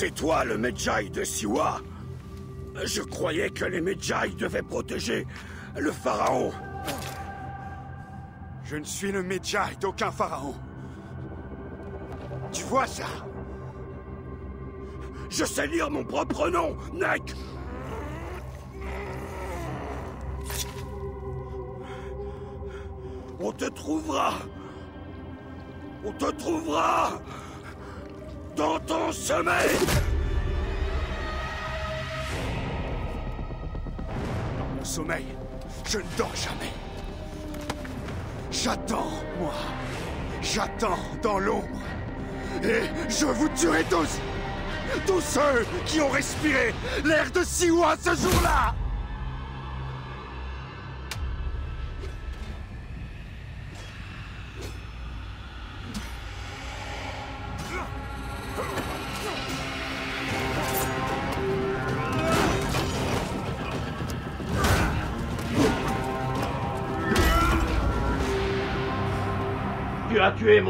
C'est toi le Medjay de Siwa. Je croyais que les Medjay devaient protéger le pharaon. Je ne suis le Medjay d'aucun pharaon. Tu vois ça? Je sais lire mon propre nom, Nek. On te trouvera. On te trouvera Dans ton sommeil Dans mon sommeil, je ne dors jamais. J'attends, moi. J'attends dans l'ombre. Et je vous tuerai tous Tous ceux qui ont respiré l'air de Siwa ce jour-là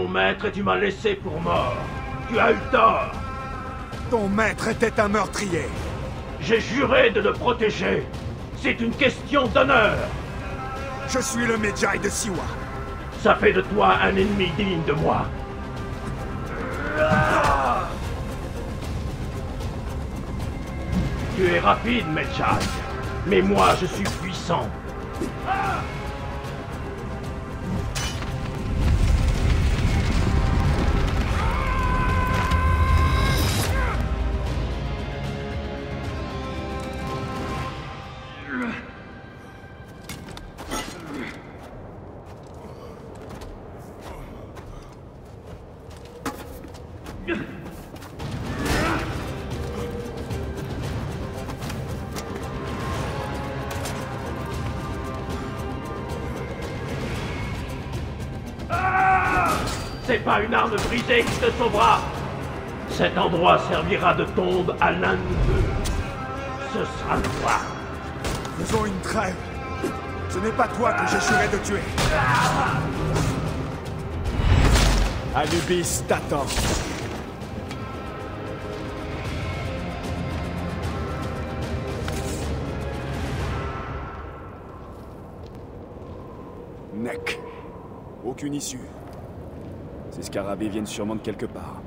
maître et tu m'as laissé pour mort. Tu as eu tort. Ton maître était un meurtrier. J'ai juré de le protéger. C'est une question d'honneur. Je suis le Medjay de Siwa. Ça fait de toi un ennemi digne de moi. Tu es rapide, Medjay. Mais moi, je suis puissant. Cet endroit servira de tombe à l'un de nous deux. Ce sera toi. Faisons une trêve. Ce n'est pas toi que juré de tuer. Anubis t'attend. Nek. Aucune issue. Scarabées viennent sûrement de quelque part.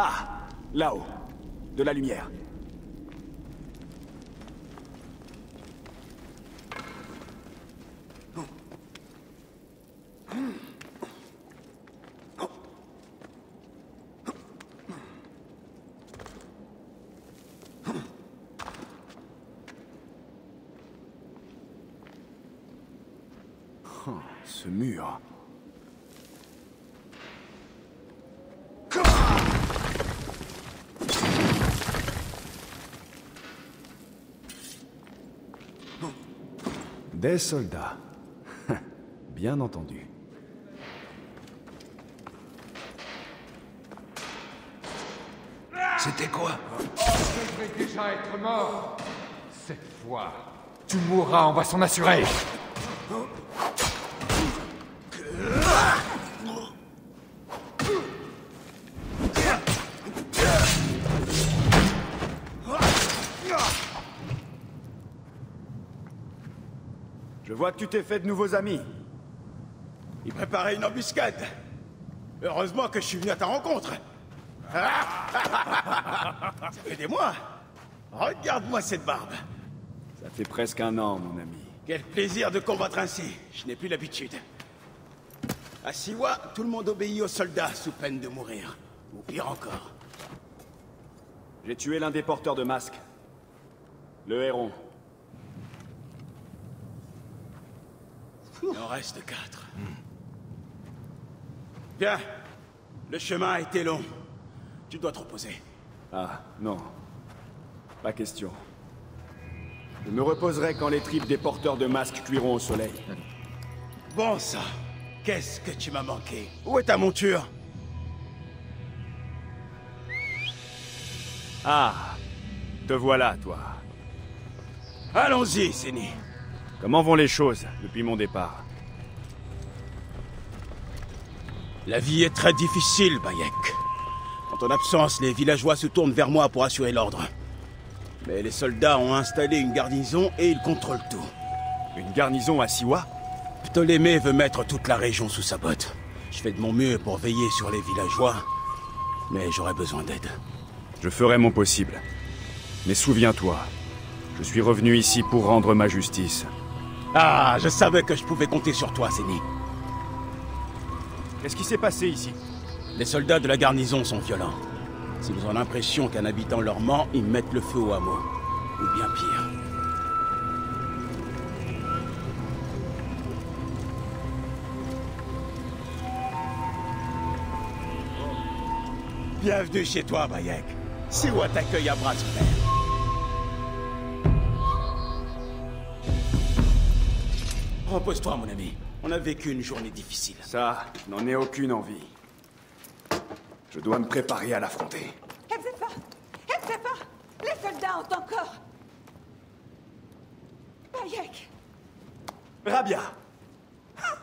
Ah Là-haut. De la lumière. Oh, Ce mur. Des soldats. Bien entendu. C'était quoi? Je devrais déjà être mort. Cette fois, tu mourras, on va s'en assurer. Que tu t'es fait de nouveaux amis. Il préparait une embuscade. Heureusement que je suis venu à ta rencontre. Ça fait des mois. Regarde-moi cette barbe. Ça fait presque un an, mon ami. Quel plaisir de combattre ainsi. Je n'ai plus l'habitude. À Siwa, tout le monde obéit aux soldats sous peine de mourir. Ou pire encore. J'ai tué l'un des porteurs de masques. Le héron. Il en reste quatre. Bien. Le chemin a été long. Tu dois te reposer. Ah, non. Pas question. Je me reposerai quand les tripes des porteurs de masques cuiront au soleil. Bon ça, qu'est-ce que tu m'as manqué? Où est ta monture? Ah, te voilà, toi. Allons-y, Séni. Comment vont les choses depuis mon départ? La vie est très difficile, Bayek. En ton absence, les villageois se tournent vers moi pour assurer l'ordre. Mais les soldats ont installé une garnison et ils contrôlent tout. Une garnison à Siwa? Ptolémée veut mettre toute la région sous sa botte. Je fais de mon mieux pour veiller sur les villageois, mais j'aurais besoin d'aide. Je ferai mon possible. Mais souviens-toi, je suis revenu ici pour rendre ma justice. Ah, je savais que je pouvais compter sur toi, Séni. Qu'est-ce qui s'est passé ici Les soldats de la garnison sont violents. S'ils ont l'impression qu'un habitant leur ment, ils mettent le feu au hameau. Ou bien pire. Bienvenue chez toi, Bayek. Siwa t'accueille à bras ouverts. Repose-toi, mon ami. On a vécu une journée difficile. Ça, je n'en ai aucune envie. Je dois me préparer à l'affronter. Hepzefa Hepzefa Les soldats ont encore Bayek Rabia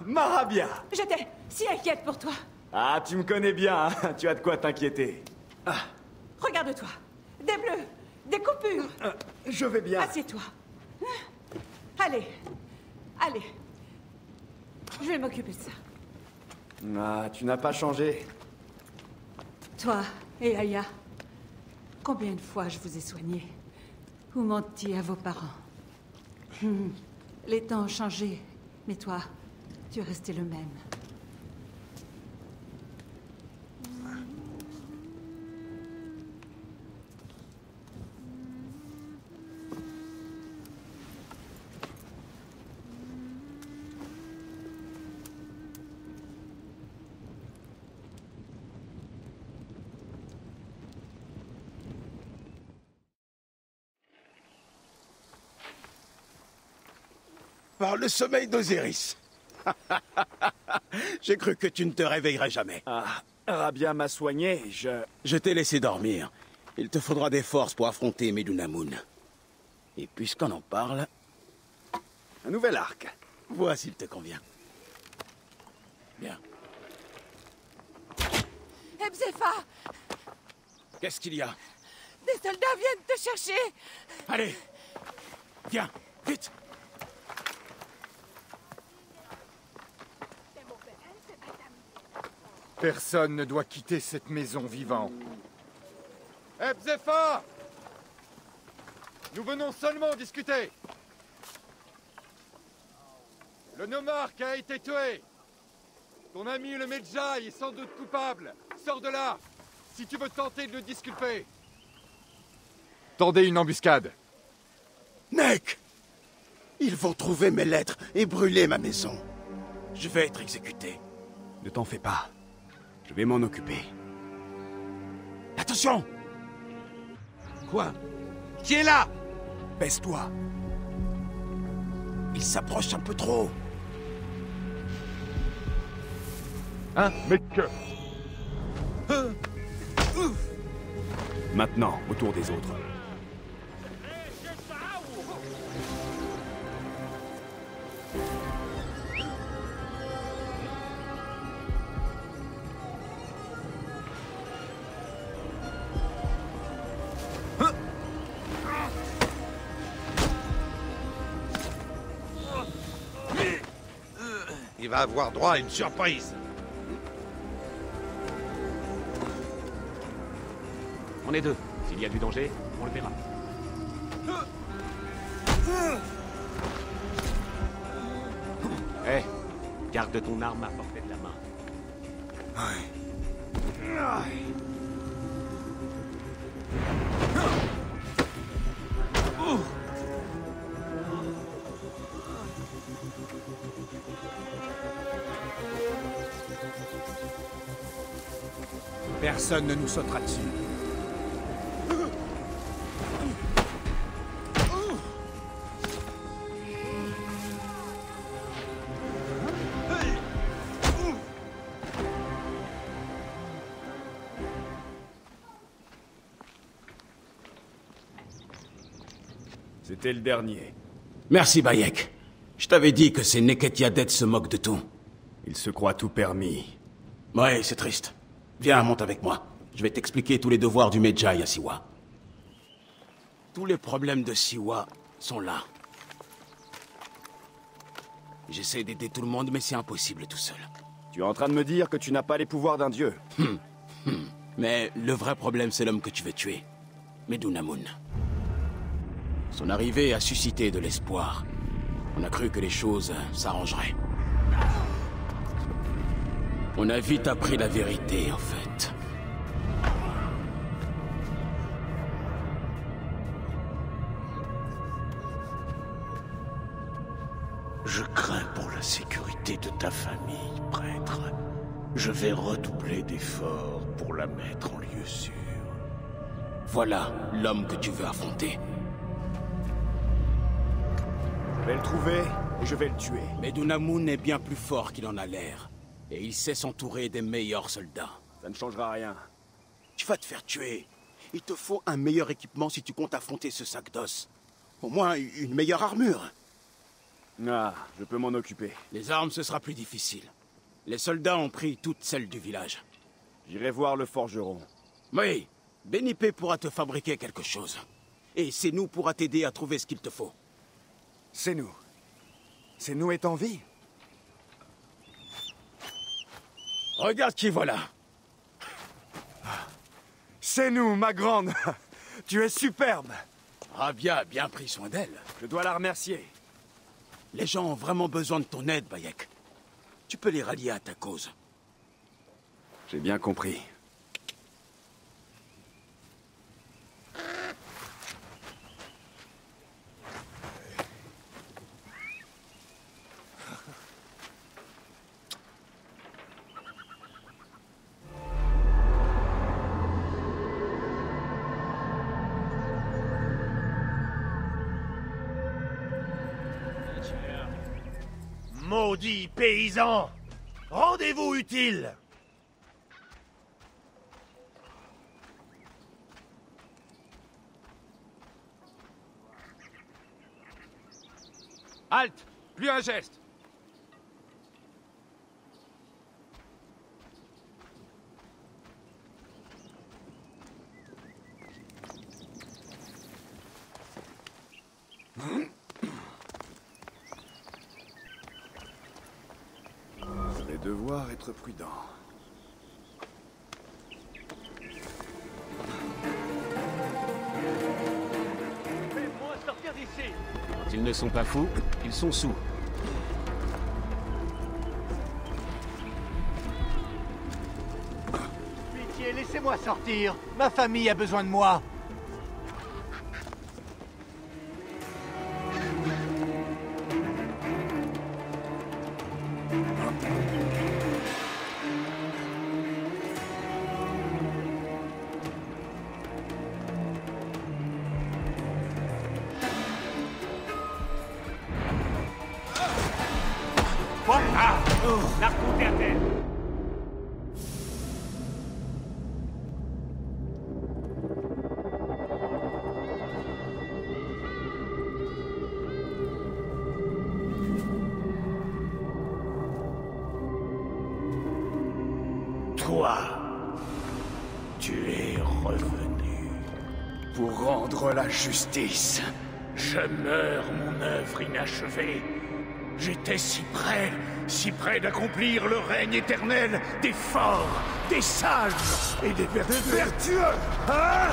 Marabia J'étais si inquiète pour toi. Ah, tu me connais bien, hein tu as de quoi t'inquiéter. Regarde-toi. Des bleus, des coupures. Euh, je vais bien. Assieds-toi. Allez, allez. Je vais m'occuper de ça. Ah, tu n'as pas changé. Toi et Aya, combien de fois je vous ai soigné Ou menti à vos parents? Hmm. Les temps ont changé, mais toi, tu es resté le même. Par le sommeil d'Osiris. J'ai cru que tu ne te réveillerais jamais. Ah, Rabia m'a soigné, je... Je t'ai laissé dormir. Il te faudra des forces pour affronter Medunamun. Et puisqu'on en parle, Un nouvel arc. vois s'il te convient. Bien. Hepzefa Qu'est-ce qu'il y a? Des soldats viennent te chercher Allez Viens, vite Personne ne doit quitter cette maison vivant. Ebzefa Nous venons seulement discuter. Le nomarque a été tué. Ton ami le Medjay est sans doute coupable. Sors de là, si tu veux tenter de le disculper. Tendez une embuscade. Nek Ils vont trouver mes lettres et brûler ma maison. Je vais être exécuté. Ne t'en fais pas. Je vais m'en occuper. Attention Quoi? Qui est là? Baisse-toi. Il s'approche un peu trop. Hein? Mais que... Maintenant, autour des autres. Va avoir droit à une surprise. On est deux. S'il y a du danger, on le verra. Hé, garde ton arme à portée de la main. Personne ne nous sautera dessus. C'était le dernier. Merci, Bayek. Je t'avais dit que ces Neketiadettes se moquent de tout. Ils se croient tout permis. Ouais, c'est triste. Viens, monte avec moi. Je vais t'expliquer tous les devoirs du Medjay à Siwa. Tous les problèmes de Siwa sont là. J'essaie d'aider tout le monde, mais c'est impossible tout seul. Tu es en train de me dire que tu n'as pas les pouvoirs d'un dieu. Mais le vrai problème, c'est l'homme que tu veux tuer. Medunamun. Son arrivée a suscité de l'espoir. On a cru que les choses s'arrangeraient. On a vite appris la vérité, en fait. Je crains pour la sécurité de ta famille, prêtre. Je vais redoubler d'efforts pour la mettre en lieu sûr. Voilà l'homme que tu veux affronter. Je vais le trouver et je vais le tuer. Medunamun est bien plus fort qu'il en a l'air. Et il sait s'entourer des meilleurs soldats. Ça ne changera rien. Tu vas te faire tuer. Il te faut un meilleur équipement si tu comptes affronter ce sac d'os. Au moins une meilleure armure. Ah, je peux m'en occuper. Les armes, ce sera plus difficile. Les soldats ont pris toutes celles du village. J'irai voir le forgeron. Oui, Benipé pourra te fabriquer quelque chose. Et c'est nous pourra t'aider à trouver ce qu'il te faut. C'est nous. C'est nous est en vie. Regarde qui voilà. C'est nous, ma grande. Tu es superbe. Rabia a bien pris soin d'elle. Je dois la remercier. Les gens ont vraiment besoin de ton aide, Bayek. Tu peux les rallier à ta cause. J'ai bien compris. Maudit paysan Rendez-vous utile. Halte Plus un geste Être prudent. Fais-moi sortir d'ici Quand ils ne sont pas fous, ils sont sous. Pitié, laissez-moi sortir Ma famille a besoin de moi justice. Je meurs mon œuvre inachevée. J'étais si près, si près d'accomplir le règne éternel des forts, des sages et des vertueux. Vertueux Hein?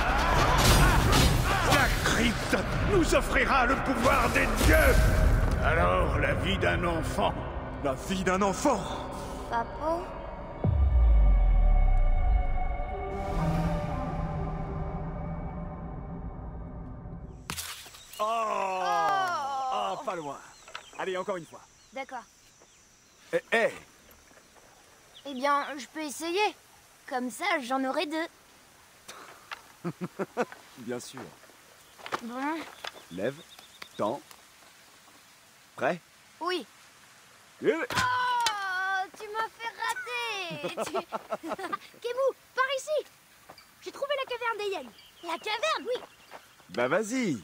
La crypte nous offrira le pouvoir des dieux. Alors la vie d'un enfant La vie d'un enfant Papa? Encore une fois. D'accord. Eh, eh Eh bien, je peux essayer. Comme ça, j'en aurai deux. Bien sûr. Bon, Lève, tends. Prêt? Oui. Eh, Oh, tu m'as fait rater tu... Par ici J'ai trouvé la caverne des Yel. La caverne, oui Bah vas-y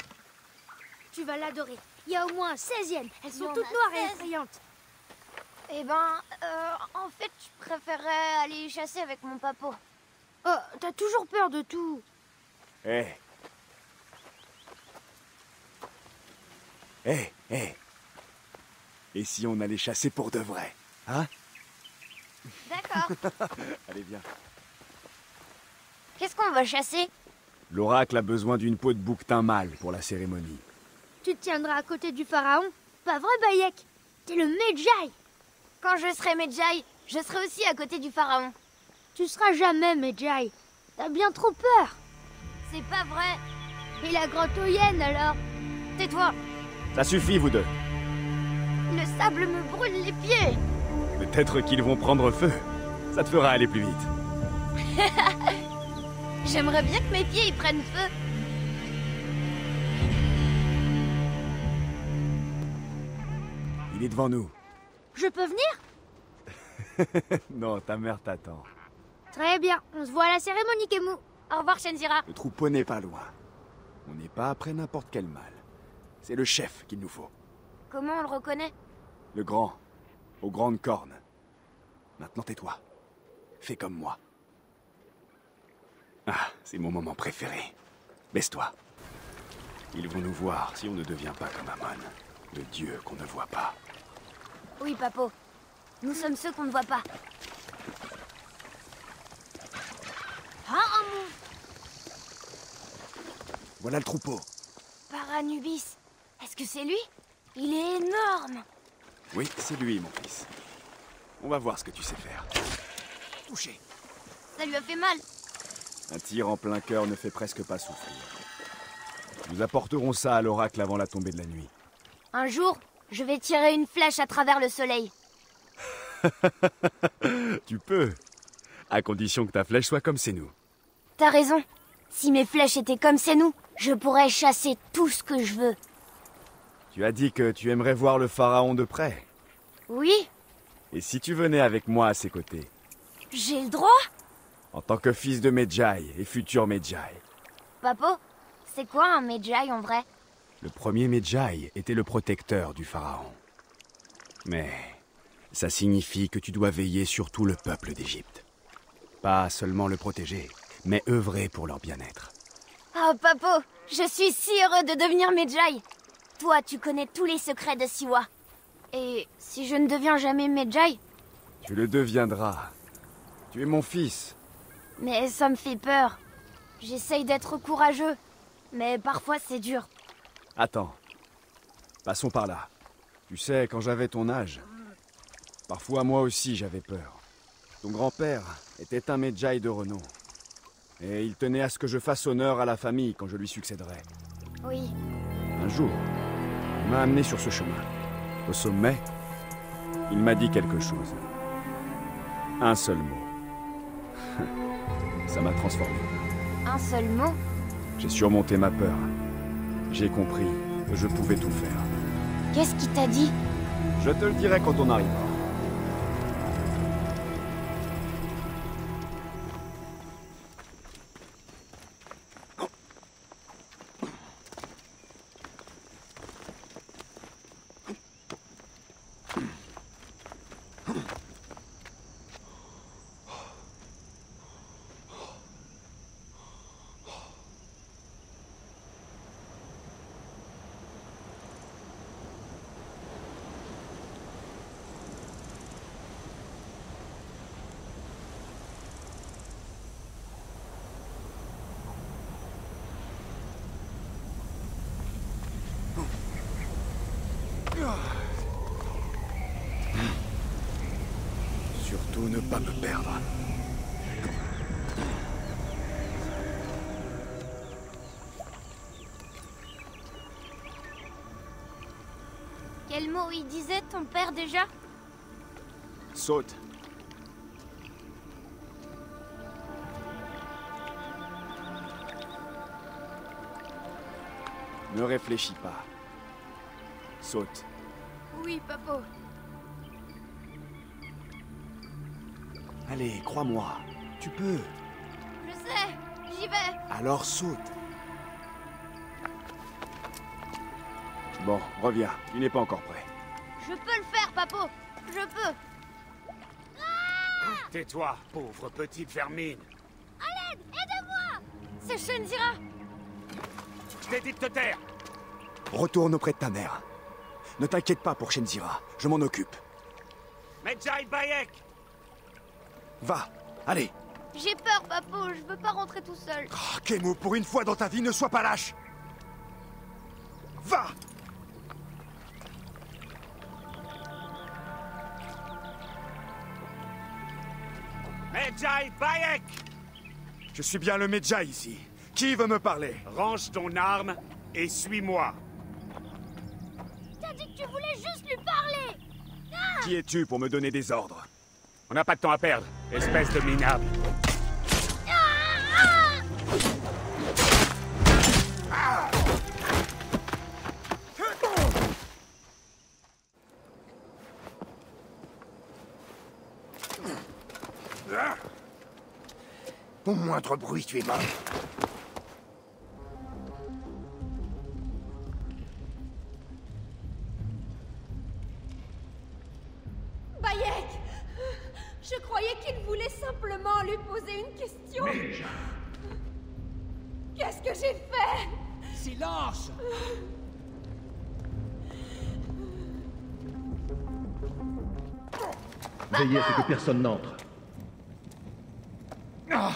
tu vas l'adorer. Il y a au moins un 16e. Elles sont toutes noires et 16. effrayantes. Eh ben, euh, en fait, je préférerais aller chasser avec mon papa. Oh, t'as toujours peur de tout. Hé Hé, hé Et si on allait chasser pour de vrai Hein? D'accord. Allez, viens. Qu'est-ce qu'on va chasser? L'oracle a besoin d'une peau de bouquetin mâle pour la cérémonie. Tu te tiendras à côté du pharaon. Pas vrai, Bayek? T'es le Medjay. Quand je serai Medjay, je serai aussi à côté du pharaon. Tu seras jamais Medjay. T'as bien trop peur. C'est pas vrai. Et la grotte Oyen, alors? Tais-toi. Ça suffit, vous deux. Le sable me brûle les pieds. Peut-être qu'ils vont prendre feu. Ça te fera aller plus vite. J'aimerais bien que mes pieds y prennent feu. Il est devant nous. Je peux venir non, ta mère t'attend. Très bien. On se voit à la cérémonie, Kemu. Au revoir, Shenzira. Le troupeau n'est pas loin. On n'est pas après n'importe quel mal. C'est le chef qu'il nous faut. Comment on le reconnaît Le grand, aux grandes cornes. Maintenant tais-toi. Fais comme moi. Ah, c'est mon moment préféré. Baisse-toi. Ils vont nous voir si on ne devient pas comme Amon, le dieu qu'on ne voit pas. Oui, Papo. Nous sommes ceux qu'on ne voit pas. Ah, mon Voilà le troupeau. Paranubis. Est-ce que c'est lui? Il est énorme. Oui, c'est lui, mon fils. On va voir ce que tu sais faire. Touché. Ça lui a fait mal. Un tir en plein cœur ne fait presque pas souffrir. Nous apporterons ça à l'oracle avant la tombée de la nuit. Un jour, je vais tirer une flèche à travers le soleil. Tu peux. À condition que ta flèche soit comme c'est nous. T'as raison. Si mes flèches étaient comme c'est nous, je pourrais chasser tout ce que je veux. Tu as dit que tu aimerais voir le pharaon de près. Oui, Et si tu venais avec moi à ses côtés, j'ai le droit? En tant que fils de Medjay et futur Medjay Papo, c'est quoi un Medjay en vrai? Le premier Medjay était le protecteur du pharaon. Mais ça signifie que tu dois veiller sur tout le peuple d'Égypte. Pas seulement le protéger, mais œuvrer pour leur bien-être. Oh, Papo, je suis si heureux de devenir Medjay. Toi, tu connais tous les secrets de Siwa. Et si je ne deviens jamais Medjay? Tu le deviendras. Tu es mon fils. Mais ça me fait peur. J'essaye d'être courageux, mais parfois c'est dur. Attends. Passons par là. Tu sais, quand j'avais ton âge, parfois moi aussi j'avais peur. Ton grand-père était un Medjay de renom. Et il tenait à ce que je fasse honneur à la famille quand je lui succéderais. Oui, Un jour, il m'a amené sur ce chemin. Au sommet, il m'a dit quelque chose. Un seul mot. Ça m'a transformé. un seul mot? J'ai surmonté ma peur. J'ai compris que je pouvais tout faire. Qu'est-ce qu'il t'a dit? Je te le dirai quand on arrivera. Quel mot il disait ton père déjà Saute. Ne réfléchis pas. Saute. Oui, Papo. Allez, crois-moi. Tu peux. Je sais, j'y vais. Alors saute. Bon, reviens. Il n'est pas encore prêt. Je peux le faire, Papo Je peux Tais-toi, pauvre petite vermine. À l'aide Aide-moi C'est Shenzira Je t'ai dit de te taire Retourne auprès de ta mère. Ne t'inquiète pas pour Shenzira, je m'en occupe. Medjay Bayek Va, allez J'ai peur, Papo, je veux pas rentrer tout seul. Ah, Kemu, pour une fois dans ta vie, ne sois pas lâche Va Medjay Bayek Je suis bien le Medja ici. Qui veut me parler? Range ton arme et suis-moi. T'as dit que tu voulais juste lui parler Qui es-tu pour me donner des ordres? On n'a pas de temps à perdre, espèce de minable. Au moindre bruit, tu es mort. Bayek Je croyais qu'il voulait simplement lui poser une question. Qu'est-ce que j'ai fait? Silence Veillez à ce que personne n'entre. Ah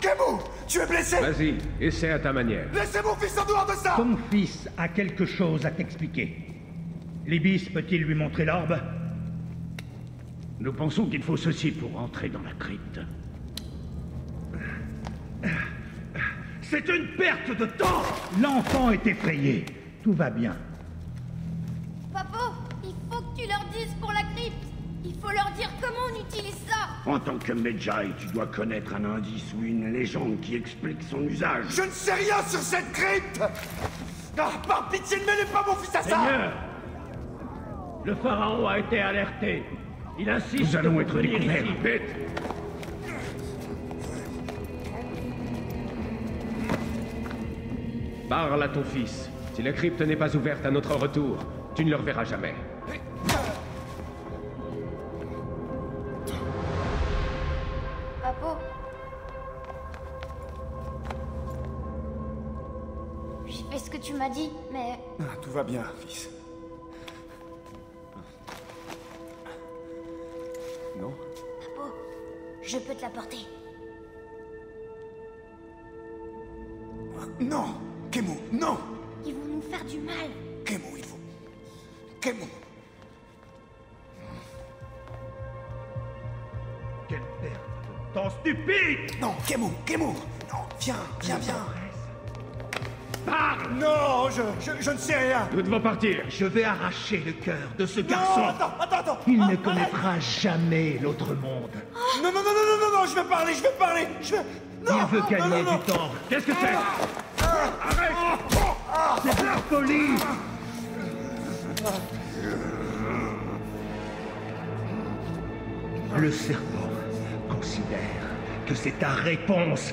Kemu Tu es blessé Vas-y, essaie à ta manière. Laissez mon fils en dehors de ça Ton fils a quelque chose à t'expliquer. Libis peut-il lui montrer l'orbe? Nous pensons qu'il faut ceci pour entrer dans la crypte. C'est une perte de temps L'enfant est effrayé. Tout va bien. Tant que Medjay, tu dois connaître un indice ou une légende qui explique son usage. Je ne sais rien sur cette crypte Ah, par pitié, ne mêlez pas mon fils à ça Seigneur Le pharaon a été alerté. Il insiste. Nous allons être découverts. Parle à ton fils. Si la crypte n'est pas ouverte à notre retour, tu ne le reverras jamais. Va bien, fils. Je, ne sais rien Nous devons partir. Je vais arracher le cœur de ce garçon. Non, attends, attends, attends Il Ah, ne connaîtra jamais l'autre monde. Non, non, non, non, non, non, non, je vais parler, je vais parler Je vais... Non, Il veut non, gagner non, non. du temps. Qu'est-ce que c'est C'est de la folie Le serpent considère que c'est ta réponse.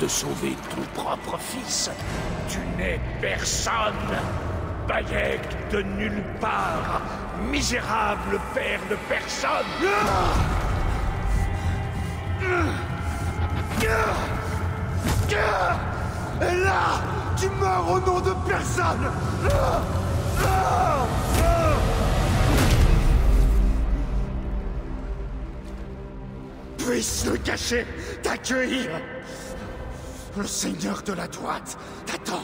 de sauver ton propre fils. Tu n'es personne. Bayek de nulle part. Misérable père de personne. Et là, tu meurs au nom de personne Puisse le cacher, t'accueillir le seigneur de la droite t'attend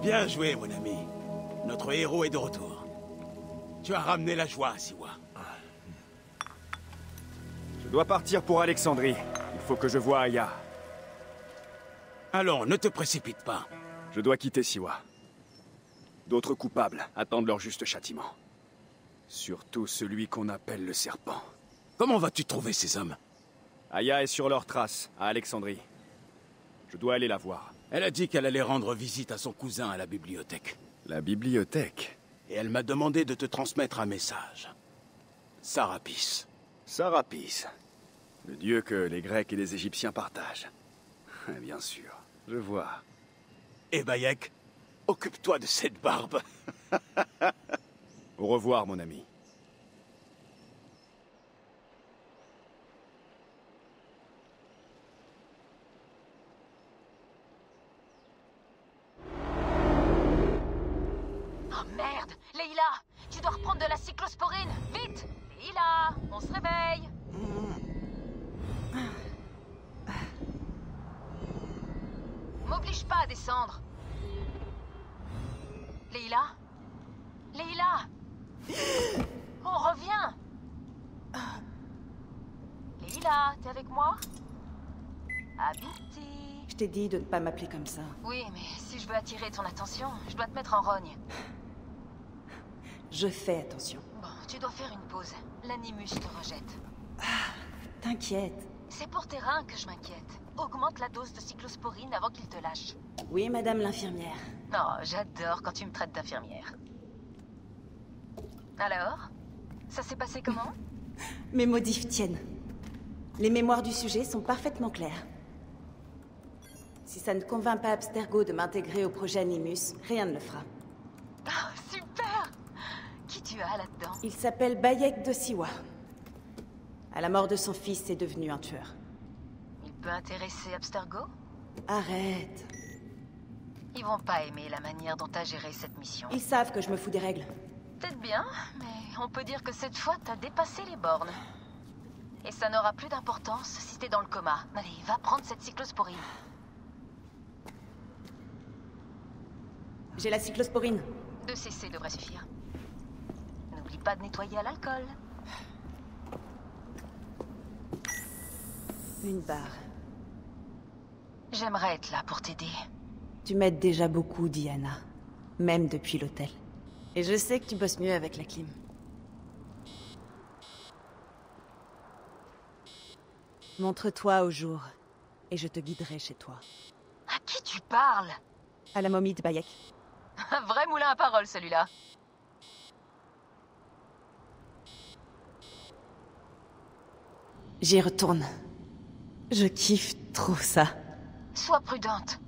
Bien joué, mon ami. Notre héros est de retour. Tu as ramené la joie, Siwa. Je dois partir pour Alexandrie. Il faut que je voie Aya. Allons, ne te précipite pas. Je dois quitter Siwa. D'autres coupables attendent leur juste châtiment. Surtout celui qu'on appelle le serpent. Comment vas-tu trouver ces hommes? Aya est sur leurs traces, à Alexandrie. Je dois aller la voir. Elle a dit qu'elle allait rendre visite à son cousin à la bibliothèque. La bibliothèque? Et elle m'a demandé de te transmettre un message. Sarapis. Sarapis. Le dieu que les Grecs et les Égyptiens partagent. Bien sûr, je vois. Et Bayek, occupe-toi de cette barbe. Au revoir, mon ami. Oh merde Leïla Tu dois reprendre de la cyclosporine Vite Leïla On se réveille M'oblige pas à descendre. Leïla? Leïla On revient Leïla, t'es avec moi? Habité. Je t'ai dit de ne pas m'appeler comme ça. Oui, mais si je veux attirer ton attention, je dois te mettre en rogne. Je fais attention. Bon, tu dois faire une pause. L'animus te rejette. T'inquiète. C'est pour tes reins que je m'inquiète. Augmente la dose de cyclosporine avant qu'il te lâche. Oui, madame l'infirmière. Non, j'adore quand tu me traites d'infirmière. Alors Ça s'est passé comment? Mes modifs tiennent. Les mémoires du sujet sont parfaitement claires. Si ça ne convainc pas Abstergo de m'intégrer au projet Animus, rien ne le fera. Ah, super Qui tu as là-dedans Il s'appelle Bayek de Siwa. À la mort de son fils, c'est devenu un tueur. Il peut intéresser Abstergo? Arrête. Ils vont pas aimer la manière dont t'as géré cette mission. Ils savent que je me fous des règles. Peut-être bien, mais on peut dire que cette fois, t'as dépassé les bornes. Et ça n'aura plus d'importance si t'es dans le coma. Allez, va prendre cette cyclosporine. J'ai la cyclosporine. Deux CC devrait suffire. Pas de nettoyer à l'alcool. Une barre. J'aimerais être là pour t'aider. Tu m'aides déjà beaucoup, Diana. Même depuis l'hôtel. Et je sais que tu bosses mieux avec la clim. Montre-toi au jour, et je te guiderai chez toi. À qui tu parles? À la momie de Bayek. Un vrai moulin à parole, celui-là. J'y retourne. Je kiffe trop ça. Sois prudente.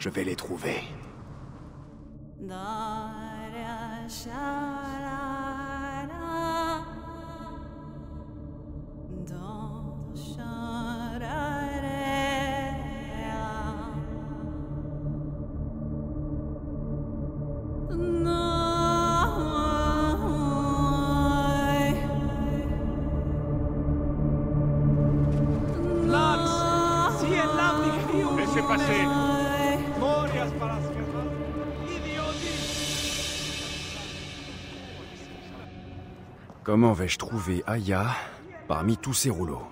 Je vais les trouver. Comment vais-je trouver Aya parmi tous ces rouleaux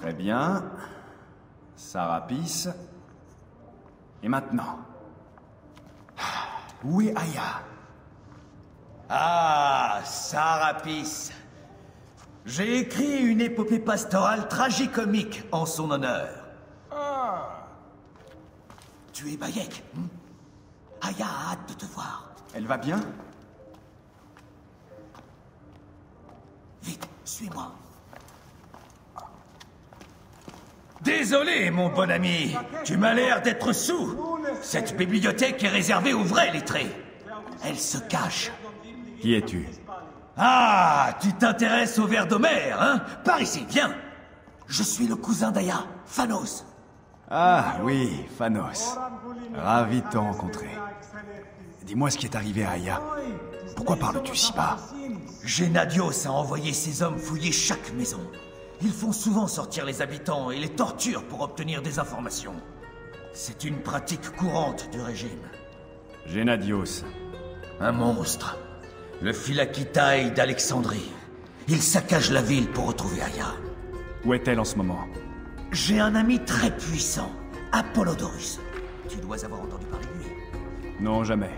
Très bien. Sarapis. Et maintenant Où est Aya? Ah, Sarapis. J'ai écrit une épopée pastorale tragicomique en son honneur. Ah. Tu es Bayek hmm? Aya a hâte de te voir. Elle va bien Vite, suis-moi. Désolé, mon bon ami. Tu m'as l'air d'être sous. Cette bibliothèque est réservée aux vrais lettrés. Elle se cache. Qui es-tu? Ah, tu t'intéresses au vers d'Homère, hein? Par ici, viens. Je suis le cousin d'Aya, Phanos. Ah oui, Phanos. Ravi de te rencontrer. Dis-moi ce qui est arrivé à Aya. Pourquoi parles-tu si bas? Gennadios a envoyé ses hommes fouiller chaque maison. Ils font souvent sortir les habitants et les torturent pour obtenir des informations. C'est une pratique courante du régime. Gennadios. Un monstre. Le Philakitaï d'Alexandrie. Il saccage la ville pour retrouver Aya. Où est-elle en ce moment? J'ai un ami très puissant, Apollodorus. Tu dois avoir entendu parler de lui. Non, jamais.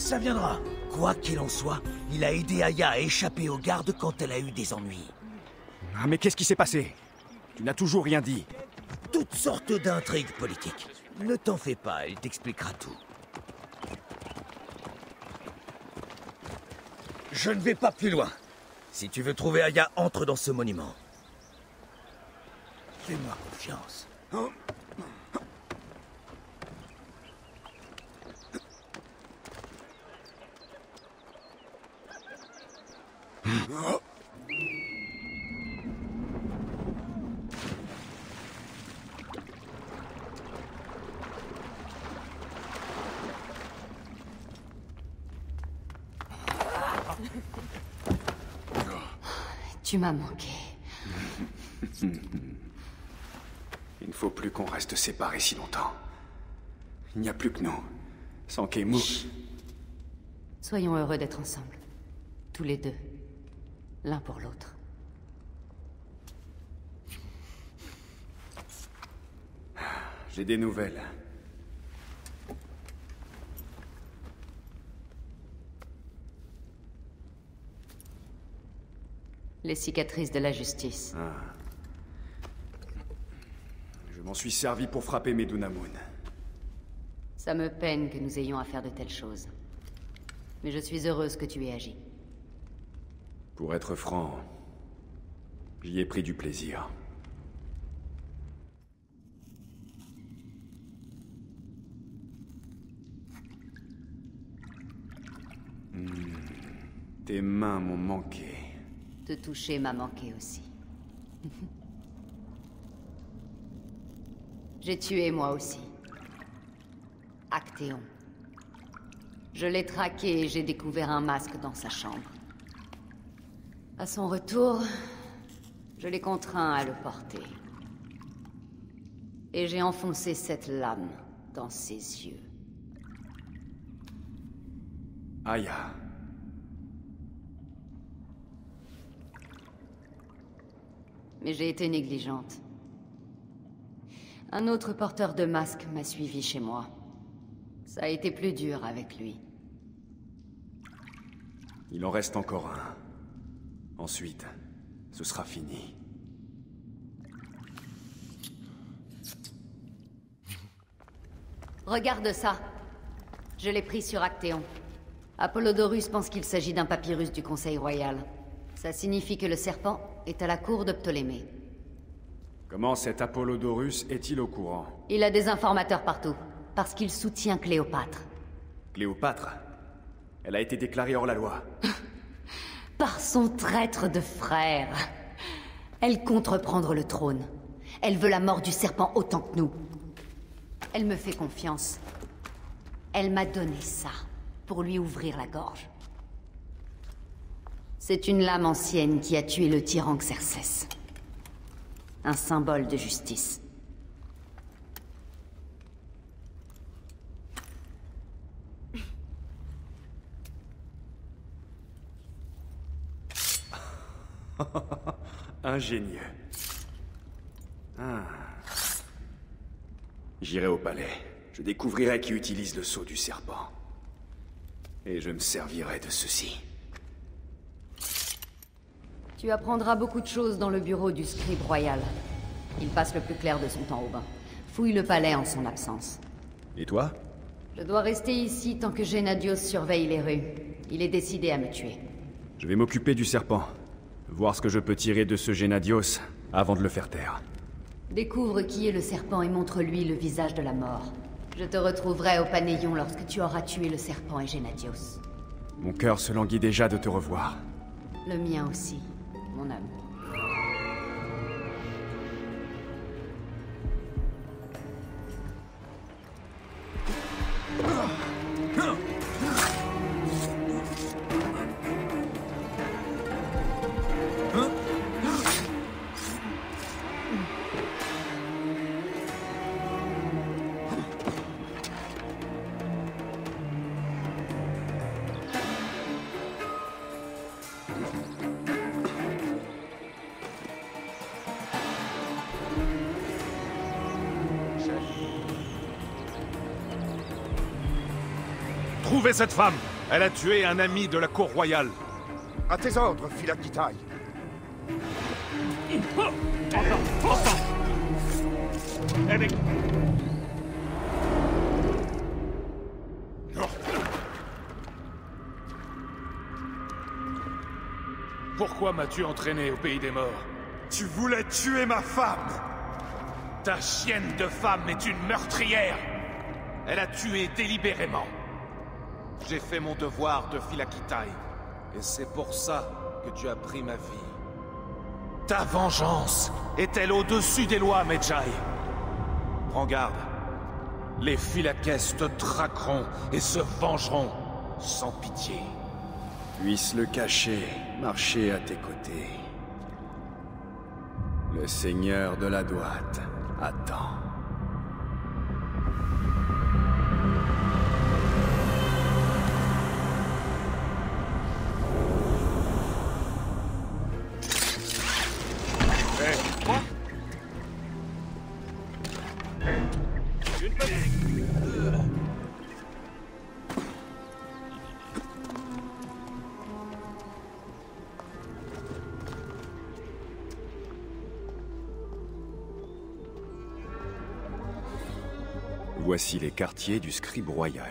Ça viendra. Quoi qu'il en soit, il a aidé Aya à échapper aux gardes quand elle a eu des ennuis. Ah, mais qu'est-ce qui s'est passé Tu n'as toujours rien dit. Toutes sortes d'intrigues politiques. Ne t'en fais pas, il t'expliquera tout. Je ne vais pas plus loin. Si tu veux trouver Aya, entre dans ce monument. Fais-moi confiance. Tu m'as manqué. Il ne faut plus qu'on reste séparés si longtemps. Il n'y a plus que nous. Sans Kemu. Soyons heureux d'être ensemble. Tous les deux. L'un pour l'autre. J'ai des nouvelles. Les cicatrices de la justice. Ah. Je m'en suis servi pour frapper Medunamun. Ça me peine que nous ayons à faire de telles choses. Mais je suis heureuse que tu aies agi. Pour être franc, j'y ai pris du plaisir. Hmm. Tes mains m'ont manqué. Te toucher m'a manqué aussi. J'ai tué moi aussi. Actéon. Je l'ai traqué et j'ai découvert un masque dans sa chambre. À son retour, je l'ai contraint à le porter. Et j'ai enfoncé cette lame dans ses yeux. Aya. Mais j'ai été négligente. Un autre porteur de masque m'a suivi chez moi. Ça a été plus dur avec lui. Il en reste encore un. Ensuite, ce sera fini. Regarde ça. Je l'ai pris sur Actéon. Apollodorus pense qu'il s'agit d'un papyrus du Conseil Royal. Ça signifie que le serpent est à la cour de Ptolémée. Comment cet Apollodorus est-il au courant? Il a des informateurs partout, parce qu'il soutient Cléopâtre. Cléopâtre? Elle a été déclarée hors la loi. Par son traître de frère. Elle compte reprendre le trône. Elle veut la mort du serpent autant que nous. Elle me fait confiance. Elle m'a donné ça, pour lui ouvrir la gorge. C'est une lame ancienne qui a tué le tyran Xerxès. Un symbole de justice. Ingénieux. Ah. J'irai au palais. Je découvrirai qui utilise le sceau du serpent. Et je me servirai de ceci. Tu apprendras beaucoup de choses dans le bureau du scribe royal. Il passe le plus clair de son temps au bain. Fouille le palais en son absence. Et toi? Je dois rester ici tant que Gennadios surveille les rues. Il est décidé à me tuer. Je vais m'occuper du serpent. Voir ce que je peux tirer de ce Gennadios avant de le faire taire. Découvre qui est le serpent et montre-lui le visage de la mort. Je te retrouverai au Panéon lorsque tu auras tué le serpent et Gennadios. Mon cœur se languit déjà de te revoir. Le mien aussi, mon amour. Cette femme Elle a tué un ami de la cour royale. À tes ordres, Philakitai. Avec... Pourquoi m'as-tu entraîné au pays des morts? Tu voulais tuer ma femme Ta chienne de femme est une meurtrière Elle a tué délibérément. J'ai fait mon devoir de Philakitai, et c'est pour ça que tu as pris ma vie. Ta vengeance est-elle au-dessus des lois, Medjay? Prends garde. Les Philakès te traqueront et se vengeront sans pitié. Puisse le cacher, marcher à tes côtés. Le seigneur de la droite attend. Du scribe royal.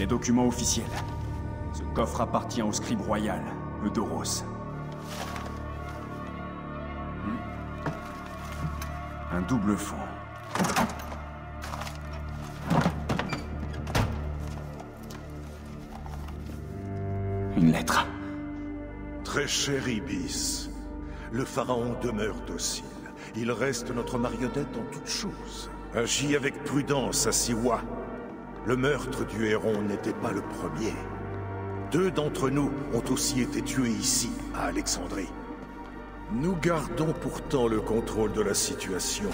Les documents officiels. Ce coffre appartient au scribe royal, Eudoros. Hmm. Un double fond. Très cher Ibis, le pharaon demeure docile. Il reste notre marionnette en toutes choses. Agis avec prudence à Siwa. Le meurtre du héron n'était pas le premier. Deux d'entre nous ont aussi été tués ici, à Alexandrie. Nous gardons pourtant le contrôle de la situation.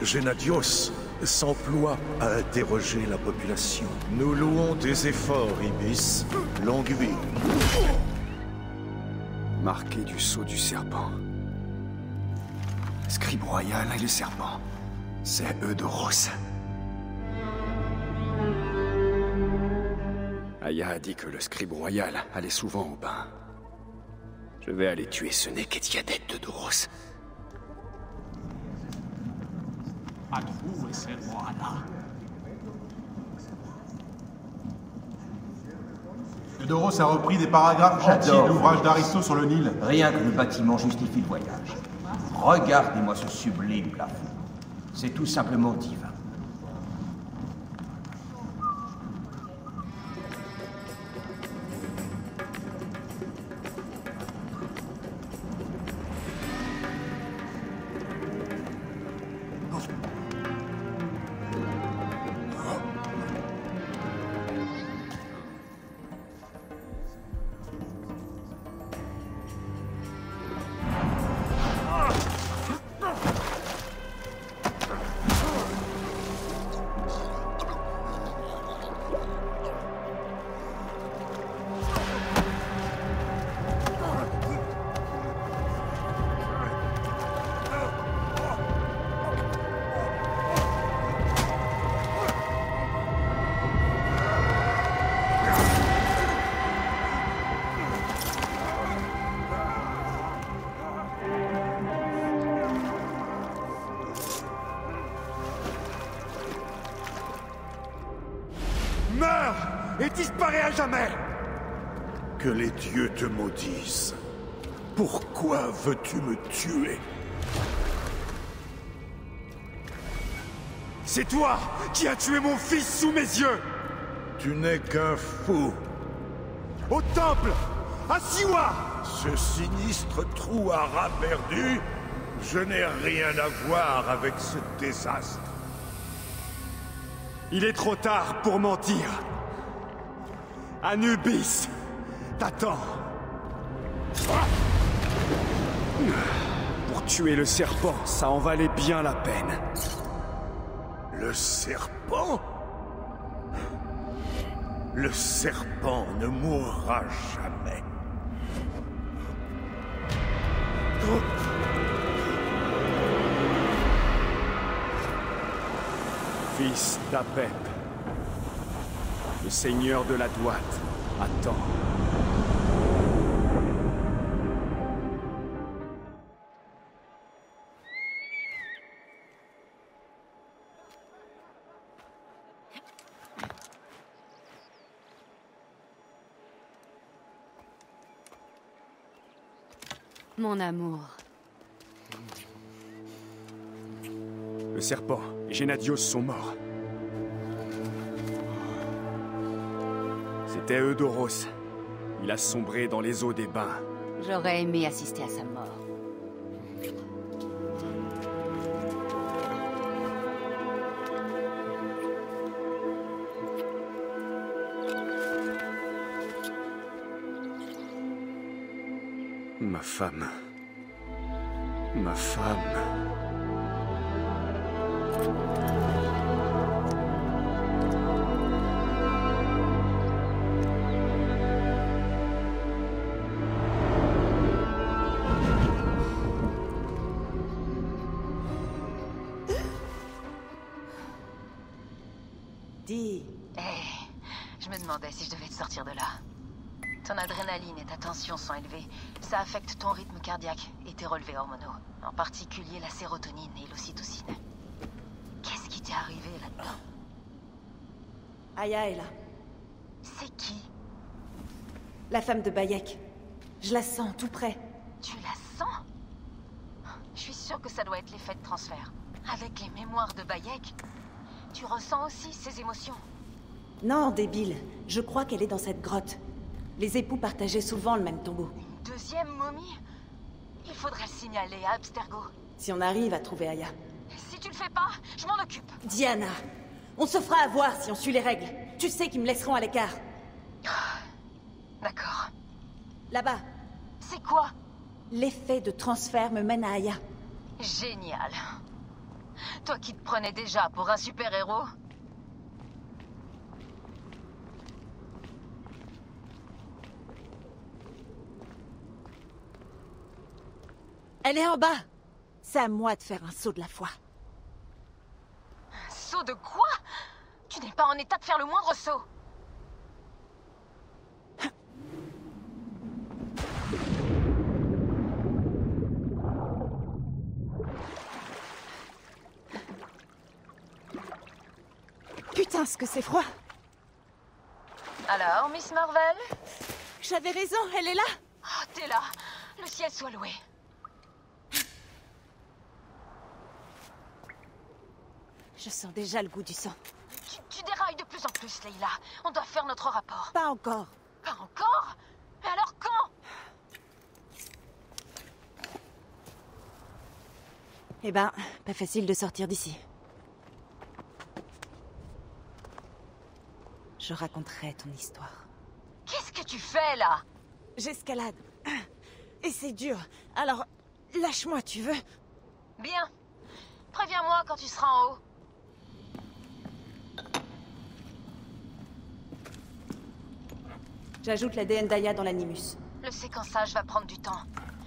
Gennadios s'emploie à interroger la population. Nous louons tes efforts, Ibis. Longue vie. Marqué du sceau du serpent. Scribe royal et le serpent. C'est Eudoros. Aya a dit que le scribe royal allait souvent au bain. Je vais aller tuer ce Neketiadet de Doros. Eudoros a repris des paragraphes entiers de l'ouvrage d'Aristo sur le Nil. Rien que le bâtiment justifie le voyage. Regardez-moi ce sublime plafond. C'est tout simplement divin. Veux-tu me tuer C'est toi qui as tué mon fils sous mes yeux Tu n'es qu'un fou. Au temple À Siwa Ce sinistre trou à rat perdu Je n'ai rien à voir avec ce désastre. Il est trop tard pour mentir. Anubis t'attend. Pour tuer le serpent, ça en valait bien la peine. Le serpent? Le serpent ne mourra jamais. Fils d'Apep, le seigneur de la droite, attend. Mon amour. Le serpent et Gennadios sont morts. C'était Eudoros. Il a sombré dans les eaux des bains. J'aurais aimé assister à sa mort. Ma femme. Ma femme. Dis. Eh, je me demandais si je devais te sortir de là. Ton adrénaline et ta tension sont élevées. Ça affecte ton rythme cardiaque et tes relevés hormonaux. En particulier la sérotonine et l'ocytocine. Qu'est-ce qui t'est arrivé là-dedans Aya est là. C'est qui La femme de Bayek. Je la sens tout près. Tu la sens Je suis sûre que ça doit être l'effet de transfert. Avec les mémoires de Bayek, tu ressens aussi ces émotions. Non, débile. Je crois qu'elle est dans cette grotte. Les époux partageaient souvent le même tombeau. Deuxième momie Il faudrait le signaler à Abstergo. Si on arrive à trouver Aya. Si tu le fais pas, je m'en occupe. Diana On se fera avoir si on suit les règles. Tu sais qu'ils me laisseront à l'écart. D'accord. Là-bas. C'est quoi? L'effet de transfert me mène à Aya. Génial. Toi qui te prenais déjà pour un super-héros Elle est en bas. C'est à moi de faire un saut de la foi. Un saut de quoi? Tu n'es pas en état de faire le moindre saut. Putain, ce que c'est froid. Alors, Miss Marvel? J'avais raison, elle est là. Oh, t'es là. Le ciel soit loué. Je sens déjà le goût du sang. Tu, tu dérailles de plus en plus, Leila. On doit faire notre rapport. Pas encore. Pas encore Mais alors quand Eh ben, pas facile de sortir d'ici. Je raconterai ton histoire. Qu'est-ce que tu fais, là? J'escalade. Et c'est dur. Alors, lâche-moi, tu veux? Bien. Préviens-moi quand tu seras en haut. J'ajoute l'ADN d'Aya dans l'animus. Le séquençage va prendre du temps.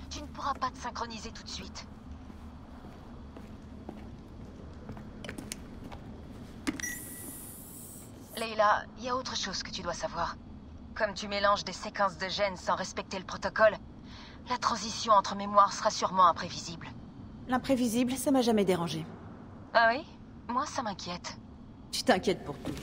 Tu ne pourras pas te synchroniser tout de suite. Leila, il y a autre chose que tu dois savoir. Comme tu mélanges des séquences de gènes sans respecter le protocole, la transition entre mémoires sera sûrement imprévisible. L'imprévisible, ça m'a jamais dérangé. Ah oui? Moi, ça m'inquiète. Tu t'inquiètes pour tout.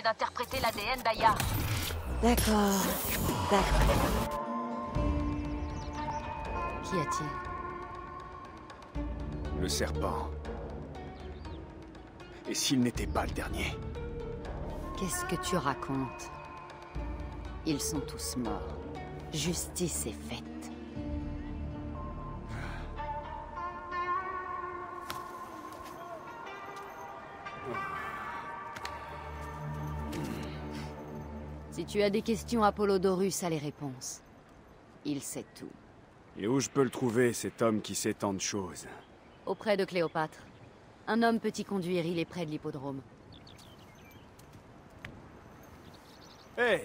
Essayer d'interpréter l'ADN d'Aya. D'accord. D'accord. Qu'y a-t-il? Le serpent. Et s'il n'était pas le dernier? Qu'est-ce que tu racontes? Ils sont tous morts. Justice est faite. Si tu as des questions, Apollodorus a les réponses. Il sait tout. Et où je peux le trouver, cet homme qui sait tant de choses? Auprès de Cléopâtre. Un homme peut y conduire, il est près de l'hippodrome. Hey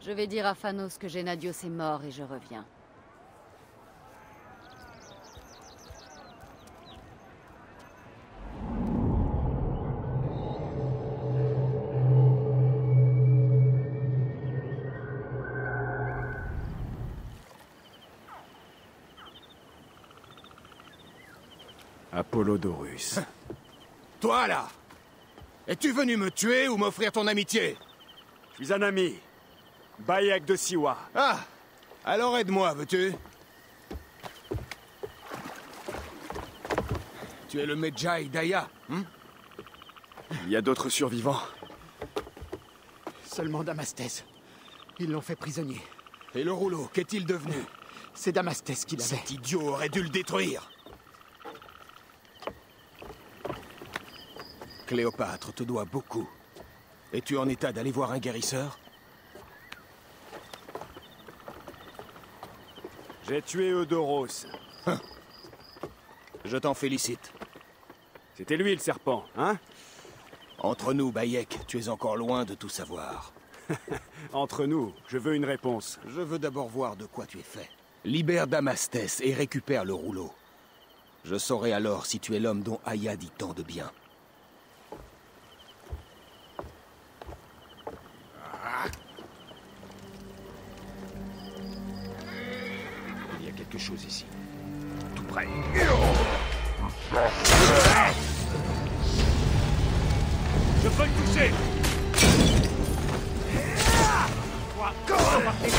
Je vais dire à Phanos que Gennadios est mort et je reviens. Apollodorus. Toi là Es-tu venu me tuer ou m'offrir ton amitié? Je suis un ami. Bayek de Siwa. Ah Alors aide-moi, veux-tu? Tu es le Medjay d'Aya, hein? Il y a d'autres survivants. Seulement Damastès. Ils l'ont fait prisonnier. Et le rouleau, qu'est-il devenu? C'est Damastès qui l'avait. Cet idiot aurait dû le détruire Cléopâtre te doit beaucoup. Es-tu en état d'aller voir un guérisseur? J'ai tué Eudoros. Hein Je t'en félicite. C'était lui le serpent, hein? Entre nous, Bayek, tu es encore loin de tout savoir. Entre nous, je veux une réponse. Je veux d'abord voir de quoi tu es fait. Libère Damastès et récupère le rouleau. Je saurai alors si tu es l'homme dont Aya dit tant de bien. Quelque chose ici. Tout près. Je peux le toucher comment tes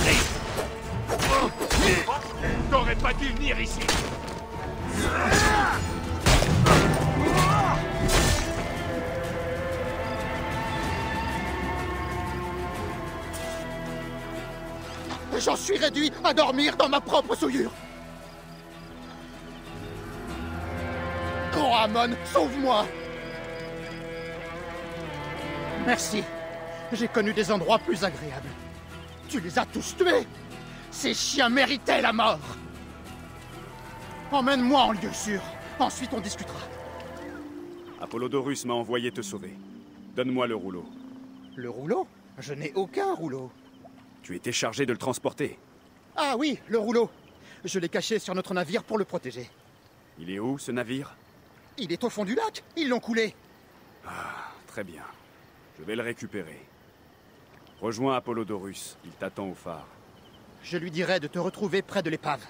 T'aurais pas dû venir ici Et j'en suis réduit à dormir dans ma propre souillure. Amon, sauve-moi Merci. J'ai connu des endroits plus agréables. Tu les as tous tués Ces chiens méritaient la mort Emmène-moi en lieu sûr. Ensuite, on discutera. Apollodorus m'a envoyé te sauver. Donne-moi le rouleau. Le rouleau? Je n'ai aucun rouleau. Tu étais chargé de le transporter. Ah oui, le rouleau. Je l'ai caché sur notre navire pour le protéger. Il est où, ce navire? Il est au fond du lac. Ils l'ont coulé. Ah, très bien. Je vais le récupérer. Rejoins Apollodorus. Il t'attend au phare. Je lui dirai de te retrouver près de l'épave.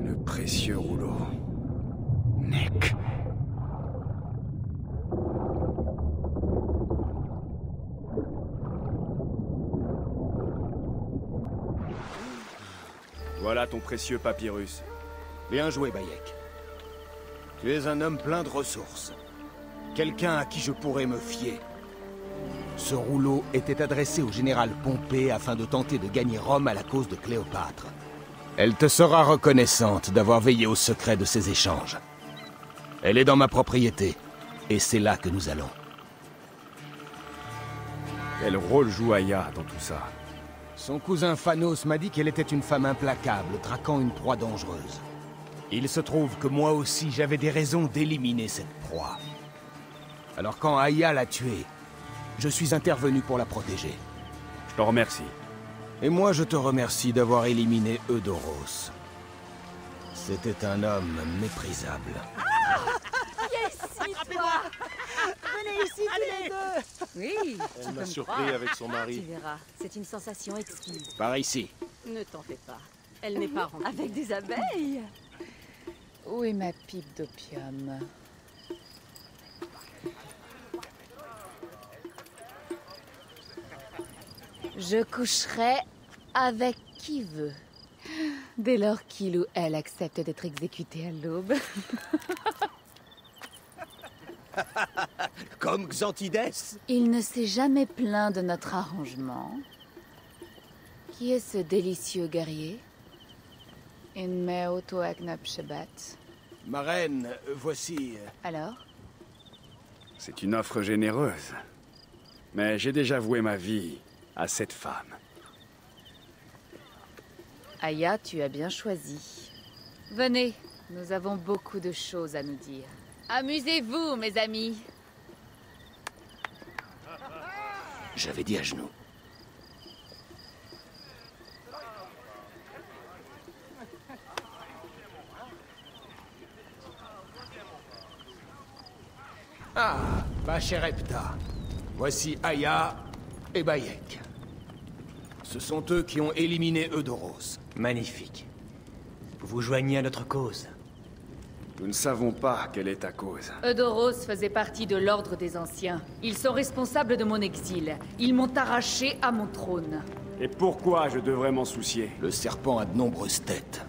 Le précieux rouleau. Nick. Voilà ton précieux papyrus. Bien joué, Bayek. Tu es un homme plein de ressources. Quelqu'un à qui je pourrais me fier. Ce rouleau était adressé au général Pompée afin de tenter de gagner Rome à la cause de Cléopâtre. Elle te sera reconnaissante d'avoir veillé au secret de ces échanges. Elle est dans ma propriété, et c'est là que nous allons. Quel rôle joue Aya dans tout ça? Son cousin Phanos m'a dit qu'elle était une femme implacable, traquant une proie dangereuse. Il se trouve que moi aussi j'avais des raisons d'éliminer cette proie. Alors quand Aya l'a tuée, je suis intervenu pour la protéger. Je te remercie. Et moi, je te remercie d'avoir éliminé Eudoros. C'était un homme méprisable. Viens ici, toi Venez ici tous les deux Oui, Elle m'a surpris croire. avec son mari. Tu verras, c'est une sensation exquise. Par ici. Ne t'en fais pas. Elle n'est pas remplie. Avec des abeilles Où est ma pipe d'opium? Je coucherai avec qui veut. Dès lors qu'il ou elle accepte d'être exécuté à l'aube. Comme Xantides Il ne s'est jamais plaint de notre arrangement. Qui est ce délicieux guerrier? Ma reine, voici... euh, Alors? C'est une offre généreuse. Mais j'ai déjà voué ma vie à cette femme. Aya, tu as bien choisi. Venez, nous avons beaucoup de choses à nous dire. Amusez-vous, mes amis. J'avais dit à genoux. Ah, Bacherepta. Voici Aya et Bayek. Ce sont eux qui ont éliminé Eudoros. Magnifique. Vous vous joignez à notre cause. Nous ne savons pas quelle est ta cause. Eudoros faisait partie de l'Ordre des Anciens. Ils sont responsables de mon exil. Ils m'ont arraché à mon trône. Et pourquoi je devrais m'en soucier? Le serpent a de nombreuses têtes.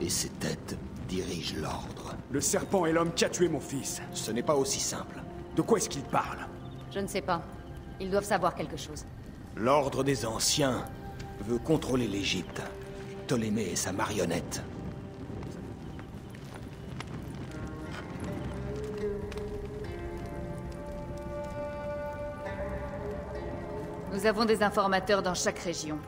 Et ces têtes dirigent l'ordre. Le serpent est l'homme qui a tué mon fils. Ce n'est pas aussi simple. De quoi est-ce qu'il parle? Je ne sais pas. Ils doivent savoir quelque chose. L'ordre des anciens veut contrôler l'Égypte. Ptolémée est sa marionnette. Nous avons des informateurs dans chaque région.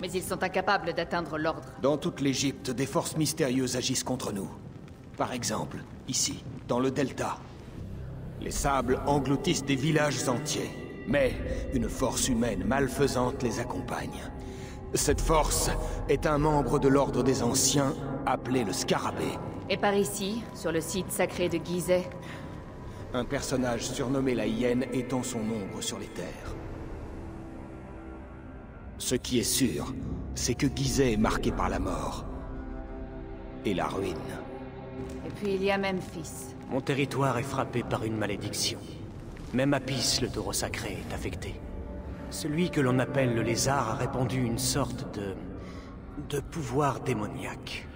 Mais ils sont incapables d'atteindre l'ordre. Dans toute l'Égypte, des forces mystérieuses agissent contre nous. Par exemple, ici, dans le delta. Les sables engloutissent des villages entiers. Mais une force humaine malfaisante les accompagne. Cette force est un membre de l'Ordre des Anciens, appelé le Scarabée. Et par ici, sur le site sacré de Gizeh, Un personnage surnommé la hyène étend son ombre sur les terres. Ce qui est sûr, c'est que Gizeh est marqué par la mort. Et la ruine. et puis il y a Memphis. Mon territoire est frappé par une malédiction. Même Apis, le taureau sacré, est affecté. Celui que l'on appelle le lézard a répandu une sorte de... de pouvoir démoniaque.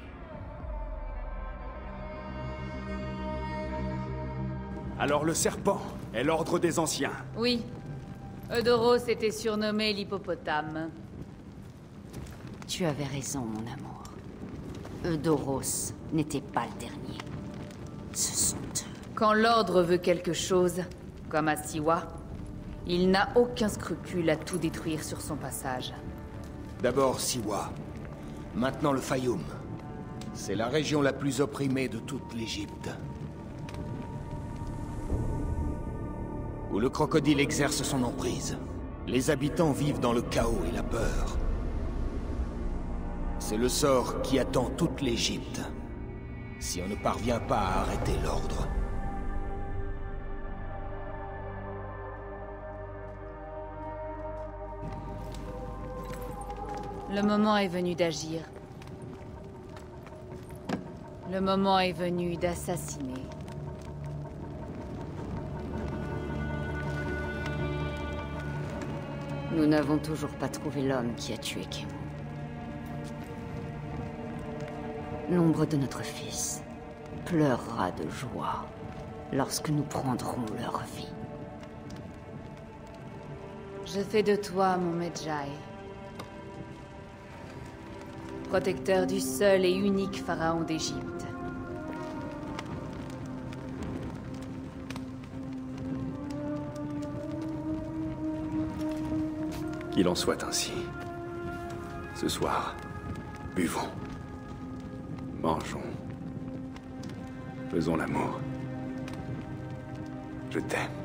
Alors le serpent est l'ordre des anciens. Oui. Eudoros était surnommé l'hippopotame. Tu avais raison, mon amour. Eudoros n'était pas le dernier. Ce sont eux. Quand l'ordre veut quelque chose, comme à Siwa, il n'a aucun scrupule à tout détruire sur son passage. D'abord Siwa, maintenant le Fayoum. C'est la région la plus opprimée de toute l'Égypte. Où le crocodile exerce son emprise. Les habitants vivent dans le chaos et la peur. C'est le sort qui attend toute l'Égypte. Si on ne parvient pas à arrêter l'ordre. Le moment est venu d'agir. Le moment est venu d'assassiner. Nous n'avons toujours pas trouvé l'homme qui a tué Kemo. L'ombre de notre fils pleurera de joie lorsque nous prendrons leur vie. Je fais de toi mon Medjay. Protecteur du seul et unique pharaon d'Égypte. Qu'il en soit ainsi. Ce soir, buvons. Mangeons. Faisons l'amour. Je t'aime.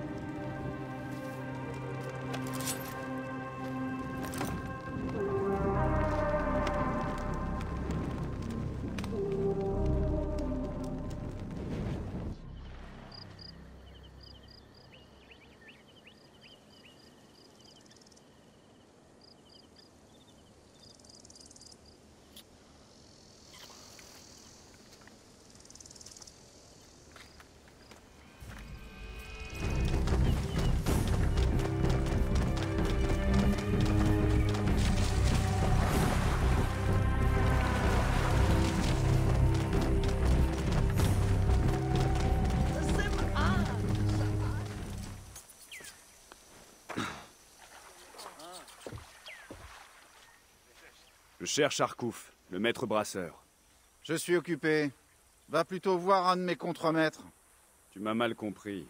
Cherche Arkouf, le maître brasseur. Je suis occupé. Va plutôt voir un de mes contremaîtres. Tu m'as mal compris.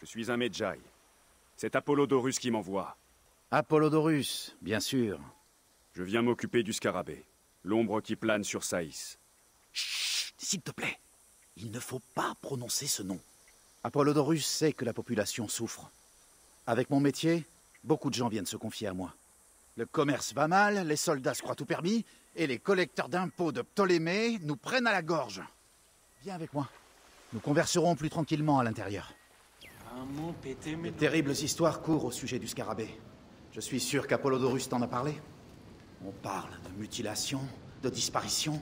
Je suis un Medjay. C'est Apollodorus qui m'envoie. Apollodorus, bien sûr. Je viens m'occuper du scarabée, l'ombre qui plane sur Saïs. Chut, s'il te plaît. Il ne faut pas prononcer ce nom. Apollodorus sait que la population souffre. Avec mon métier, beaucoup de gens viennent se confier à moi. Le commerce va mal, les soldats se croient tout permis, et les collecteurs d'impôts de Ptolémée nous prennent à la gorge. Viens avec moi. Nous converserons plus tranquillement à l'intérieur. De terribles histoires courent au sujet du scarabée. Je suis sûr qu'Apollodorus t'en a parlé. On parle de mutilation, de disparition,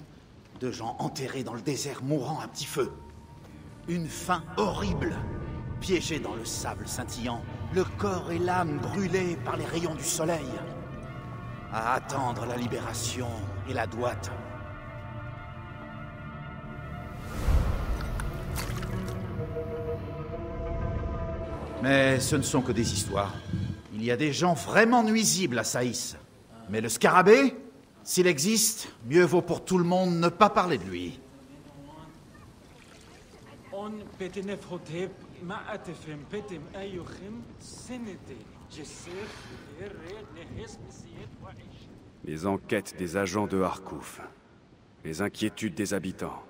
de gens enterrés dans le désert mourant à petit feu. Une fin horrible, piégés dans le sable scintillant, le corps et l'âme brûlés par les rayons du soleil. À attendre la libération et la droite. Mais ce ne sont que des histoires. Il y a des gens vraiment nuisibles à Saïs. Mais le scarabée, s'il existe, mieux vaut pour tout le monde ne pas parler de lui. Les enquêtes des agents de Harkouf. Les inquiétudes des habitants.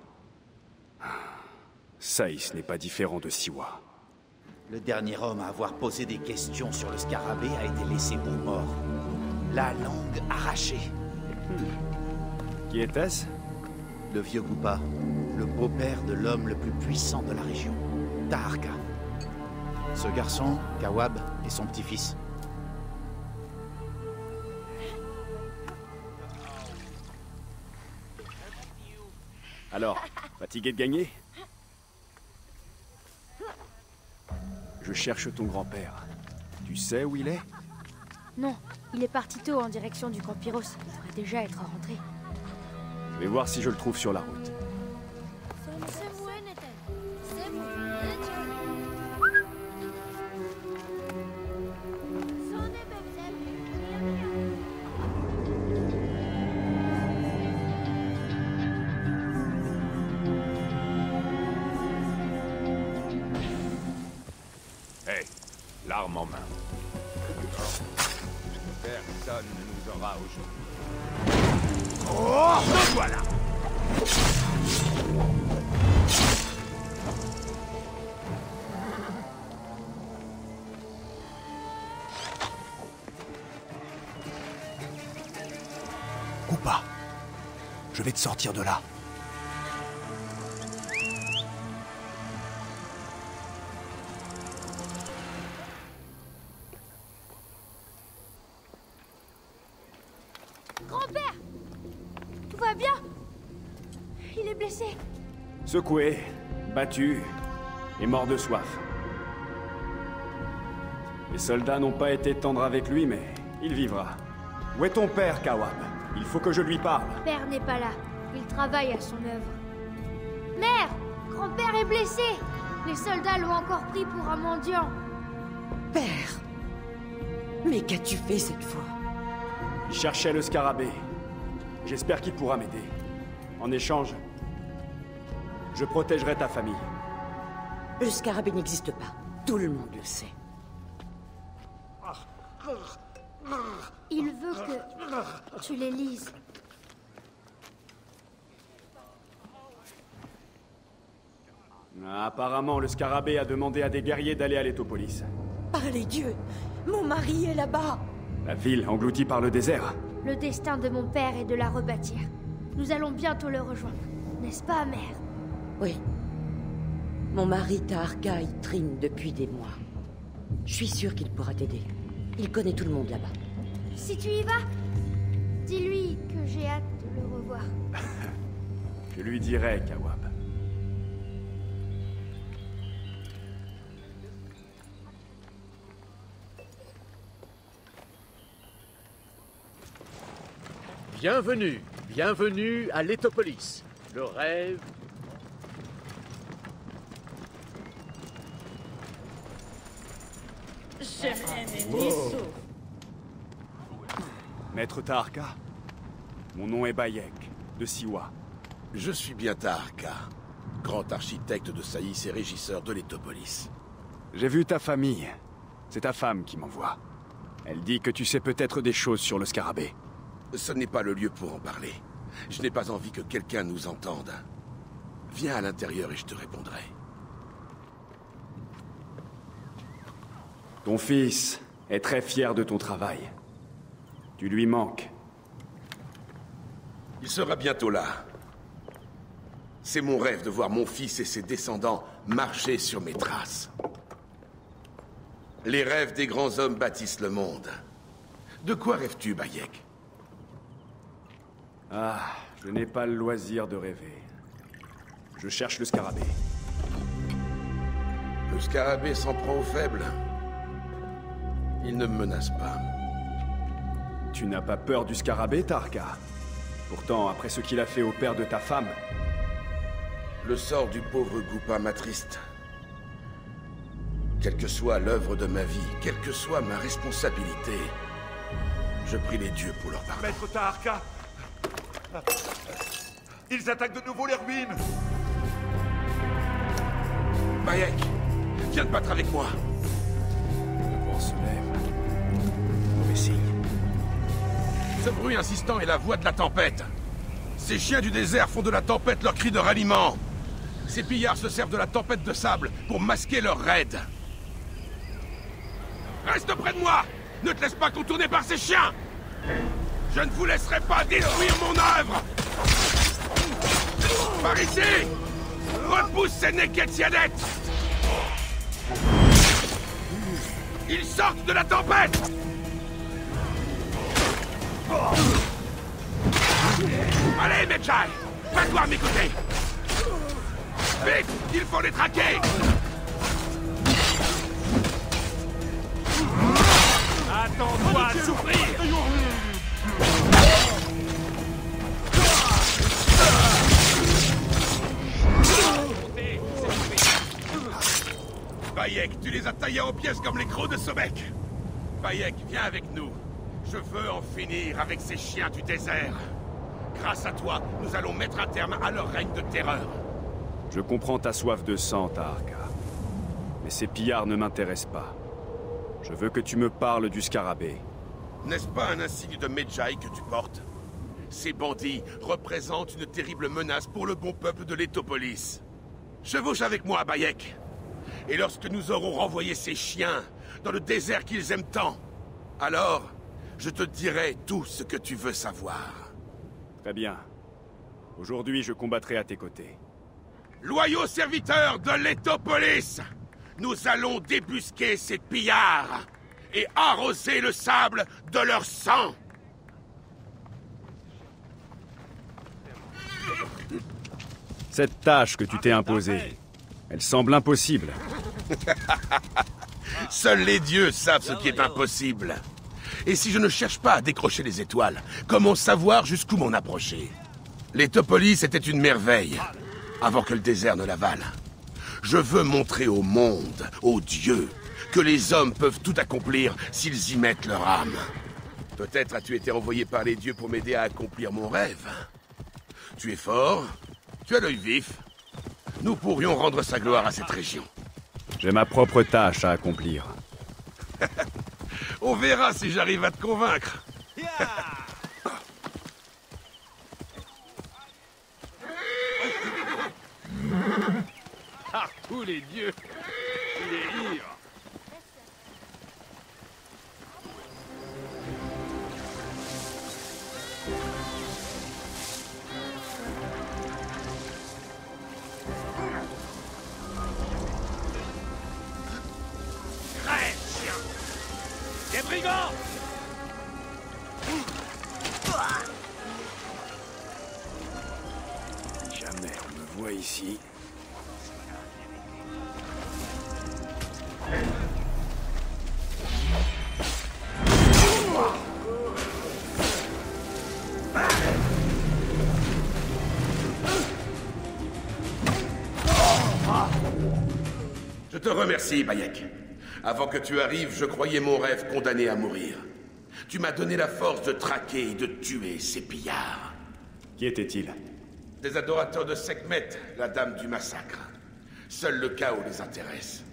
Saïs n'est pas différent de Siwa. Le dernier homme à avoir posé des questions sur le scarabée a été laissé pour mort. La langue arrachée. Qui était-ce? Le vieux Koopa, le beau-père de l'homme le plus puissant de la région, Taharka. Ce garçon, Kawab, est son petit-fils. Alors, fatigué de gagner? Je cherche ton grand-père. Tu sais où il est? Non, il est parti tôt en direction du camp Pyros. Il devrait déjà être rentré. Je vais voir si je le trouve sur la route. Sortir de là. Grand-père Tout va bien? Il est blessé. Secoué, battu et mort de soif. Les soldats n'ont pas été tendres avec lui, mais il vivra. Où est ton père, Kawab? Il faut que je lui parle. Père n'est pas là. Il travaille à son œuvre. Mère Grand-père est blessé Les soldats l'ont encore pris pour un mendiant. Père Mais qu'as-tu fait cette fois? Il cherchait le scarabée. J'espère qu'il pourra m'aider. En échange, je protégerai ta famille. Le scarabée n'existe pas. Tout le monde le sait. Il veut que tu les lises. Apparemment, le scarabée a demandé à des guerriers d'aller à l'Étopolis. Par les dieux Mon mari est là-bas La ville engloutie par le désert. Le destin de mon père est de la rebâtir. Nous allons bientôt le rejoindre. N'est-ce pas, mère? Oui. Mon mari Taharka y trine depuis des mois. Je suis sûr qu'il pourra t'aider. Il connaît tout le monde là-bas. Si tu y vas, dis-lui que j'ai hâte de le revoir. Je lui dirai, Kawab. Bienvenue, bienvenue à l'Étopolis. Le rêve... Maître Taharka, mon nom est Bayek, de Siwa. Je suis bien Taharka, grand architecte de Saïs et régisseur de l'Étopolis. J'ai vu ta famille. C'est ta femme qui m'envoie. Elle dit que tu sais peut-être des choses sur le scarabée. Ce n'est pas le lieu pour en parler. Je n'ai pas envie que quelqu'un nous entende. Viens à l'intérieur et je te répondrai. Ton fils est très fier de ton travail. Tu lui manques. Il sera bientôt là. C'est mon rêve de voir mon fils et ses descendants marcher sur mes traces. Les rêves des grands hommes bâtissent le monde. De quoi rêves-tu, Bayek? Ah, je n'ai pas le loisir de rêver. Je cherche le scarabée. Le scarabée s'en prend aux faibles. Il ne me menace pas. Tu n'as pas peur du scarabée, Tarka? Pourtant, après ce qu'il a fait au père de ta femme... Le sort du pauvre Goupa m'attriste. Quelle que soit l'œuvre de ma vie, quelle que soit ma responsabilité, je prie les dieux pour leur pardon. Maître Taharka Ils attaquent de nouveau les ruines Bayek, viens te battre avec moi. Le vent se lève. Mauvais signe. Ce bruit insistant est la voix de la tempête. Ces chiens du désert font de la tempête leur cri de ralliement. Ces pillards se servent de la tempête de sable pour masquer leur raid. Reste près de moi Ne te laisse pas contourner par ces chiens Je ne vous laisserai pas détruire mon œuvre. Par ici Repousse ces Neketianettes. Ils sortent de la tempête. Allez, Medjay Passe-toi à mes côtés Vite Il faut les traquer. Attends-toi à souffrir Bayek, tu les as taillés en pièces comme les crocs de Sobek Bayek, viens avec nous. Je veux en finir avec ces chiens du désert. Grâce à toi, nous allons mettre un terme à leur règne de terreur. Je comprends ta soif de sang, Taharka. Mais ces pillards ne m'intéressent pas. Je veux que tu me parles du scarabée. N'est-ce pas un insigne de Medjay que tu portes? Ces bandits représentent une terrible menace pour le bon peuple de l'Étopolis. Chevauche avec moi, Bayek. Et lorsque nous aurons renvoyé ces chiens dans le désert qu'ils aiment tant, alors je te dirai tout ce que tu veux savoir. Très bien. Aujourd'hui, je combattrai à tes côtés. Loyaux serviteurs de l'Étopolis, nous allons débusquer ces pillards et arroser le sable de leur sang. Cette tâche que tu t'es imposée, elle semble impossible. Seuls les dieux savent ce qui est impossible. Et si je ne cherche pas à décrocher les étoiles, comment savoir jusqu'où m'en approcher? L'Étopolis était une merveille, avant que le désert ne l'avale. Je veux montrer au monde, aux dieux, que les hommes peuvent tout accomplir s'ils y mettent leur âme. Peut-être as-tu été envoyé par les dieux pour m'aider à accomplir mon rêve. Tu es fort, tu as l'œil vif. Nous pourrions rendre sa gloire à cette région. J'ai ma propre tâche à accomplir. On verra si j'arrive à te convaincre. Tous les dieux Il est Brigands Jamais on me voit ici. Je te remercie, Bayek. Avant que tu arrives, je croyais mon rêve condamné à mourir. Tu m'as donné la force de traquer et de tuer ces pillards. Qui était-il? Des adorateurs de Sekhmet, la dame du massacre. Seul le chaos les intéresse.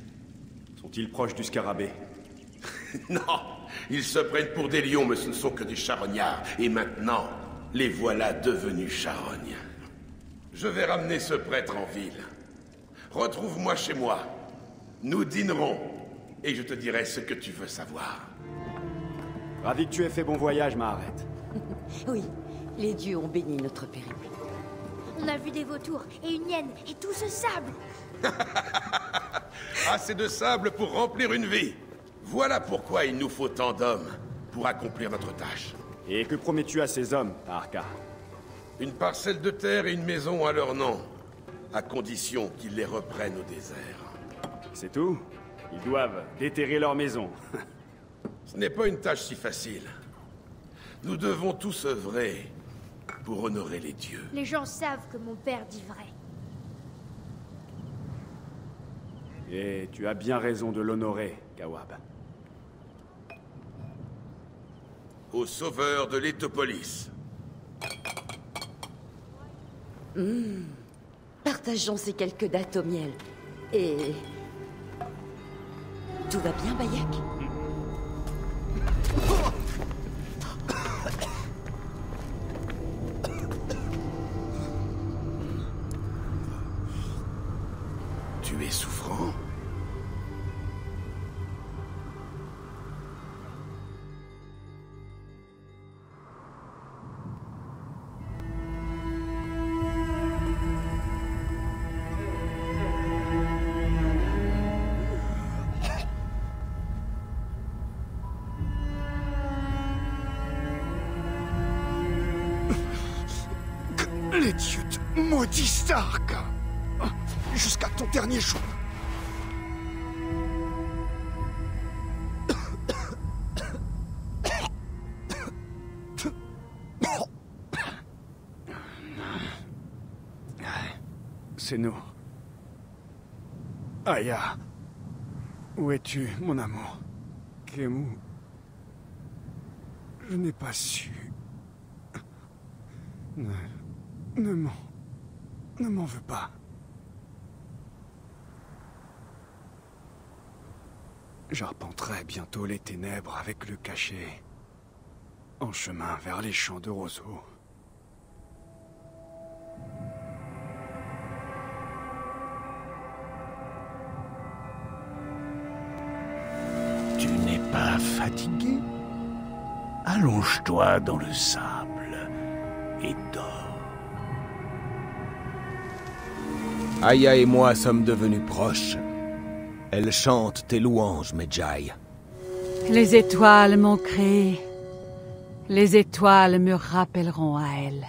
Sont-ils proches du scarabée? Non, ils se prennent pour des lions, mais ce ne sont que des charognards. Et maintenant, les voilà devenus charognes. Je vais ramener ce prêtre en ville. Retrouve-moi chez moi. Nous dînerons. Et je te dirai ce que tu veux savoir. Ravi que tu aies fait bon voyage, Maharet. Oui, les dieux ont béni notre périple. On a vu des vautours et une hyène et tout ce sable. Assez de sable pour remplir une vie. Voilà pourquoi il nous faut tant d'hommes pour accomplir notre tâche. Et que promets-tu à ces hommes, Arka Une parcelle de terre et une maison à leur nom, à condition qu'ils les reprennent au désert. C'est tout? Ils doivent déterrer leur maison. Ce n'est pas une tâche si facile. Nous devons tous œuvrer pour honorer les dieux. Les gens savent que mon père dit vrai. Et tu as bien raison de l'honorer, Kawab. Au sauveur de l'Étopolis. Hmm. Partageons ces quelques dates au miel. Et... Tout va bien, Bayek Où es-tu, mon amour? Kemu. Je n'ai pas su. Ne. Ne m'en. Ne m'en veux pas. J'arpenterai bientôt les ténèbres avec le cachet. En chemin vers les champs de roseaux. Pas fatigué Allonge-toi dans le sable et dors. Aya et moi sommes devenus proches. Elle chante tes louanges, Medjay. Les étoiles m'ont créé. Les étoiles me rappelleront à elle.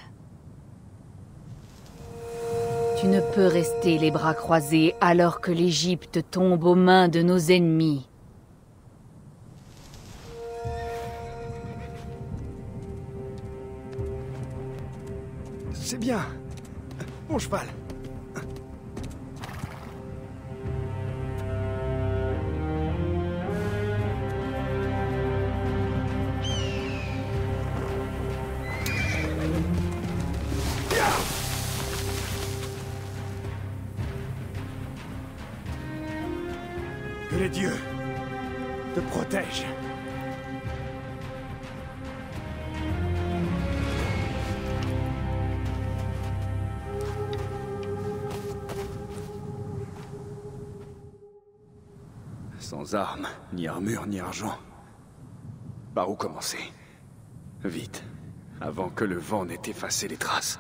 Tu ne peux rester les bras croisés alors que l'Égypte tombe aux mains de nos ennemis. C'est bien. Mon cheval. Que les dieux Armes, ni armure, ni argent. Par où commencer? Vite, avant que le vent n'ait effacé les traces.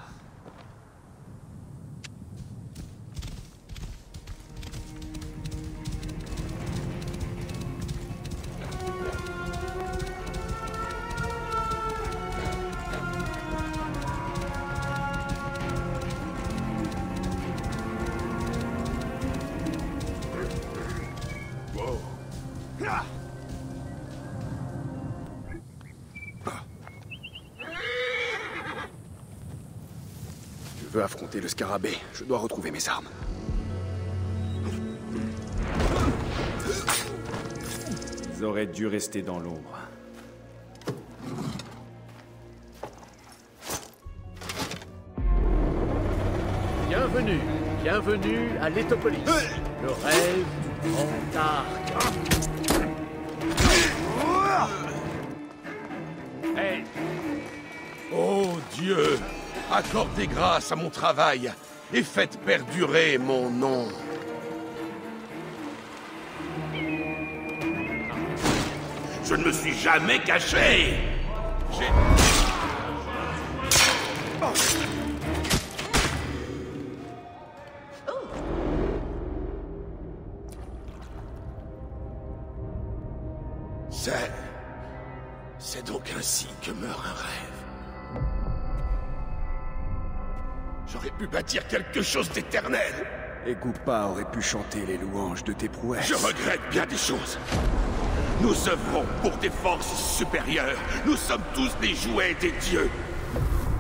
Scarabée. Je dois retrouver mes armes. Ils auraient dû rester dans l'ombre. Bienvenue, bienvenue à l'Étopolis. Le rêve du grand arc. Hey. Oh Dieu, accordez grâce à mon travail et faites perdurer mon nom. Je ne me suis jamais caché. J'ai... quelque chose d'éternel. Et Goupa aurait pu chanter les louanges de tes prouesses. Je regrette bien des choses. Nous œuvrons pour des forces supérieures. Nous sommes tous des jouets des dieux.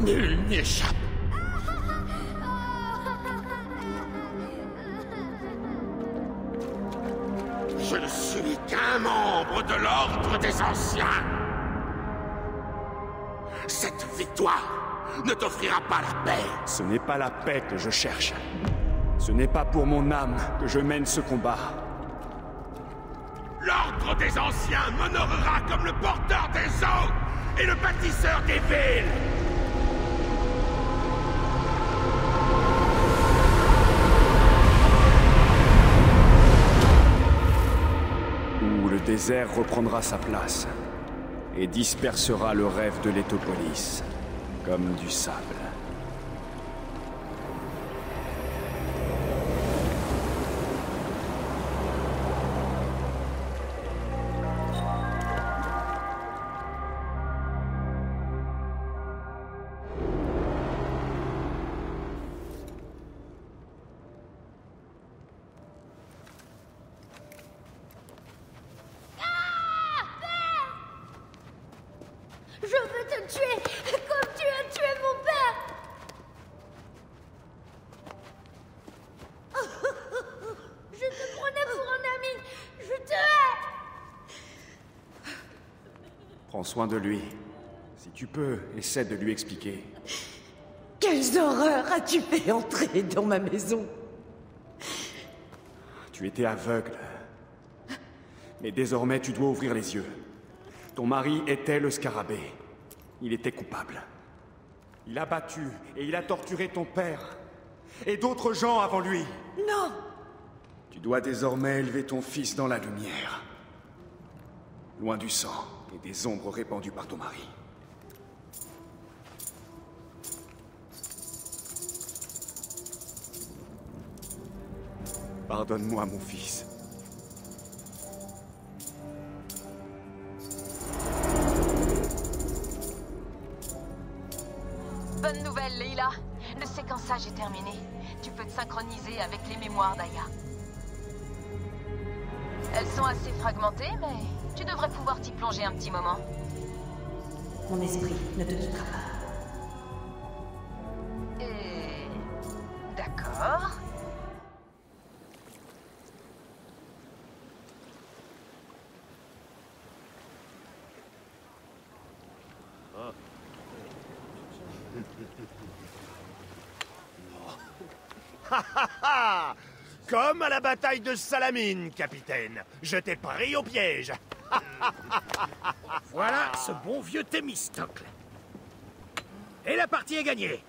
Nul n'y échappe. Ne t'offrira pas la paix. Ce n'est pas la paix que je cherche. Ce n'est pas pour mon âme que je mène ce combat. L'ordre des anciens m'honorera comme le porteur des eaux et le bâtisseur des villes. Où le désert reprendra sa place et dispersera le rêve de l'Étopolis comme du sable. Soin de lui. Si tu peux, essaie de lui expliquer. Quelles horreurs as-tu fait entrer dans ma maison? Tu étais aveugle. Mais désormais, tu dois ouvrir les yeux. Ton mari était le scarabée. Il était coupable. Il a battu et il a torturé ton père. Et d'autres gens avant lui. Non Tu dois désormais élever ton fils dans la lumière. Loin du sang et des ombres répandues par ton mari. Pardonne-moi, mon fils. Bonne nouvelle, Leila. Le séquençage est terminé. Tu peux te synchroniser avec les mémoires d'Aya. Elles sont assez fragmentées, mais tu devrais pouvoir t'y plonger un petit moment. Mon esprit ne te quittera pas. Et... D'accord. Comme à la bataille de Salamine, capitaine. Je t'ai pris au piège. Voilà ce bon vieux Thémistocle. Et la partie est gagnée.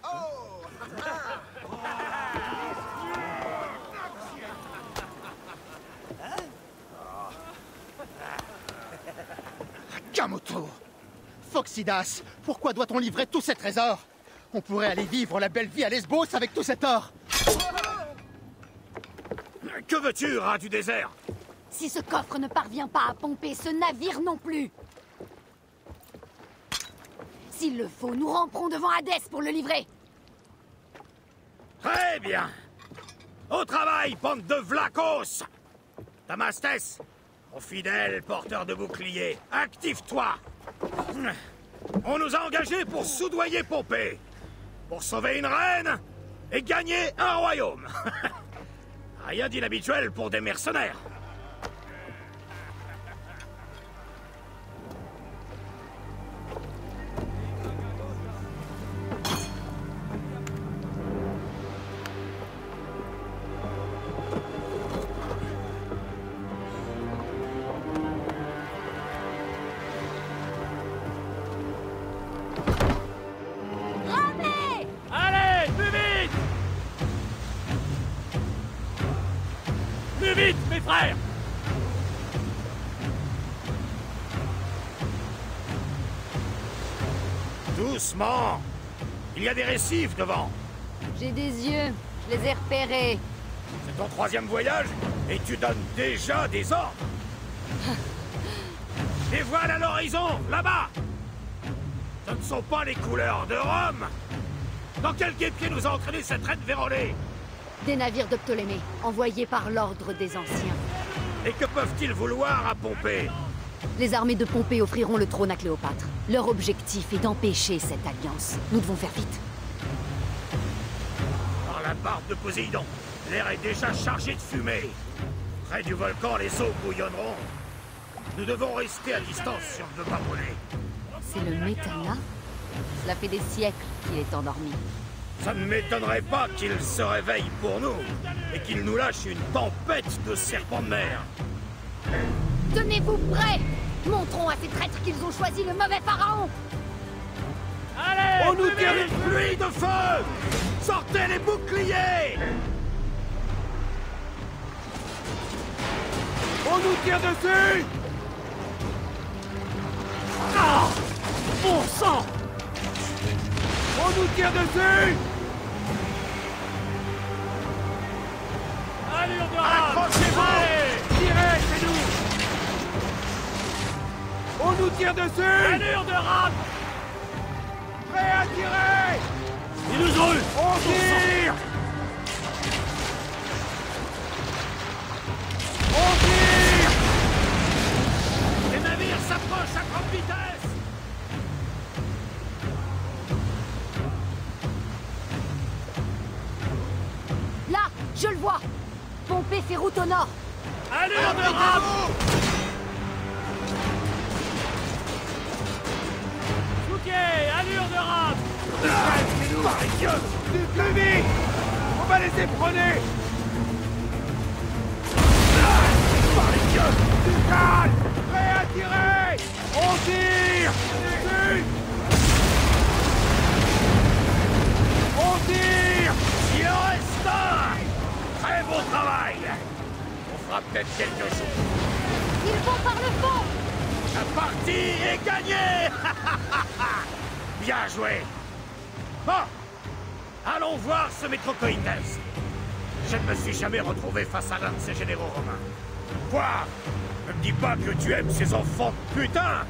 Kamoto Foxidas, pourquoi doit-on livrer tous ces trésors On pourrait aller vivre la belle vie à Lesbos avec tout cet or Que veux-tu, rat du désert? Si ce coffre ne parvient pas à pomper, ce navire non plus. S'il le faut, nous ramperons devant Hadès pour le livrer. Très bien. Au travail, bande de vlacos Damastes, mon fidèle porteur de bouclier, active-toi. On nous a engagés pour soudoyer Pompée, pour sauver une reine et gagner un royaume. Rien d'inhabituel pour des mercenaires. A des récifs devant. J'ai des yeux, je les ai repérés. C'est ton troisième voyage et tu donnes déjà des ordres. Et voilà l'horizon, là-bas Ce ne sont pas les couleurs de Rome Dans quel guépier nous a entraîné cette reine vérolée? Des navires de Ptolémée, envoyés par l'ordre des anciens. Et que peuvent-ils vouloir à Pompée? Les armées de Pompée offriront le trône à Cléopâtre. Leur objectif est d'empêcher cette alliance. Nous devons faire vite. Par la barbe de Poséidon, l'air est déjà chargé de fumée. Près du volcan, les eaux bouillonneront. Nous devons rester à distance si on ne veut pas brûler. C'est le Métana Cela fait des siècles qu'il est endormi. Ça ne m'étonnerait pas qu'il se réveille pour nous et qu'il nous lâche une tempête de serpents de mer. Tenez-vous prêts. Montrons à ces traîtres qu'ils ont choisi le mauvais pharaon. Allez On nous tire une pluie de feu. Sortez les boucliers. On nous tire dessus. Ah Bon sang. On nous tire dessus. Allure de Accrochez-vous. Allez. Tirez, c'est nous On nous tire dessus Allure de rame. Prêt à tirer Ils nous ont eu. On tire On tire Les navires s'approchent à grande vitesse. Là, je le vois. Pompée fait route au nord. Allure de rame Du plus vite On va les éperonner Par les dieux Du calme Prêt à tirer. On tire. On tire. Il en reste un. Très beau travail. On fera peut-être quelque chose. Ils vont par le fond. La partie est gagnée Bien joué. Bon Allons voir ce Métrocoïdes Je ne me suis jamais retrouvé face à l'un de ces généraux romains. Quoi Ne me dis pas que tu aimes ces enfants de putain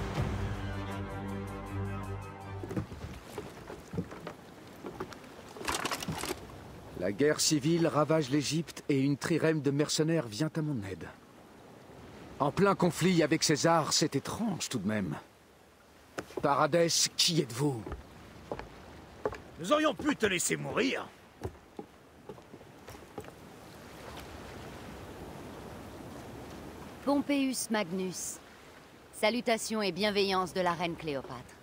La guerre civile ravage l'Égypte et une trirème de mercenaires vient à mon aide. En plein conflit avec César, c'est étrange tout de même. Paradès, qui êtes-vous? Nous aurions pu te laisser mourir. Pompéus Magnus. Salutations et bienveillance de la reine Cléopâtre.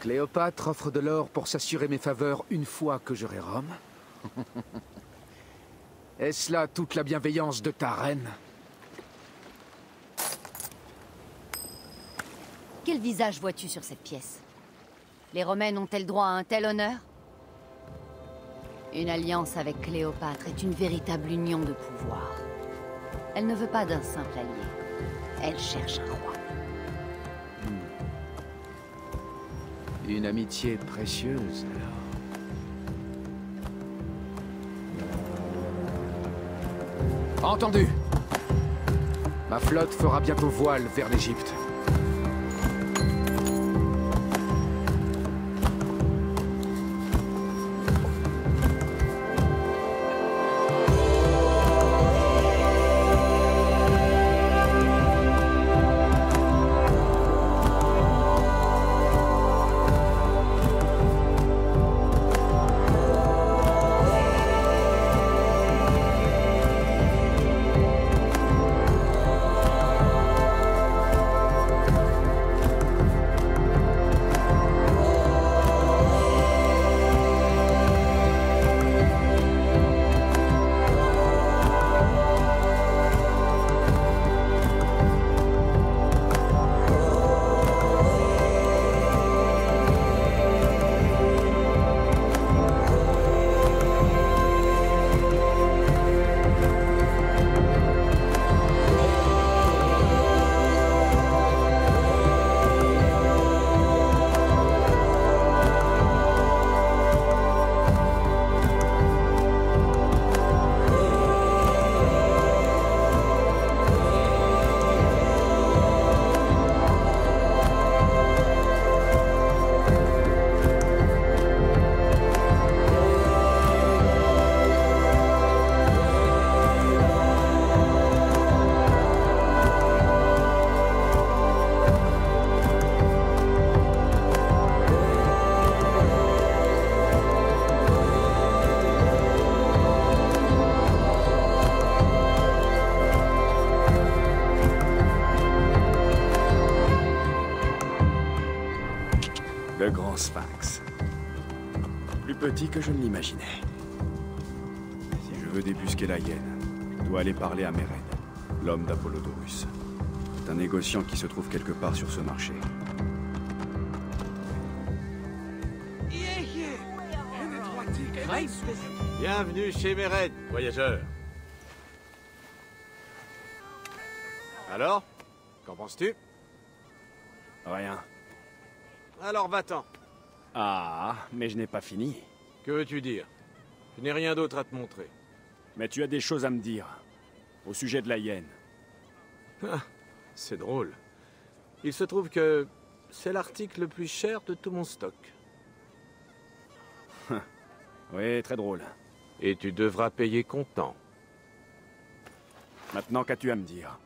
Cléopâtre offre de l'or pour s'assurer mes faveurs une fois que j'aurai Rome Est-ce là toute la bienveillance de ta reine? Quel visage vois-tu sur cette pièce? Les Romaines ont-elles droit à un tel honneur? Une alliance avec Cléopâtre est une véritable union de pouvoir. Elle ne veut pas d'un simple allié. Elle cherche un roi. Une amitié précieuse, alors. Entendu Ma flotte fera bientôt voile vers l'Égypte. Que je ne l'imaginais. Si je veux débusquer la hyène, je dois aller parler à Mered, l'homme d'Apollodorus. C'est un négociant qui se trouve quelque part sur ce marché. Bienvenue chez Mered, voyageur. Alors Qu'en penses-tu? Rien. Alors va-t'en. Ah, mais je n'ai pas fini. Que veux-tu dire? Je n'ai rien d'autre à te montrer. Mais tu as des choses à me dire. Au sujet de la hyène. Ah, c'est drôle. Il se trouve que c'est l'article le plus cher de tout mon stock. oui, très drôle. Et tu devras payer comptant. Maintenant, qu'as-tu à me dire?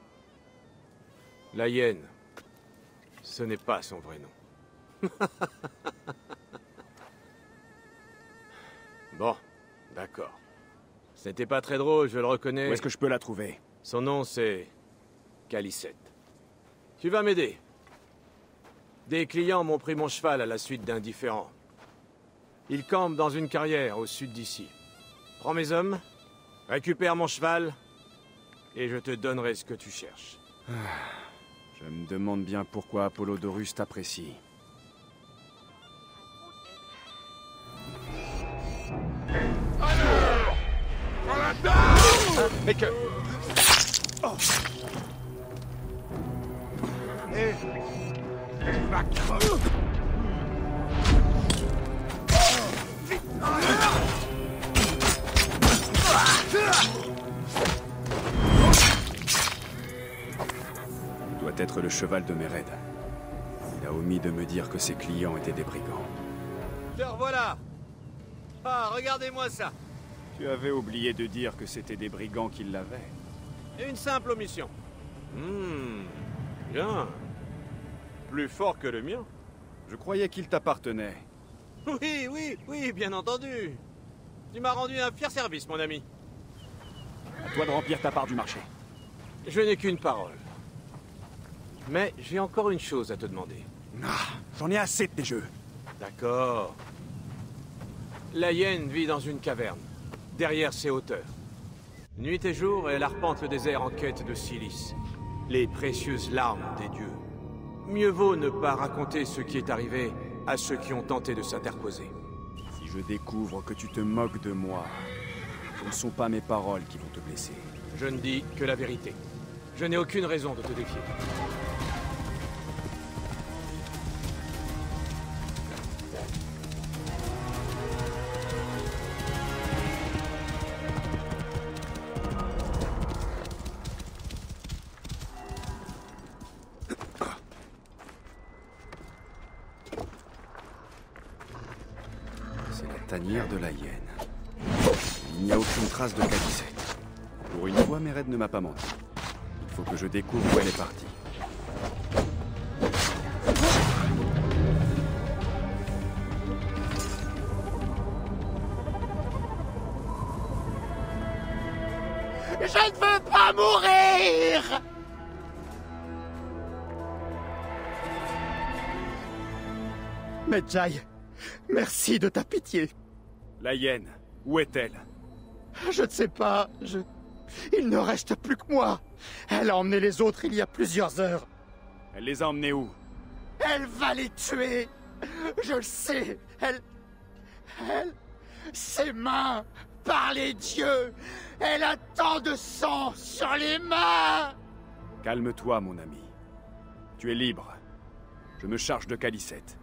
La hyène. Ce n'est pas son vrai nom. d'accord. Ce n'était pas très drôle, je le reconnais. Où est-ce que je peux la trouver? Son nom, c'est... Calicette. Tu vas m'aider. Des clients m'ont pris mon cheval à la suite d'un différend. Ils campent dans une carrière au sud d'ici. Prends mes hommes, récupère mon cheval, et je te donnerai ce que tu cherches. Je me demande bien pourquoi Apollodorus t'apprécie. Mais que... doit être le cheval de Mered. Il a omis de me dire que ses clients étaient des brigands. Te revoilà Ah, regardez-moi ça Tu avais oublié de dire que c'était des brigands qui l'avaient. Une simple omission. Hmm, bien. Plus fort que le mien. Je croyais qu'il t'appartenait. Oui, oui, oui, bien entendu. Tu m'as rendu un fier service, mon ami. À toi de remplir ta part du marché. Je n'ai qu'une parole. Mais j'ai encore une chose à te demander. Ah, j'en ai assez de tes jeux. D'accord. La hyène vit dans une caverne, derrière ses hauteurs. Nuit et jour, elle arpente le désert en quête de silice, les précieuses larmes des dieux. Mieux vaut ne pas raconter ce qui est arrivé à ceux qui ont tenté de s'interposer. Si Je découvre que tu te moques de moi. Ce ne sont pas mes paroles qui vont te blesser. Je ne dis que la vérité. Je n'ai aucune raison de te défier. M'a pas menti. Il faut que je découvre où elle est partie. Je ne veux pas mourir Medjay, merci de ta pitié. La hyène, où est-elle? Je ne sais pas, je... Il ne reste plus que moi. Elle a emmené les autres il y a plusieurs heures. Elle les a emmenés où? Elle va les tuer. Je le sais. Elle... Elle... Ses mains, par les dieux. Elle a tant de sang sur les mains. Calme-toi, mon ami. Tu es libre. Je me charge de Calicette.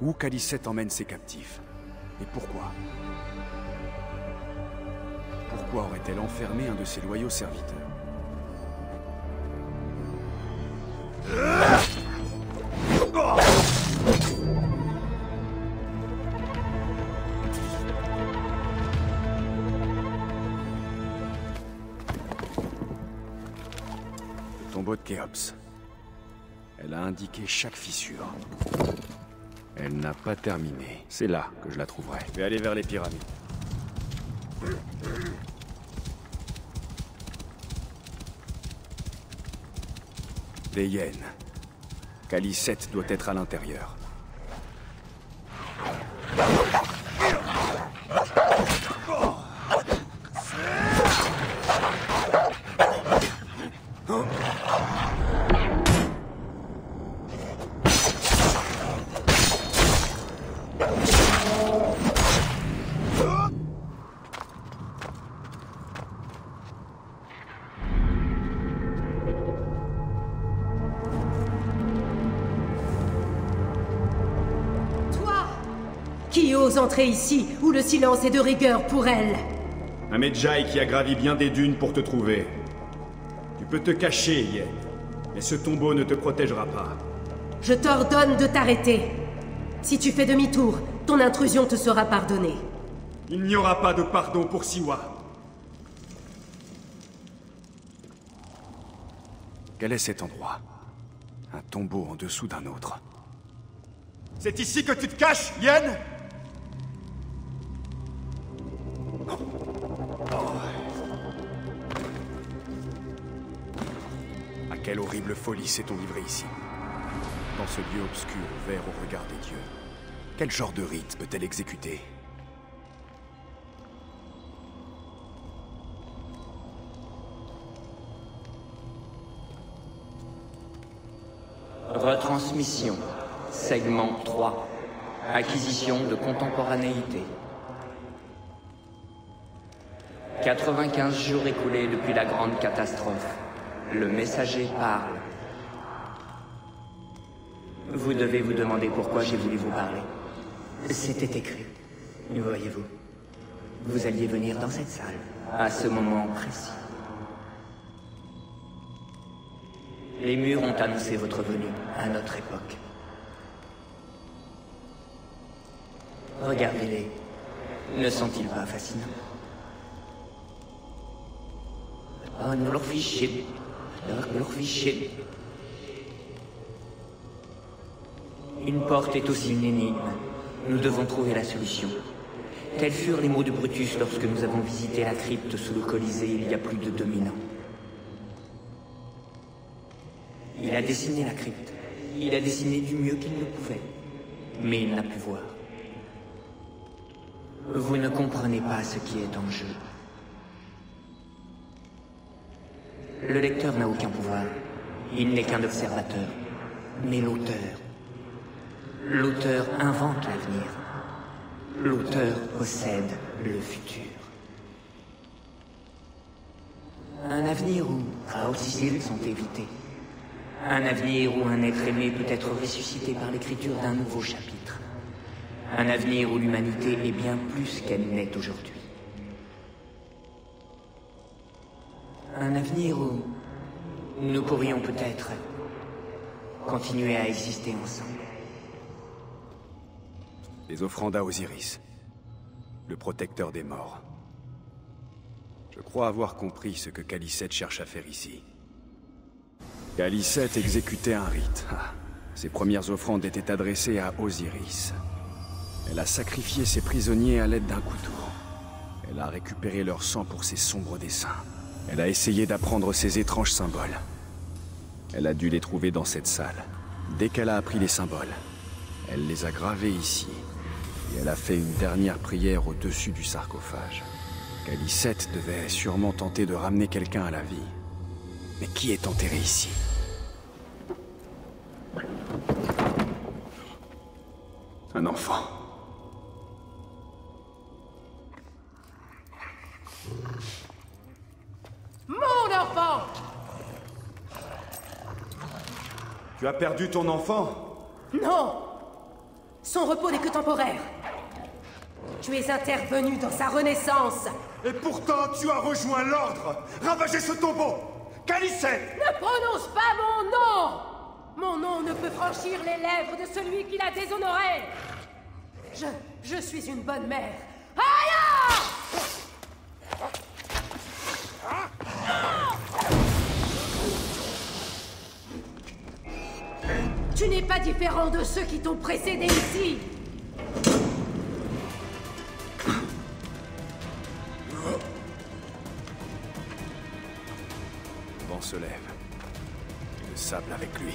Où Calicette emmène ses captifs? Et pourquoi? Pourquoi aurait-elle enfermé un de ses loyaux serviteurs Le tombeau de Khéops. Elle a indiqué chaque fissure. Elle n'a pas terminé. C'est là que je la trouverai. Je vais aller vers les pyramides. Des hyènes. Calicette doit être à l'intérieur. Qui ose entrer ici où le silence est de rigueur pour elle Un Medjay qui a gravi bien des dunes pour te trouver. Tu peux te cacher, Hyène. Mais ce tombeau ne te protégera pas. Je t'ordonne de t'arrêter. Si tu fais demi-tour, ton intrusion te sera pardonnée. Il n'y aura pas de pardon pour Siwa. Quel est cet endroit? Un tombeau en dessous d'un autre. C'est ici que tu te caches, Yen? Horrible folie s'est-on livré ici Dans ce lieu obscur ouvert au regard des dieux. Quel genre de rite peut-elle exécuter? Retransmission. Segment 3. Acquisition de contemporanéité. 95 jours écoulés depuis la grande catastrophe. Le messager parle. Vous devez vous demander pourquoi j'ai voulu vous parler. C'était écrit. Voyez-vous. Vous alliez venir dans cette salle, à ce moment précis. Les murs ont annoncé votre venue à notre époque. Regardez-les. Ne sont-ils pas fascinants? Oh, nous leur fichez. Leur. Une porte est aussi une énigme. Nous devons trouver la solution. Tels furent les mots de Brutus lorsque nous avons visité la crypte sous le Colisée il y a plus de 2000 ans. Il a dessiné la crypte. Il a dessiné du mieux qu'il le pouvait. Mais il n'a pu voir. Vous ne comprenez pas ce qui est en jeu. Le lecteur n'a aucun pouvoir. Il n'est qu'un observateur. Mais l'auteur. L'auteur invente l'avenir. L'auteur possède le futur. Un avenir où et sont évités. Un avenir où un être aimé peut être ressuscité par l'écriture d'un nouveau chapitre. Un avenir où l'humanité est bien plus qu'elle n'est aujourd'hui. Un avenir où nous pourrions peut-être continuer à exister ensemble. Les offrandes à Osiris, le protecteur des morts. Je crois avoir compris ce que Calicette cherche à faire ici. Calicette exécutait un rite. Ah, ses premières offrandes étaient adressées à Osiris. Elle a sacrifié ses prisonniers à l'aide d'un couteau. Elle a récupéré leur sang pour ses sombres desseins. Elle a essayé d'apprendre ces étranges symboles. Elle a dû les trouver dans cette salle. Dès qu'elle a appris les symboles, elle les a gravés ici. Et elle a fait une dernière prière au-dessus du sarcophage. Calicette devait sûrement tenter de ramener quelqu'un à la vie. Mais qui est enterré ici? Un enfant. Mon enfant Tu as perdu ton enfant? Non Son repos n'est que temporaire. Tu es intervenu dans sa renaissance. Et pourtant, tu as rejoint l'ordre. Ravagez ce tombeau. Calicette Ne prononce pas mon nom. Mon nom ne peut franchir les lèvres de celui qui l'a déshonoré. Je... je suis une bonne mère. Aïe Tu n'es pas différent de ceux qui t'ont précédé ici Le vent se lève. Et le sable avec lui.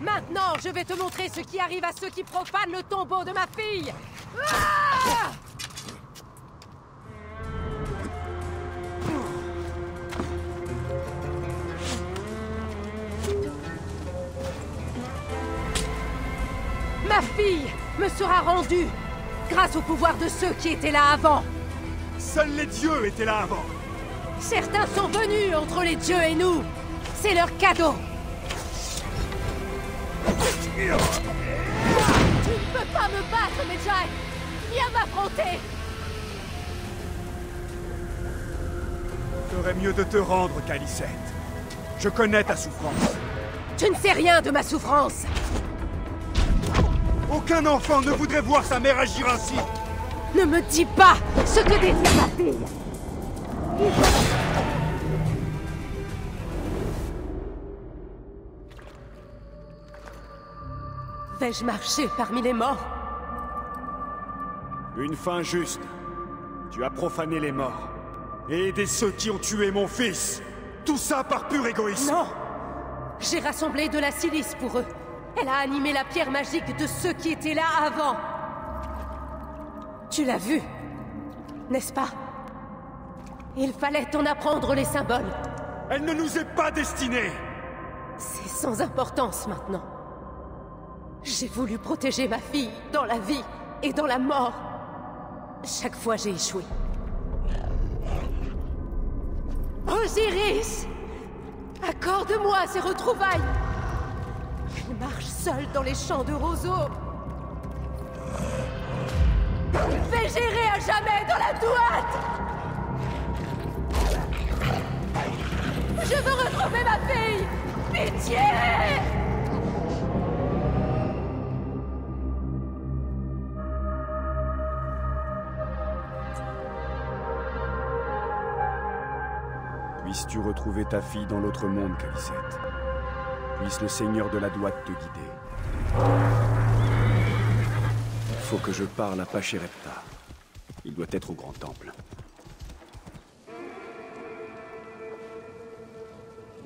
Maintenant, je vais te montrer ce qui arrive à ceux qui profanent le tombeau de ma fille Ah Ma fille me sera rendue grâce au pouvoir de ceux qui étaient là avant. Seuls les dieux étaient là avant Certains sont venus entre les dieux et nous. C'est leur cadeau. Tu ne peux pas me battre, Medjay Viens m'affronter Ferait mieux de te rendre, Calicette. Je connais ta souffrance. Tu ne sais rien de ma souffrance Aucun enfant ne voudrait voir sa mère agir ainsi Ne me dis pas ce que désire ma fille Vais-je marcher parmi les morts? Une fin juste. Tu as profané les morts. Et aidé ceux qui ont tué mon fils. Tout ça par pur égoïsme. Non J'ai rassemblé de la silice pour eux. Elle a animé la pierre magique de ceux qui étaient là avant. Tu l'as vu, n'est-ce pas? Il fallait en apprendre les symboles. Elle ne nous est pas destinée C'est sans importance maintenant. J'ai voulu protéger ma fille dans la vie et dans la mort. Chaque fois j'ai échoué. Osiris Accorde-moi ces retrouvailles Elle marche seule dans les champs de roseaux. Fais gérer à jamais dans la douate Je veux retrouver ma fille Pitié Puisses-tu retrouver ta fille dans l'autre monde, Calicette. Puisse le Seigneur de la Droite te guider. Il faut que je parle à Pachérepta. Il doit être au Grand Temple.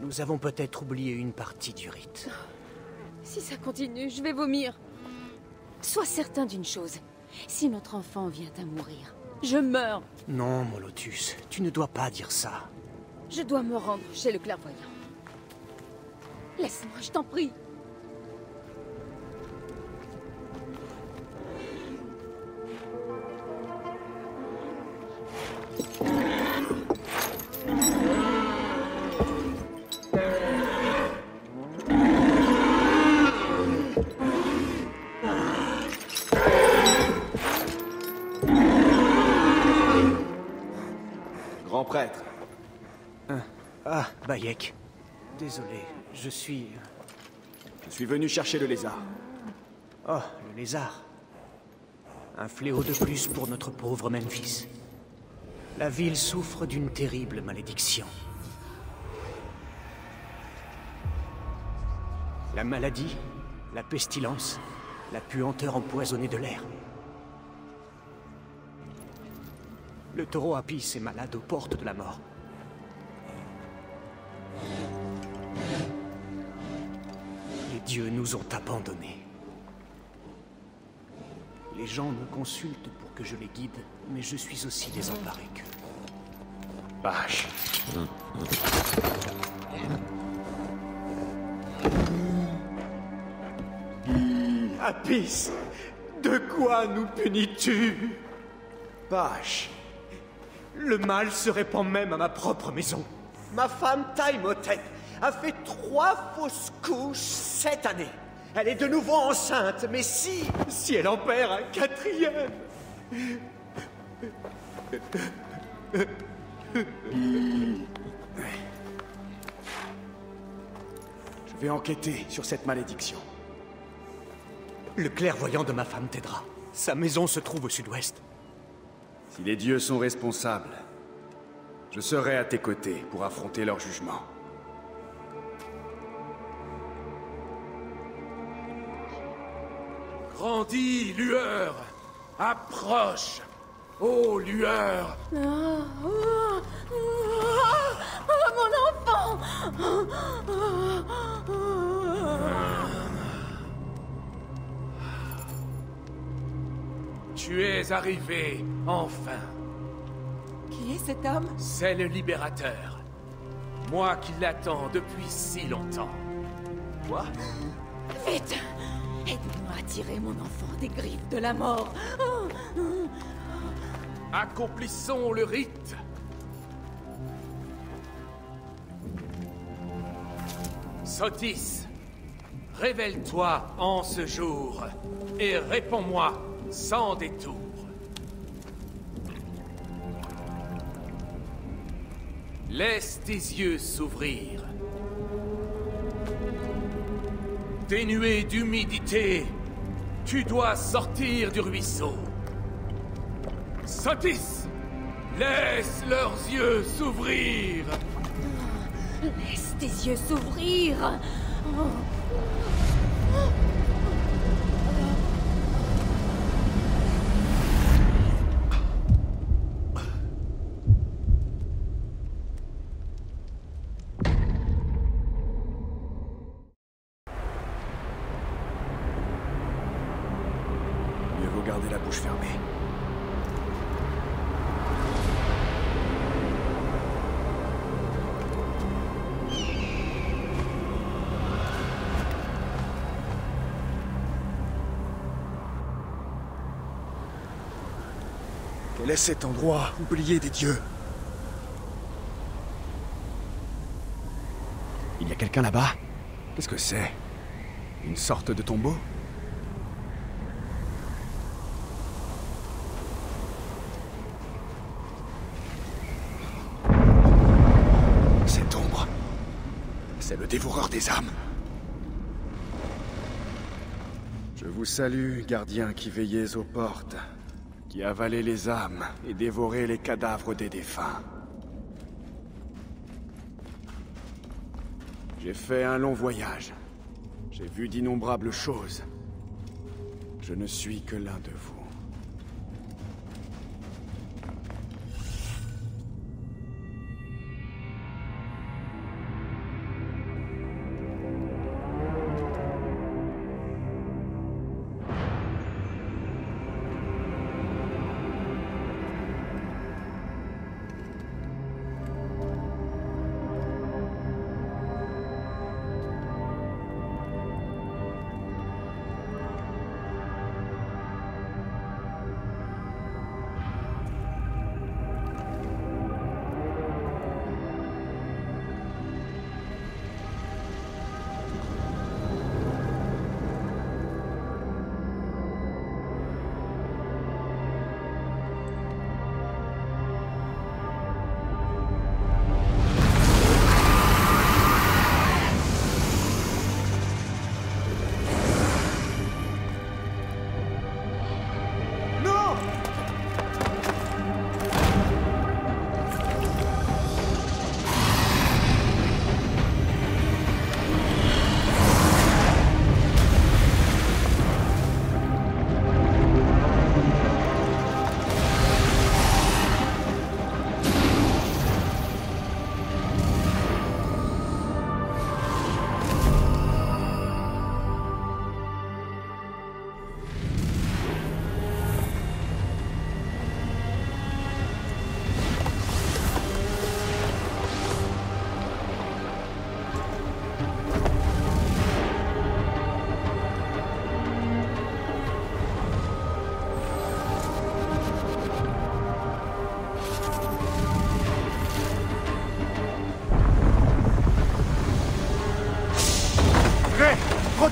Nous avons peut-être oublié une partie du rite. Si ça continue, je vais vomir. Sois certain d'une chose. Si notre enfant vient à mourir, je meurs. Non, Molotus, tu ne dois pas dire ça. Je dois me rendre chez le clairvoyant. Laisse-moi, je t'en prie. Grand prêtre. Ah, Bayek. Désolé, je suis... Je suis venu chercher le lézard. Oh, le lézard. Un fléau de plus pour notre pauvre Memphis. La ville souffre d'une terrible malédiction. La maladie, la pestilence, la puanteur empoisonnée de l'air. Le taureau Apis est malade aux portes de la mort. Dieux nous ont abandonnés. Les gens nous consultent pour que je les guide, mais je suis aussi désemparé qu'eux. Vache. Apis, de quoi nous punis-tu? Vache. Le mal se répand même à ma propre maison. Ma femme Taimotep a fait trois fausses couches cette année. Elle est de nouveau enceinte, mais si, si elle en perd un quatrième. Je vais enquêter sur cette malédiction. Le clairvoyant de ma femme t'aidera. Sa maison se trouve au sud-ouest. Si les dieux sont responsables, je serai à tes côtés pour affronter leur jugement. Grandis, lueur Approche Ô lueur mon enfant Tu es arrivé, enfin. Qui est cet homme? C'est le libérateur. Moi qui l'attends depuis si longtemps. Quoi? Vite Aide-moi à tirer mon enfant des griffes de la mort. Accomplissons le rite. Sotis, révèle-toi en ce jour et réponds-moi sans détour. Laisse tes yeux s'ouvrir. Dénué d'humidité, tu dois sortir du ruisseau. Sotis, laisse leurs yeux s'ouvrir. Laisse tes yeux s'ouvrir. Oh. Est cet endroit oublié des dieux. Il y a quelqu'un là-bas? Qu'est-ce que c'est? Une sorte de tombeau? Cette ombre, c'est le dévoreur des âmes. Je vous salue, gardiens qui veillez aux portes, qui avalez les âmes et dévorez les cadavres des défunts. J'ai fait un long voyage. J'ai vu d'innombrables choses. Je ne suis que l'un de vous.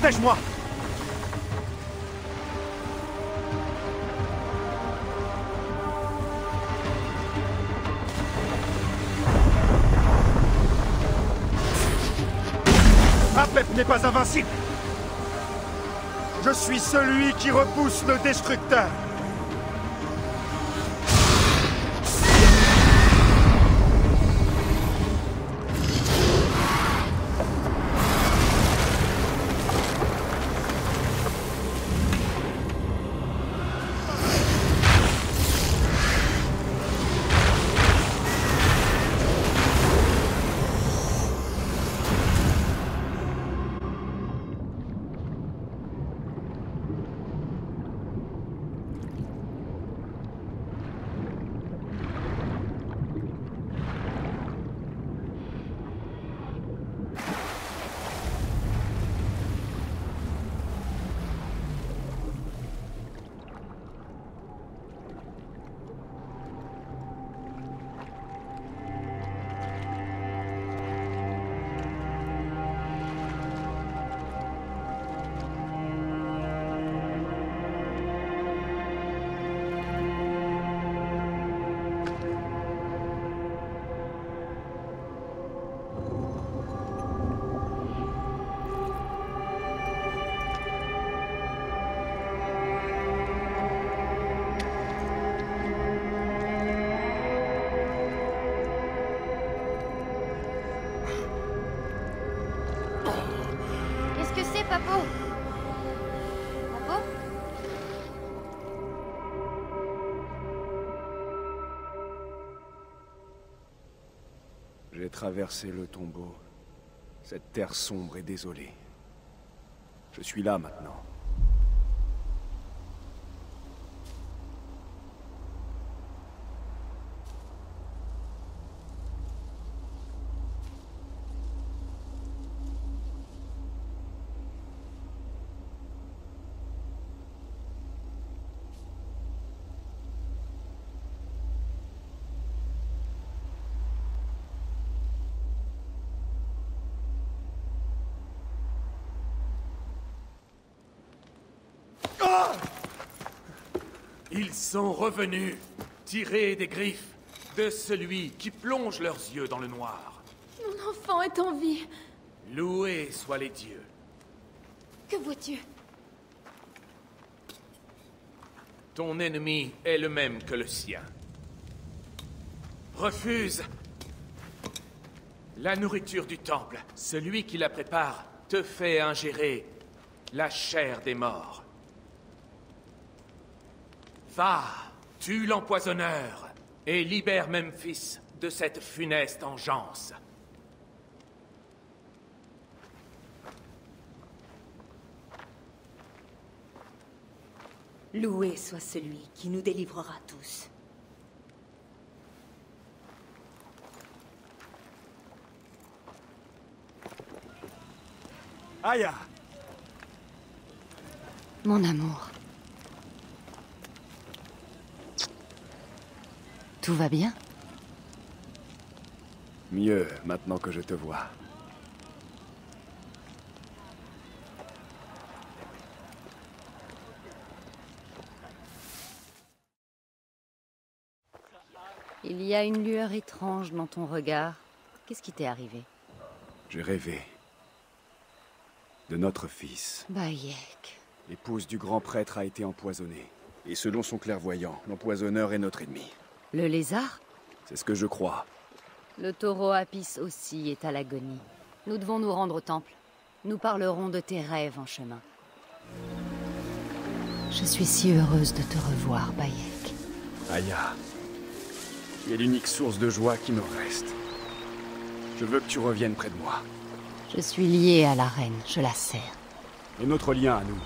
Protège-moi Apep n'est pas invincible. Je suis celui qui repousse le destructeur traversé le tombeau, cette terre sombre et désolée. Je suis là maintenant. Ils sont revenus, tirés des griffes de celui qui plonge leurs yeux dans le noir. Mon enfant est en vie. Loués soient les dieux. Que vois-tu? Ton ennemi est le même que le sien. Refuse la nourriture du temple. Celui qui la prépare te fait ingérer la chair des morts. Va, tue l'empoisonneur et libère Memphis de cette funeste engeance. Loué soit celui qui nous délivrera tous. Aya Mon amour. Tout va bien Mieux maintenant que je te vois. Il y a une lueur étrange dans ton regard. Qu'est-ce qui t'est arrivé J'ai rêvé. De notre fils. Bayek. L'épouse du grand prêtre a été empoisonnée. Et selon son clairvoyant, l'empoisonneur est notre ennemi. Le lézard C'est ce que je crois. Le taureau Apis aussi est à l'agonie. Nous devons nous rendre au temple. Nous parlerons de tes rêves en chemin. Je suis si heureuse de te revoir, Bayek. Aya. Tu es l'unique source de joie qui me reste. Je veux que tu reviennes près de moi. Je suis liée à la reine, je la sers. Et notre lien à nous.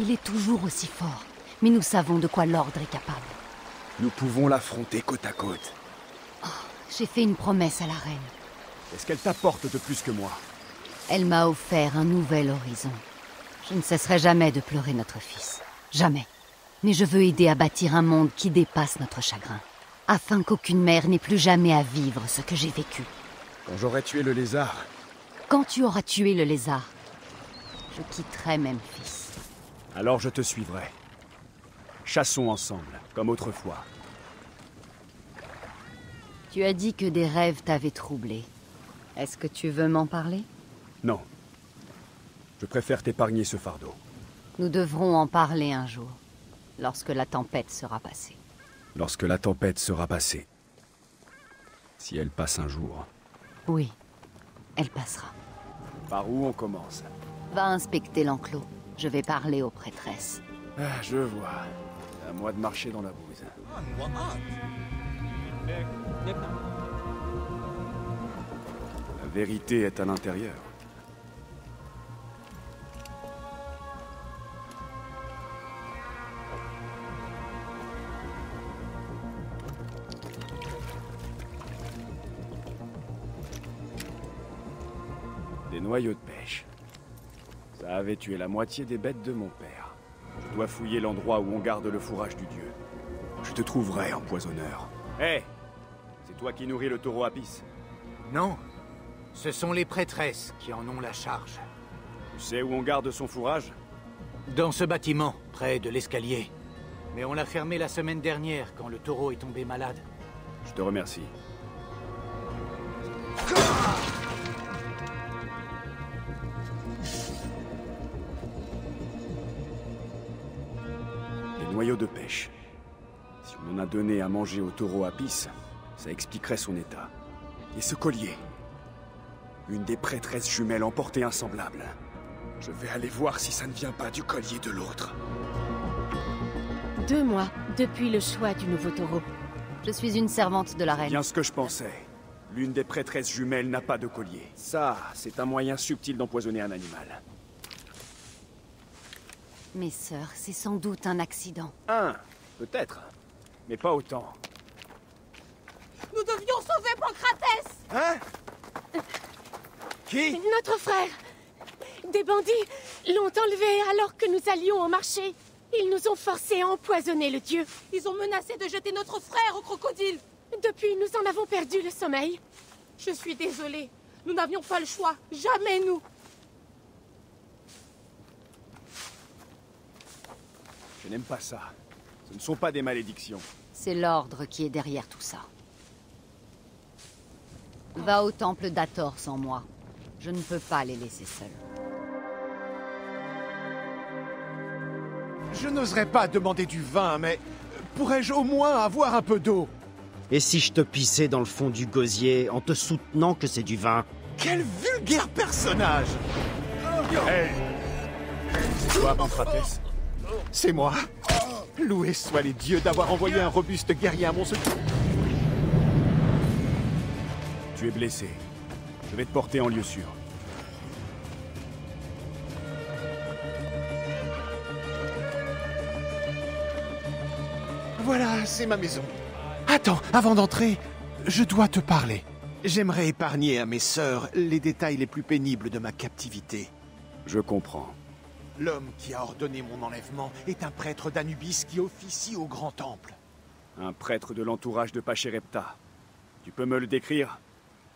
Il est toujours aussi fort, mais nous savons de quoi l'ordre est capable. Nous pouvons l'affronter côte à côte. J'ai fait une promesse à la reine. Est-ce qu'elle t'apporte de plus que moi? Elle m'a offert un nouvel horizon. Je ne cesserai jamais de pleurer notre fils. Jamais. Mais je veux aider à bâtir un monde qui dépasse notre chagrin. Afin qu'aucune mère n'ait plus jamais à vivre ce que j'ai vécu. Quand j'aurai tué le lézard, Quand tu auras tué le lézard, je quitterai Memphis. Alors je te suivrai. Chassons ensemble, comme autrefois. Tu as dit que des rêves t'avaient troublé. Est-ce que tu veux m'en parler? Non. Je préfère t'épargner ce fardeau. Nous devrons en parler un jour, lorsque la tempête sera passée. Lorsque la tempête sera passée. Si elle passe un jour. Oui, elle passera. Par où on commence? Va inspecter l'enclos. Je vais parler aux prêtresses. Ah, je vois. À moi de marcher dans la bouse. La vérité est à l'intérieur. Des noyaux de pêche. Ça avait tué la moitié des bêtes de mon père. Je dois fouiller l'endroit où on garde le fourrage du dieu. Je te trouverai, empoisonneur. Hé C'est toi qui nourris le taureau Apis Non. Ce sont les prêtresses qui en ont la charge. Tu sais où on garde son fourrage? Dans ce bâtiment, près de l'escalier. Mais on l'a fermé la semaine dernière quand le taureau est tombé malade. Je te remercie. De pêche. Si on en a donné à manger au taureau Apis, ça expliquerait son état. Et ce collier Une des prêtresses jumelles emportait un semblable. Je vais aller voir si ça ne vient pas du collier de l'autre. Deux mois depuis le choix du nouveau taureau. Je suis une servante de la reine. Bien ce que je pensais. L'une des prêtresses jumelles n'a pas de collier. Ça, c'est un moyen subtil d'empoisonner un animal. Mes sœurs, c'est sans doute un accident. Un, peut-être. Mais pas autant. Nous devions sauver Pancratès Hein? Qui? Notre frère Des bandits l'ont enlevé alors que nous allions au marché. Ils nous ont forcés à empoisonner le dieu. Ils ont menacé de jeter notre frère au crocodile Depuis, nous en avons perdu le sommeil. Je suis désolée. Nous n'avions pas le choix. Jamais nous. Je n'aime pas ça. Ce ne sont pas des malédictions. C'est l'ordre qui est derrière tout ça. Va au temple d'Ator sans moi. Je ne peux pas les laisser seuls. Je n'oserais pas demander du vin, mais pourrais-je au moins avoir un peu d'eau? Et si je te pissais dans le fond du gosier en te soutenant que c'est du vin? Quel vulgaire personnage Hey Toi, Pancratès C'est moi Loués soient les dieux d'avoir envoyé un robuste guerrier à mon secours. Tu es blessé. Je vais te porter en lieu sûr. Voilà, c'est ma maison. Attends, avant d'entrer, je dois te parler. J'aimerais épargner à mes sœurs les détails les plus pénibles de ma captivité. Je comprends. L'homme qui a ordonné mon enlèvement est un prêtre d'Anubis qui officie au grand temple. Un prêtre de l'entourage de Pachérepta. Tu peux me le décrire?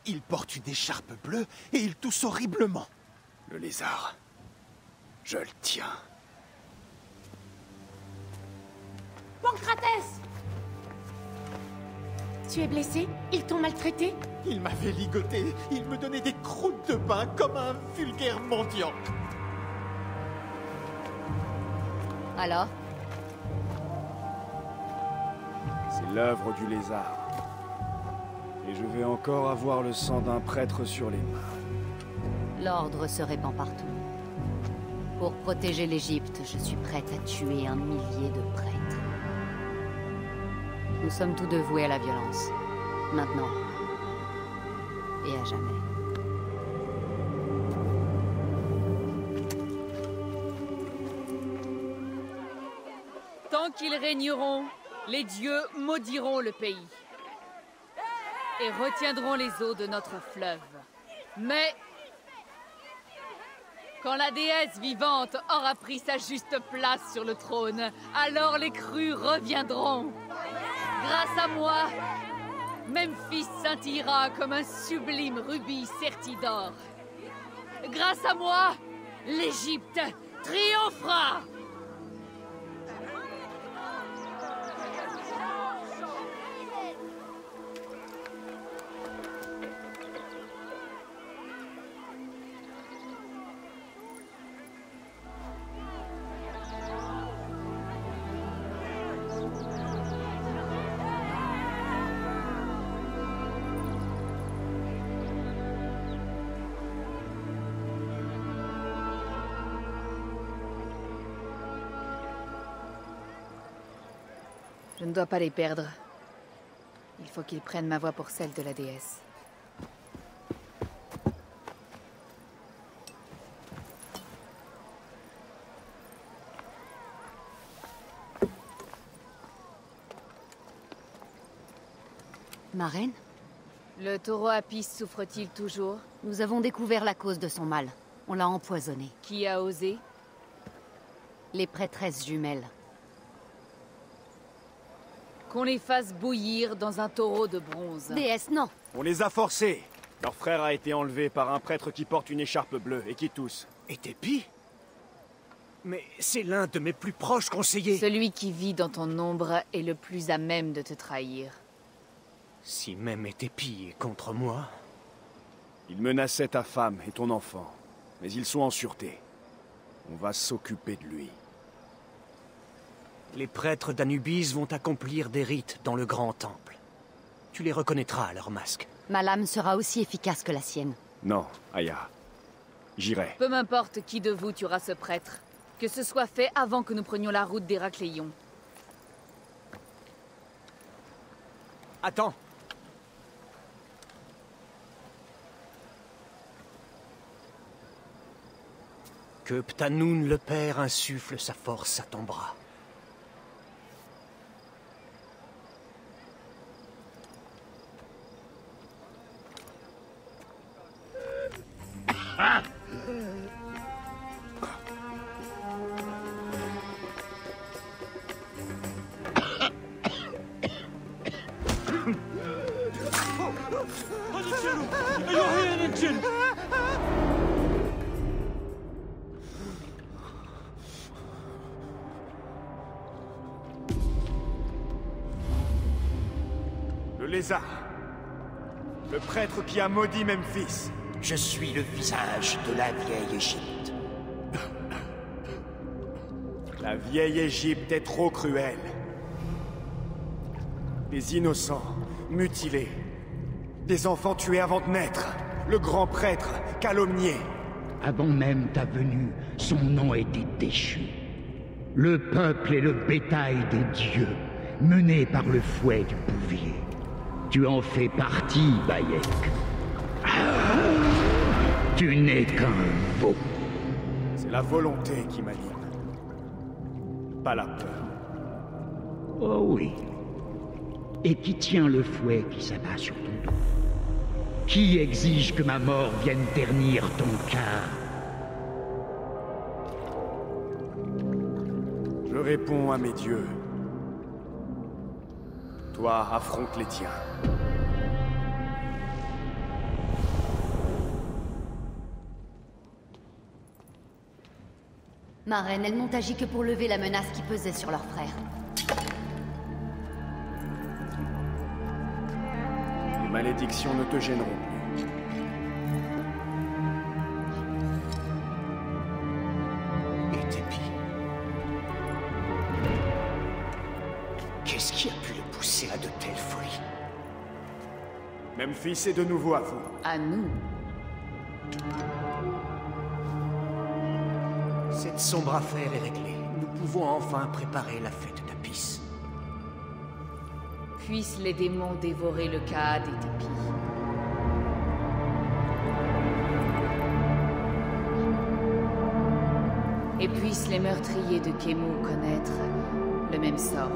Il porte une écharpe bleue et il tousse horriblement. Le lézard. Je le tiens. Pancratès Tu es blessé? Ils t'ont maltraité? Il m'avait ligoté, il me donnait des croûtes de pain comme un vulgaire mendiant. Alors C'est l'œuvre du lézard. Et je vais encore avoir le sang d'un prêtre sur les mains. L'ordre se répand partout. Pour protéger l'Égypte, je suis prête à tuer un millier de prêtres. Nous sommes tous deux voués à la violence. Maintenant. Et à jamais. Tant qu'ils régneront, les dieux maudiront le pays et retiendront les eaux de notre fleuve. Mais quand la déesse vivante aura pris sa juste place sur le trône, alors les crues reviendront. Grâce à moi, Memphis scintillera comme un sublime rubis serti d'or. Grâce à moi, l'Égypte triomphera ne dois pas les perdre. Il faut qu'ils prennent ma voix pour celle de la déesse. Marraine? Le taureau Apis souffre-t-il toujours? Nous avons découvert la cause de son mal. On l'a empoisonné. Qui a osé? Les prêtresses jumelles. Qu'on les fasse bouillir dans un taureau de bronze. Déesse, non On les a forcés. Leur frère a été enlevé par un prêtre qui porte une écharpe bleue et qui tousse. Et Tépi Mais c'est l'un de mes plus proches conseillers. Celui qui vit dans ton ombre est le plus à même de te trahir. Si même Tépi est contre moi... Ils menaçaient ta femme et ton enfant, mais ils sont en sûreté. On va s'occuper de lui. Les prêtres d'Anubis vont accomplir des rites dans le grand temple. Tu les reconnaîtras à leur masque. Ma lame sera aussi efficace que la sienne. Non, Aya. J'irai. Peu m'importe qui de vous tuera ce prêtre. Que ce soit fait avant que nous prenions la route d'Héracléon. Attends Que Ptanoun le père insuffle sa force à ton bras. Le lézard. Le prêtre qui a maudit Memphis. Je suis le visage de la vieille Égypte. La vieille Égypte est trop cruelle. Des innocents, mutilés. Des enfants tués avant de naître. Le grand prêtre, calomnié. Avant même ta venue, son nom était déchu. Le peuple est le bétail des dieux, mené par le fouet du bouvier. Tu en fais partie, Bayek. Tu n'es qu'un veau. C'est la volonté qui m'anime. Pas la peur. Oh oui. Et qui tient le fouet qui s'abat sur ton dos? Qui exige que ma mort vienne ternir ton cœur? Je réponds à mes dieux. Toi, affronte les tiens. Ma reine, elles n'ont agi que pour lever la menace qui pesait sur leur frère. Les malédictions ne te gêneront plus. Et Tépi Qu'est-ce qui a pu les pousser à de telles folies Memphis est de nouveau à vous. À nous sombre affaire est réglée. Nous pouvons enfin préparer la fête d'Apis. Puissent les démons dévorer le Kaad et Tépi. Et puissent les meurtriers de Kemu connaître le même sort.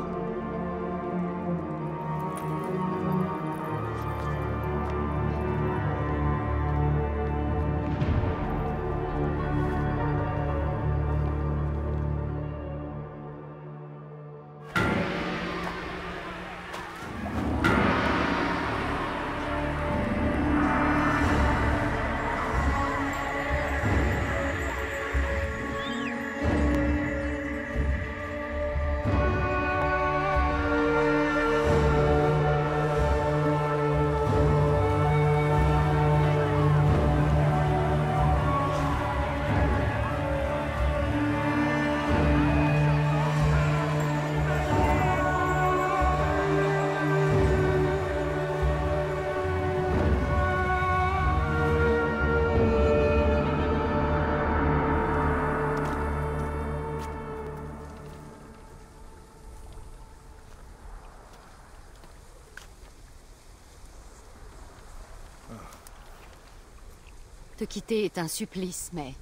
Quitter est un supplice, mais...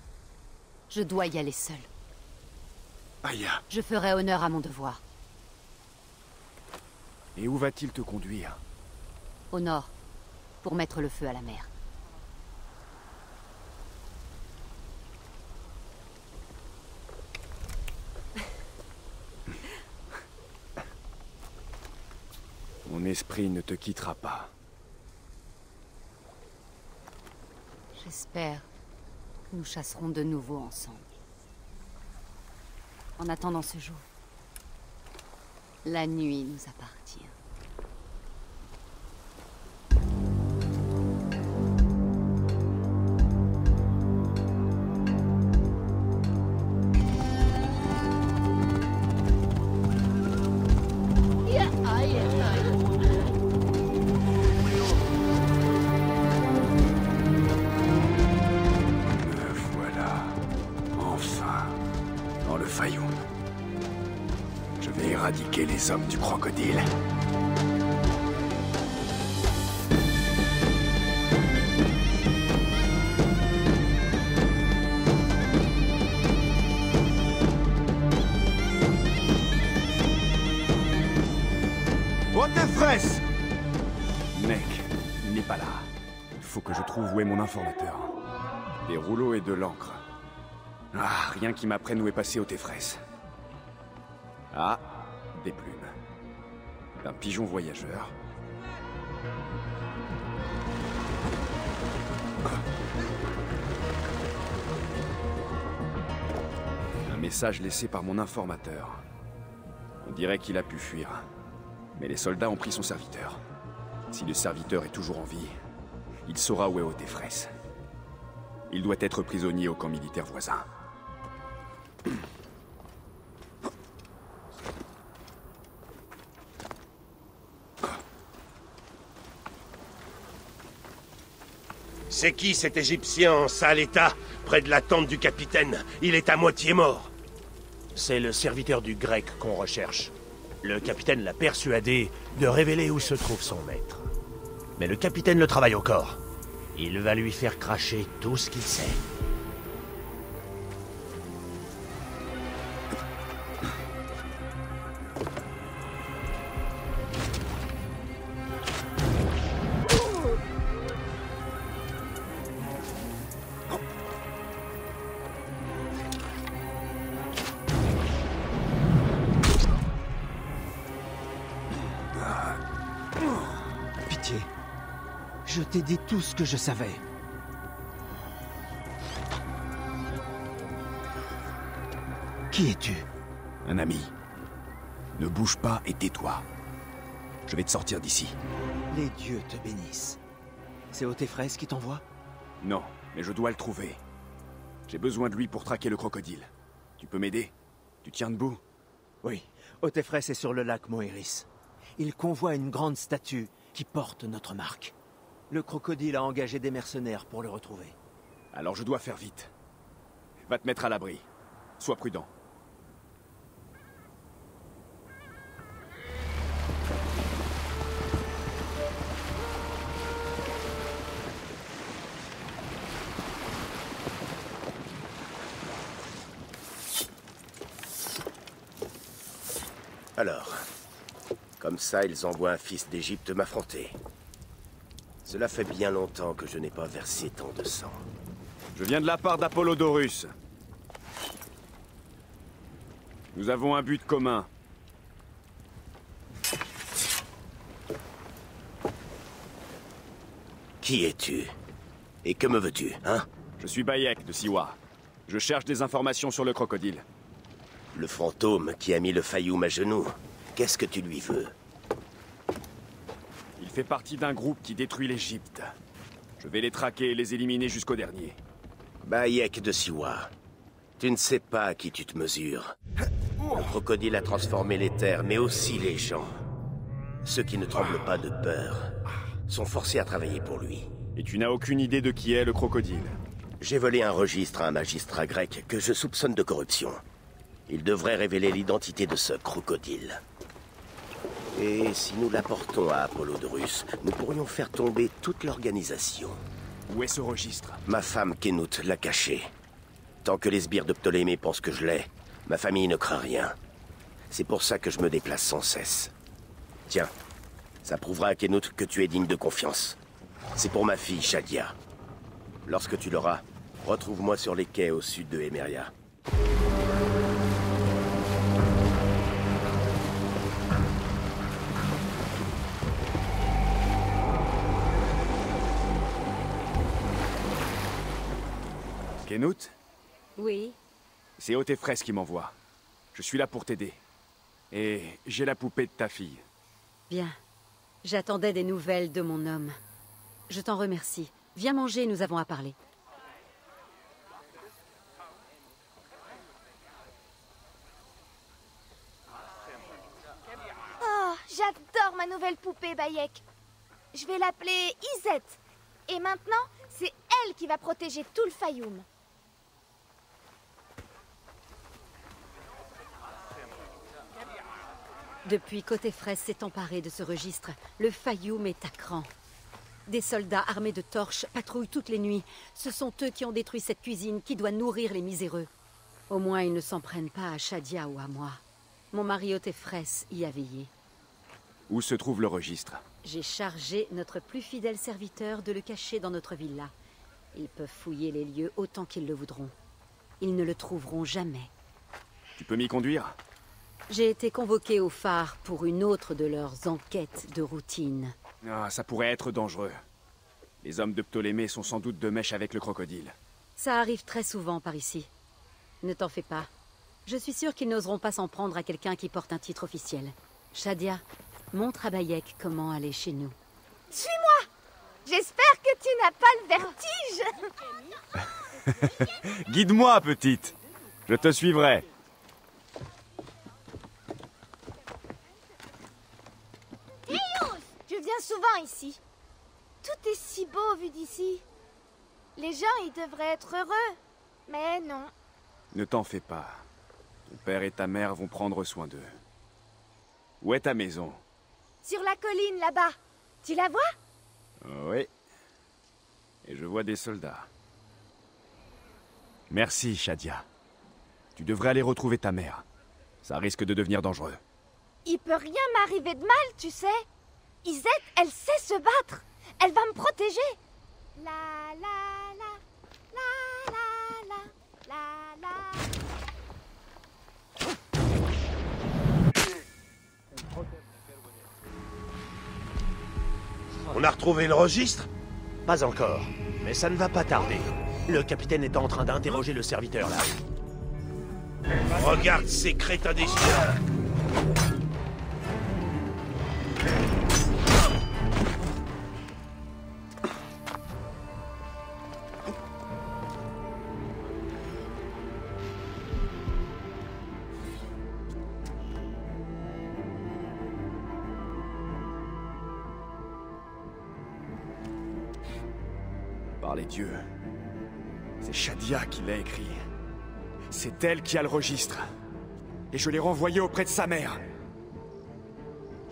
Je dois y aller seule. Aya. Je ferai honneur à mon devoir. Et où va-t-il te conduire? Au nord, pour mettre le feu à la mer. Mon esprit ne te quittera pas. J'espère que nous chasserons de nouveau ensemble. En attendant ce jour, la nuit nous appartient. Trouve où est mon informateur. Des rouleaux et de l'encre. Ah, rien qui m'apprenne où est passé Otefres. Ah, des plumes. Un pigeon voyageur. Un message laissé par mon informateur. On dirait qu'il a pu fuir. Mais les soldats ont pris son serviteur. Si le serviteur est toujours en vie, il saura où est Otefres. Il doit être prisonnier au camp militaire voisin. C'est qui cet Égyptien en sale état, près de la tente du capitaine? Il est à moitié mort. C'est le serviteur du grec qu'on recherche. Le capitaine l'a persuadé de révéler où se trouve son maître. Mais le capitaine le travaille au corps. Il va lui faire cracher tout ce qu'il sait. Ce que je savais. Qui es-tu? Un ami. Ne bouge pas et tais-toi. Je vais te sortir d'ici. Les dieux te bénissent. C'est Otefres qui t'envoie? Non, mais je dois le trouver. J'ai besoin de lui pour traquer le crocodile. Tu peux m'aider? Tu tiens debout? Oui, Otefres est sur le lac Moéris. Il convoie une grande statue qui porte notre marque. Le crocodile a engagé des mercenaires pour le retrouver. Alors je dois faire vite. Va te mettre à l'abri. Sois prudent. Alors, comme ça, ils envoient un fils d'Égypte m'affronter. Cela fait bien longtemps que je n'ai pas versé tant de sang. Je viens de la part d'Apollodorus. Nous avons un but commun. Qui es-tu? Et que me veux-tu, hein? Je suis Bayek de Siwa. Je cherche des informations sur le crocodile. Le fantôme qui a mis le Fayoum à genoux. Qu'est-ce que tu lui veux? Fait partie d'un groupe qui détruit l'Égypte. Je vais les traquer et les éliminer jusqu'au dernier. Bayek de Siwa, tu ne sais pas à qui tu te mesures. Le crocodile a transformé les terres, mais aussi les gens. Ceux qui ne tremblent pas de peur sont forcés à travailler pour lui. Et tu n'as aucune idée de qui est le crocodile J'ai volé un registre à un magistrat grec que je soupçonne de corruption. Il devrait révéler l'identité de ce crocodile. Et si nous l'apportons à Apollodorus, nous pourrions faire tomber toute l'organisation. Où est ce registre? Ma femme Kenut l'a caché. Tant que les sbires de Ptolémée pensent que je l'ai, ma famille ne craint rien. C'est pour ça que je me déplace sans cesse. Tiens, ça prouvera à Kenut que tu es digne de confiance. C'est pour ma fille, Shadia. Lorsque tu l'auras, retrouve-moi sur les quais au sud de Emeria. Kenut Oui. C'est Otefres qui m'envoie. Je suis là pour t'aider. Et j'ai la poupée de ta fille. Bien. J'attendais des nouvelles de mon homme. Je t'en remercie. Viens manger, nous avons à parler. Oh, j'adore ma nouvelle poupée, Bayek. Je vais l'appeler Isette. Et maintenant, c'est elle qui va protéger tout le Fayoum. Depuis qu'Otefres s'est emparé de ce registre, le Fayoum est à cran. Des soldats armés de torches patrouillent toutes les nuits. Ce sont eux qui ont détruit cette cuisine qui doit nourrir les miséreux. Au moins, ils ne s'en prennent pas à Shadia ou à moi. Mon mari Otefres y a veillé. Où se trouve le registre? J'ai chargé notre plus fidèle serviteur de le cacher dans notre villa. Ils peuvent fouiller les lieux autant qu'ils le voudront. Ils ne le trouveront jamais. Tu peux m'y conduire? J'ai été convoqué au phare pour une autre de leurs enquêtes de routine. Ah, ça pourrait être dangereux. Les hommes de Ptolémée sont sans doute de mèche avec le crocodile. Ça arrive très souvent par ici. Ne t'en fais pas. Je suis sûre qu'ils n'oseront pas s'en prendre à quelqu'un qui porte un titre officiel. Shadia, montre à Bayek comment aller chez nous. Suis-moi J'espère que tu n'as pas le vertige Guide-moi, petite. Je te suivrai. Théos Je viens souvent ici. Tout est si beau vu d'ici. Les gens y devraient être heureux. Mais non. Ne t'en fais pas. Ton père et ta mère vont prendre soin d'eux. Où est ta maison? Sur la colline là-bas. Tu la vois? Oui. Et je vois des soldats. Merci, Shadia. Tu devrais aller retrouver ta mère. Ça risque de devenir dangereux. Il peut rien m'arriver de mal, tu sais. Isette, elle sait se battre. Elle va me protéger. La la la la la la la la. On a retrouvé le registre? Pas encore, mais ça ne va pas tarder. Le capitaine est en train d'interroger le serviteur là. Regarde ces crétins des Par C'est elle qui a le registre. Et je l'ai renvoyé auprès de sa mère.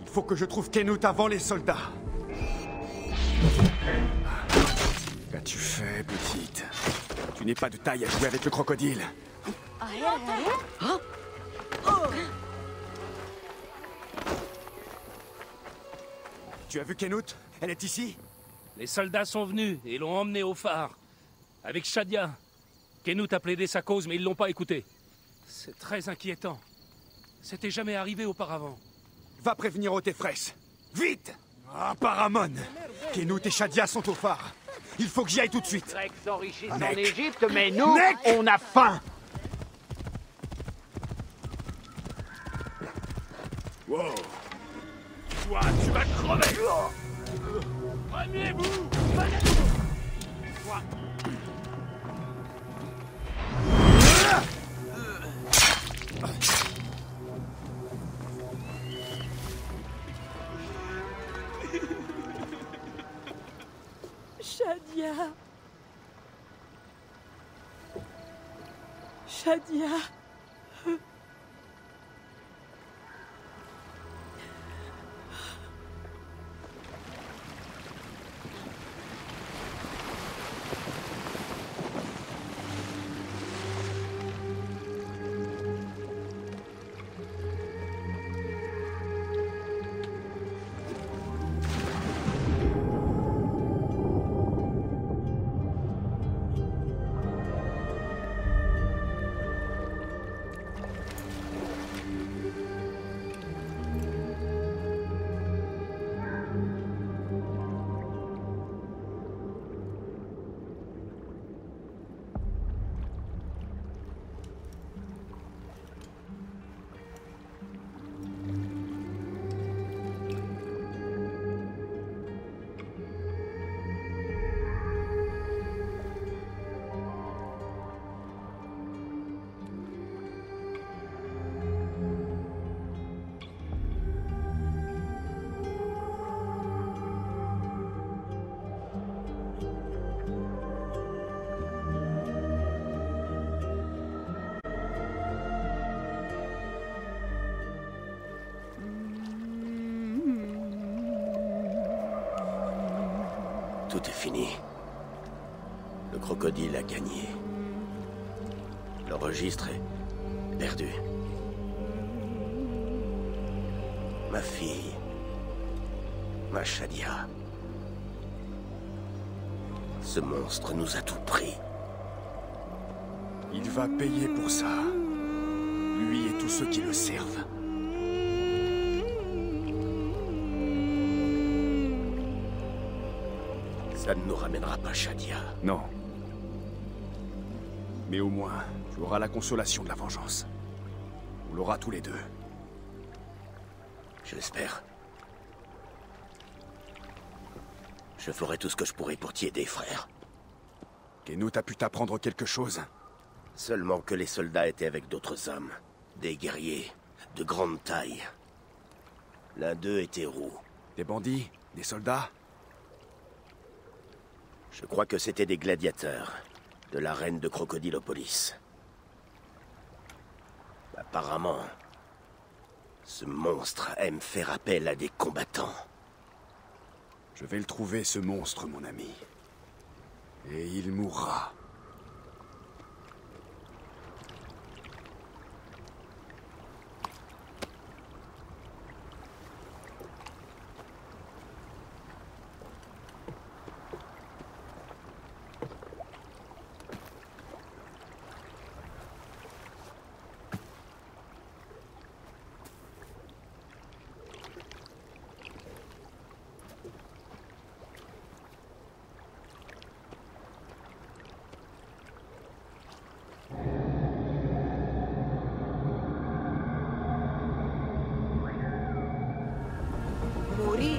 Il faut que je trouve Kenut avant les soldats. Qu'as-tu fait, petite? Tu n'es pas de taille à jouer avec le crocodile. Hein? Tu as vu Kenut? Elle est ici? Les soldats sont venus et l'ont emmené au phare. Avec Shadia. Kenut a plaidé sa cause, mais ils l'ont pas écouté. C'est très inquiétant. C'était jamais arrivé auparavant. Va prévenir Otefres. Vite Ah, Paramon Kenut et Shadia sont au phare. Il faut que j'y aille tout de suite. Grecs s'enrichissent en. Égypte, mais nous, Mec. on a faim. Wow. Toi, tu vas crever Ramenez-vous Toi. Shadia. Shadia. Crocodile a gagné. Le registre est perdu. Ma fille. Ma Shadia. Ce monstre nous a tout pris. Il va payer pour ça. Lui et tous ceux qui le servent. Ça ne nous ramènera pas Shadia. Non. Mais au moins, tu auras la consolation de la vengeance. On l'aura tous les deux. Je l'espère. Je ferai tout ce que je pourrai pour t'y aider, frère. Kenut a pu t'apprendre quelque chose? Seulement que les soldats étaient avec d'autres hommes. Des guerriers, de grande taille. L'un d'eux était roux. Des bandits? Des soldats? Je crois que c'était des gladiateurs, de la reine de Crocodilopolis. Apparemment, ce monstre aime faire appel à des combattants. Je vais le trouver, ce monstre, mon ami. Et il mourra.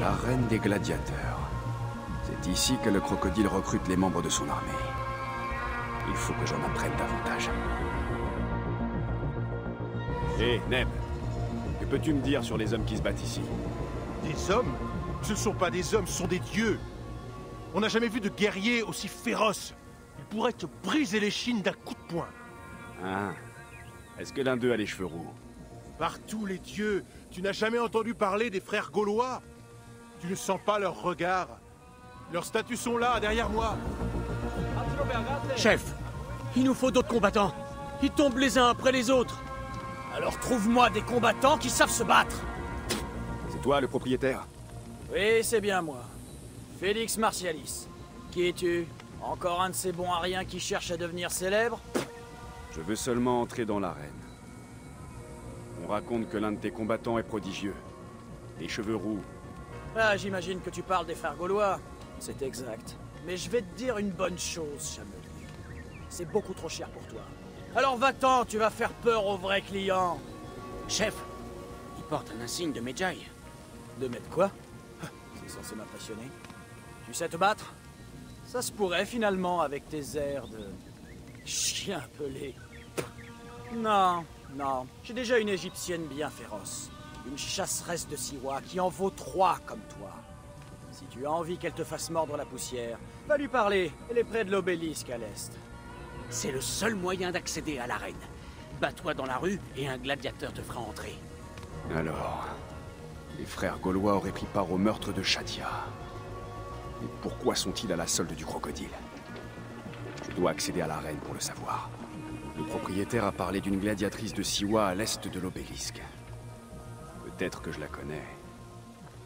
La reine des gladiateurs. C'est ici que le crocodile recrute les membres de son armée. Il faut que j'en apprenne davantage. Hé, Neb, que peux-tu me dire sur les hommes qui se battent ici? Des hommes? Ce ne sont pas des hommes, ce sont des dieux. On n'a jamais vu de guerrier aussi féroce. Ils pourraient te briser les chines d'un coup de poing. Ah. Est-ce que l'un d'eux a les cheveux roux? Par tous les dieux, tu n'as jamais entendu parler des frères gaulois? Tu ne sens pas leur regard Leurs statues sont là, derrière moi. Chef, il nous faut d'autres combattants. Ils tombent les uns après les autres. Alors trouve-moi des combattants qui savent se battre. C'est toi le propriétaire Oui, c'est bien moi. Félix Martialis. Qui es-tu? Encore un de ces bons à rien qui cherche à devenir célèbre Je veux seulement entrer dans l'arène. On raconte que l'un de tes combattants est prodigieux. Les cheveux roux. Ah, j'imagine que tu parles des frères gaulois. C'est exact. Mais je vais te dire une bonne chose, Chamelier. C'est beaucoup trop cher pour toi. Alors va-t'en, tu vas faire peur aux vrais clients. Chef, il porte un insigne de Medjay. De mettre quoi? C'est censé m'impressionner. Tu sais te battre? Ça se pourrait finalement avec tes airs de... chien pelé. Non, non. J'ai déjà une égyptienne bien féroce. Une chasseresse de Siwa qui en vaut trois comme toi. Si tu as envie qu'elle te fasse mordre la poussière, va lui parler. Elle est près de l'obélisque à l'est. C'est le seul moyen d'accéder à l'arène. Bats-toi dans la rue et un gladiateur te fera entrer. Alors, les frères gaulois auraient pris part au meurtre de Shadia. Et pourquoi sont-ils à la solde du crocodile? Je dois accéder à l'arène pour le savoir. Le propriétaire a parlé d'une gladiatrice de Siwa à l'est de l'obélisque. Peut-être que je la connais.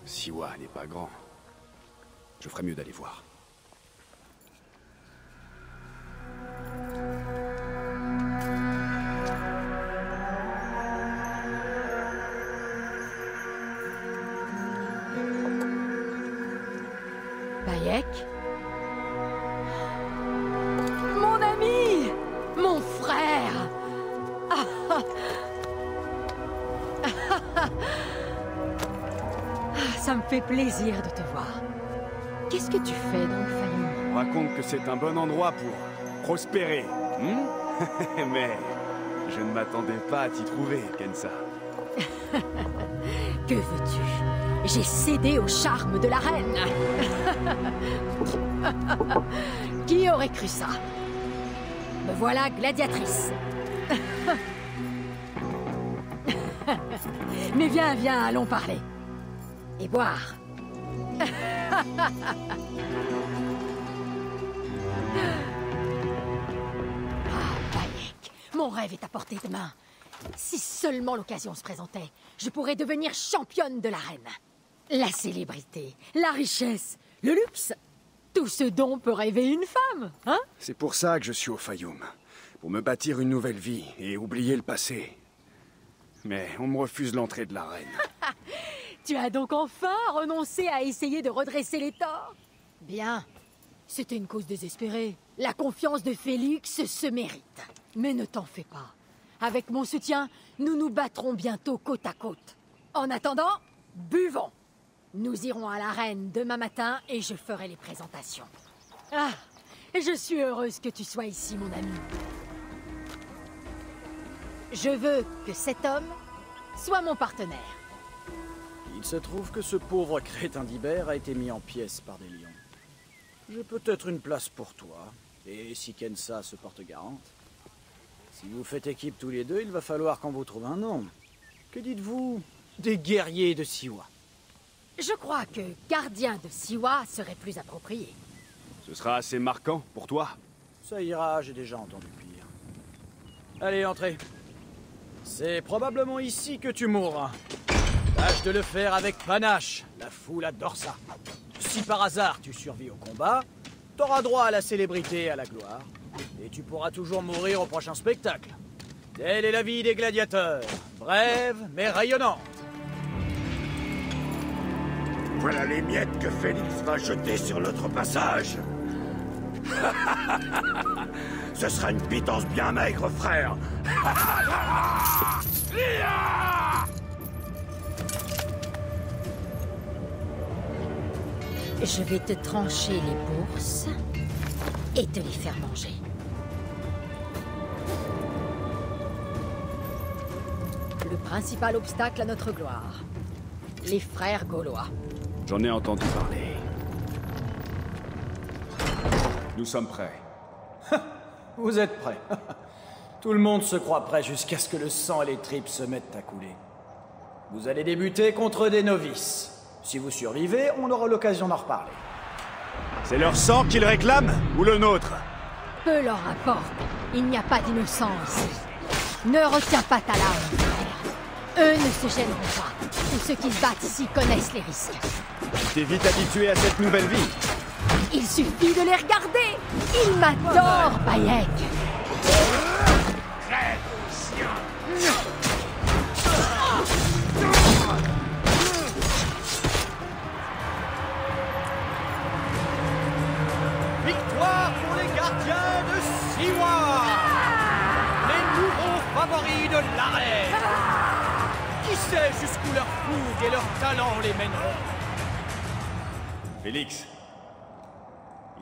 Siwa n'est pas grand. Je ferais mieux d'aller voir. Bayek? Ça me fait plaisir de te voir. Qu'est-ce que tu fais dans le Fayoum On raconte que c'est un bon endroit pour prospérer. hmm? Mais je ne m'attendais pas à t'y trouver, Kensa. Que veux-tu? J'ai cédé au charme de la reine. Qui aurait cru ça? Me voilà gladiatrice. Mais viens, viens, allons parler. Et boire. Ah, mon rêve est à portée de main. Si seulement l'occasion se présentait, je pourrais devenir championne de l'arène. La célébrité, la richesse, le luxe, tout ce dont peut rêver une femme, hein? C'est pour ça que je suis au Fayoum. Pour me bâtir une nouvelle vie et oublier le passé. Mais on me refuse l'entrée de l'arène. Tu as donc enfin renoncé à essayer de redresser les torts Bien. C'était une cause désespérée. La confiance de Félix se mérite. Mais ne t'en fais pas. Avec mon soutien, nous nous battrons bientôt côte à côte. En attendant, buvons. Nous irons à l'arène demain matin et je ferai les présentations. Ah, je suis heureuse que tu sois ici, mon ami. Je veux que cet homme soit mon partenaire. Il se trouve que ce pauvre crétin d'Ibert a été mis en pièces par des lions. J'ai peut-être une place pour toi, et si Kensa se porte garante. Si vous faites équipe tous les deux, il va falloir qu'on vous trouve un nom. Que dites-vous des guerriers de Siwa? Je crois que gardien de Siwa serait plus approprié. Ce sera assez marquant pour toi Ça ira, j'ai déjà entendu pire. Allez, entrez. C'est probablement ici que tu mourras. Tâche de le faire avec panache, la foule adore ça. Si par hasard tu survis au combat, t'auras droit à la célébrité et à la gloire, et tu pourras toujours mourir au prochain spectacle. Telle est la vie des gladiateurs, brève mais rayonnante. Voilà les miettes que Félix va jeter sur notre passage. Ce sera une pitance bien maigre, frère. Je vais te trancher les bourses et te les faire manger. Le principal obstacle à notre gloire. Les frères gaulois. J'en ai entendu parler. Nous sommes prêts. Vous êtes prêts Tout le monde se croit prêt jusqu'à ce que le sang et les tripes se mettent à couler. Vous allez débuter contre des novices. Si vous survivez, on aura l'occasion d'en reparler. C'est leur sang qu'ils réclament ou le nôtre? Peu leur importe. Il n'y a pas d'innocence ici. Ne retiens pas ta larme, frère. Eux ne se gêneront pas. Tous ceux qui se battent ici connaissent les risques. T'es vite habitué à cette nouvelle vie. Il suffit de les regarder. Ils m'adorent, Bayek. Victoire pour les gardiens de Siwa Les nouveaux favoris de l'arène Qui sait jusqu'où leur fougue et leur talent les mèneront? Félix,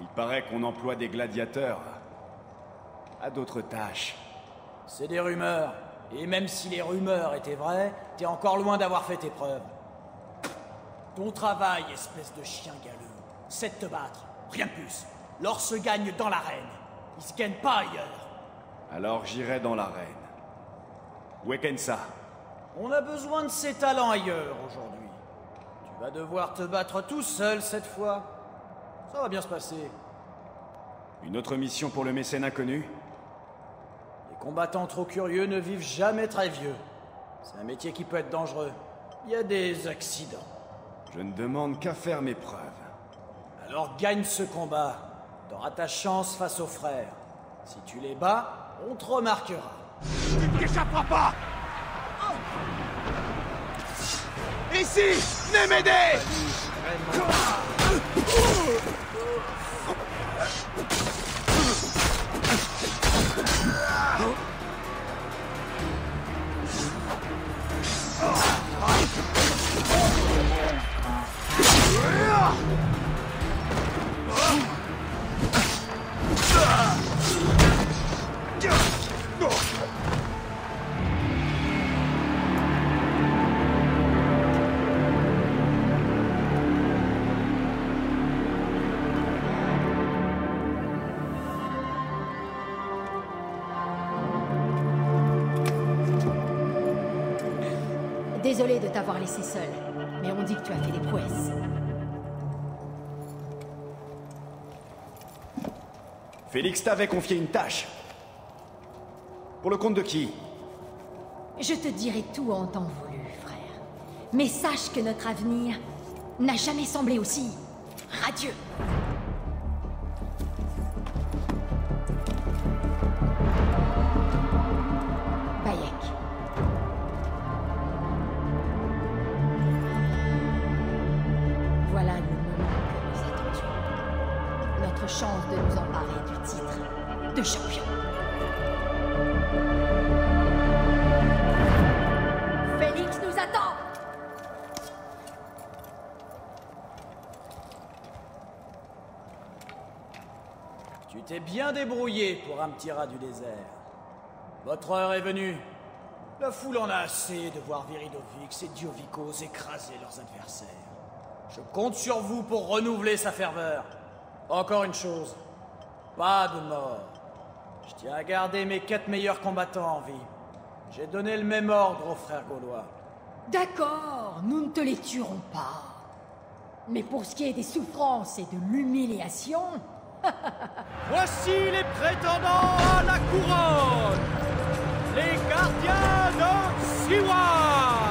il paraît qu'on emploie des gladiateurs à d'autres tâches. C'est des rumeurs. Et même si les rumeurs étaient vraies, t'es encore loin d'avoir fait tes preuves. Ton travail, espèce de chien galeux, c'est de te battre, rien de plus. L'or se gagne dans l'arène. Il se gagne pas ailleurs. Alors j'irai dans l'arène. Wekensa, On a besoin de ses talents ailleurs aujourd'hui. Tu vas devoir te battre tout seul cette fois. Ça va bien se passer. une autre mission pour le mécène inconnu Les combattants trop curieux ne vivent jamais très vieux. C'est un métier qui peut être dangereux. Il y a des accidents. Je ne demande qu'à faire mes preuves. Alors gagne ce combat. T'auras ta chance face aux frères. Si tu les bats, on te remarquera. Tu ne t'échapperas pas Ici Venez m'aider Désolé de t'avoir laissé seul, mais on dit que tu as fait des prouesses. Félix t'avait confié une tâche. Pour le compte de qui? Je te dirai tout en temps voulu, frère. Mais sache que notre avenir n'a jamais semblé aussi radieux. Du désert. Votre heure est venue. La foule en a assez de voir Viridovix et Diovikos écraser leurs adversaires. Je compte sur vous pour renouveler sa ferveur. Encore une chose, pas de mort. Je tiens à garder mes quatre meilleurs combattants en vie. J'ai donné le même ordre aux frères gaulois. D'accord, nous ne te les tuerons pas. Mais pour ce qui est des souffrances et de l'humiliation, Voici les prétendants à la couronne. Les gardiens de Siwa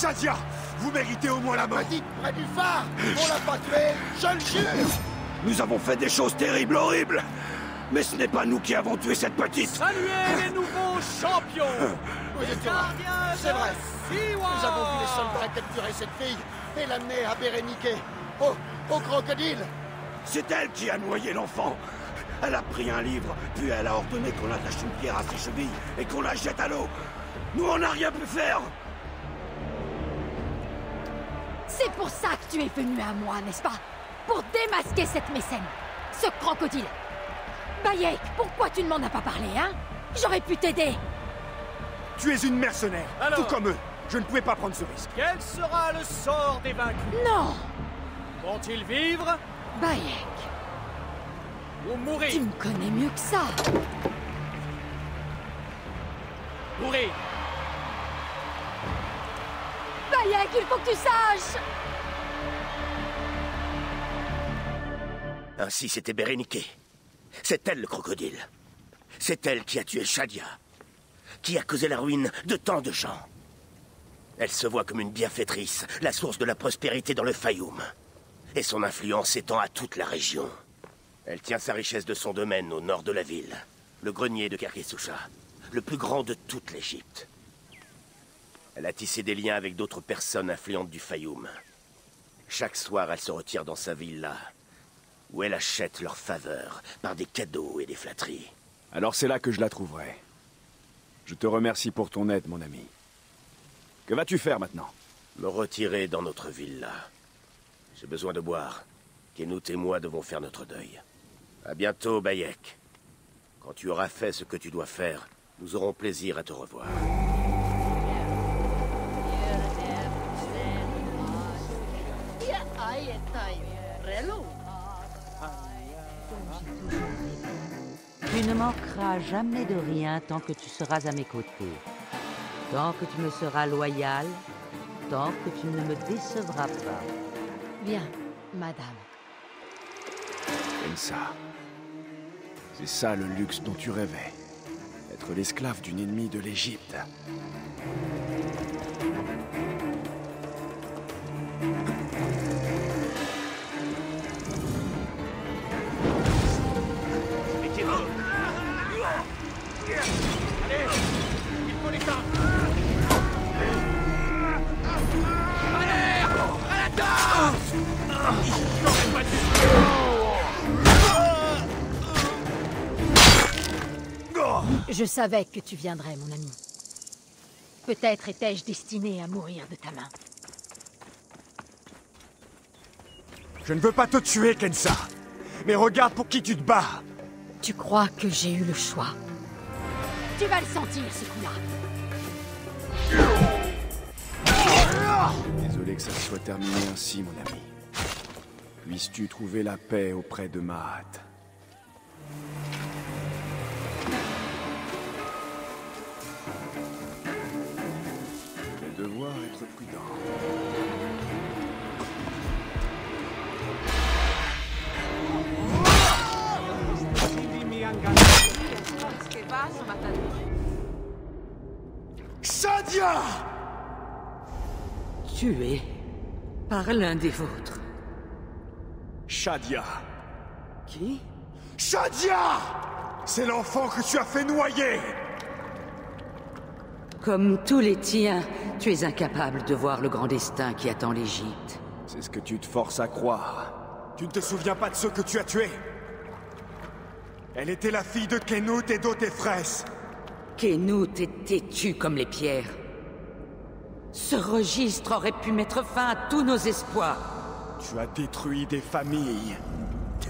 Shadia Vous méritez au moins la mort. Petite près du phare On l'a pas tuée, je le jure. Nous avons fait des choses terribles, horribles. Mais ce n'est pas nous qui avons tué cette petite. Saluez les nouveaux champions. Oui, c'est vrai. Siwa Nous avons vu les soldats capturer cette fille et l'amener à Béréniké, au, au crocodile. C'est elle qui a noyé l'enfant. Elle a pris un livre, puis elle a ordonné qu'on attache une pierre à ses chevilles et qu'on la jette à l'eau. Nous, on n'a rien pu faire c'est pour ça que tu es venu à moi, n'est-ce pas? Pour démasquer cette mécène, ce crocodile. Bayek, pourquoi tu ne m'en as pas parlé, hein? J'aurais pu t'aider. Tu es une mercenaire, Alors tout comme eux. Je ne pouvais pas prendre ce risque. Quel sera le sort des vaincus? Non. Vont-ils vivre? Bayek, ou mourir? Tu me connais mieux que ça. Mourir Il faut que tu saches Ainsi, c'était Béréniké. C'est elle le crocodile. C'est elle qui a tué Shadia. Qui a causé la ruine de tant de gens. Elle se voit comme une bienfaitrice, la source de la prospérité dans le Fayoum. Et son influence s'étend à toute la région. Elle tient sa richesse de son domaine au nord de la ville. Le grenier de Kerkesusha. Le plus grand de toute l'Égypte. Elle a tissé des liens avec d'autres personnes influentes du Fayoum. Chaque soir, elle se retire dans sa villa, où elle achète leur faveur par des cadeaux et des flatteries. Alors c'est là que je la trouverai. Je te remercie pour ton aide, mon ami. Que vas-tu faire maintenant? Me retirer dans notre villa. J'ai besoin de boire. Kenut et moi devons faire notre deuil. À bientôt, Bayek. Quand tu auras fait ce que tu dois faire, nous aurons plaisir à te revoir. Tu ne manqueras jamais de rien tant que tu seras à mes côtés. Tant que tu me seras loyal, tant que tu ne me décevras pas. Bien, madame. Elsa. C'est ça le luxe dont tu rêvais. Être l'esclave d'une ennemie de l'Égypte. Je savais que tu viendrais, mon ami. Peut-être étais-je destiné à mourir de ta main. Je ne veux pas te tuer, Kensa. Mais regarde pour qui tu te bats. Tu crois que j'ai eu le choix Tu vas le sentir, ce coup-là. Désolé que ça soit terminé ainsi, mon ami. Puisses-tu trouver la paix auprès de Mahat Shadia Tué par l'un des vôtres. Shadia. Qui? Shadia C'est l'enfant que tu as fait noyer Comme tous les tiens, tu es incapable de voir le grand destin qui attend l'Égypte. C'est ce que tu te forces à croire. Tu ne te souviens pas de ceux que tu as tués Elle était la fille de Kenut et d'Otefres. Kenut est têtu comme les pierres. Ce registre aurait pu mettre fin à tous nos espoirs. Tu as détruit des familles.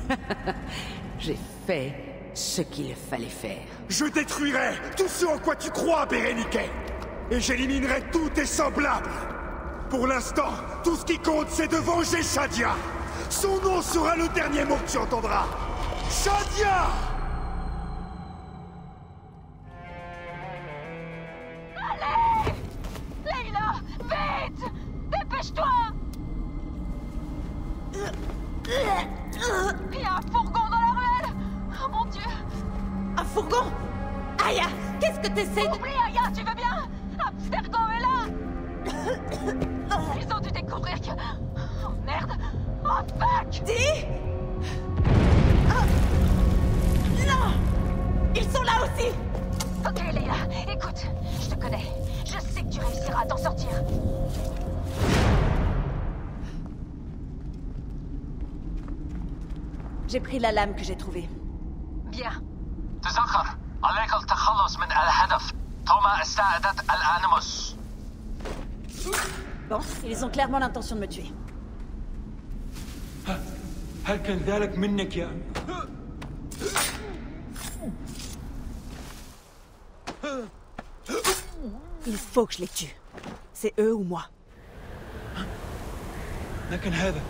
J'ai fait ce qu'il fallait faire. Je détruirai tout ce en quoi tu crois, Bérénique Et j'éliminerai tous tes semblables Pour l'instant, tout ce qui compte, c'est de venger Shadia Son nom sera le dernier mot que tu entendras Shadia Dépêche-toi. Il y a un fourgon dans la ruelle. Oh mon dieu. Un fourgon? Aya, qu'est-ce que t'essaies Oublie Aya, tu veux bien? Abstergo est là. Ils ont dû découvrir que... Oh merde. Oh fuck. Dis. Non. Ils sont là aussi. Ok Leila, écoute, je te connais. Je sais que tu réussiras à t'en sortir. J'ai pris la lame que j'ai trouvée. Bien. تذكر عليك التخلص من الهدف توما استعدت الانيموس Bon, ils ont clairement l'intention de me tuer. هل كان ذلك منك يا Il faut que je les tue. C'est eux ou moi. لكن هذا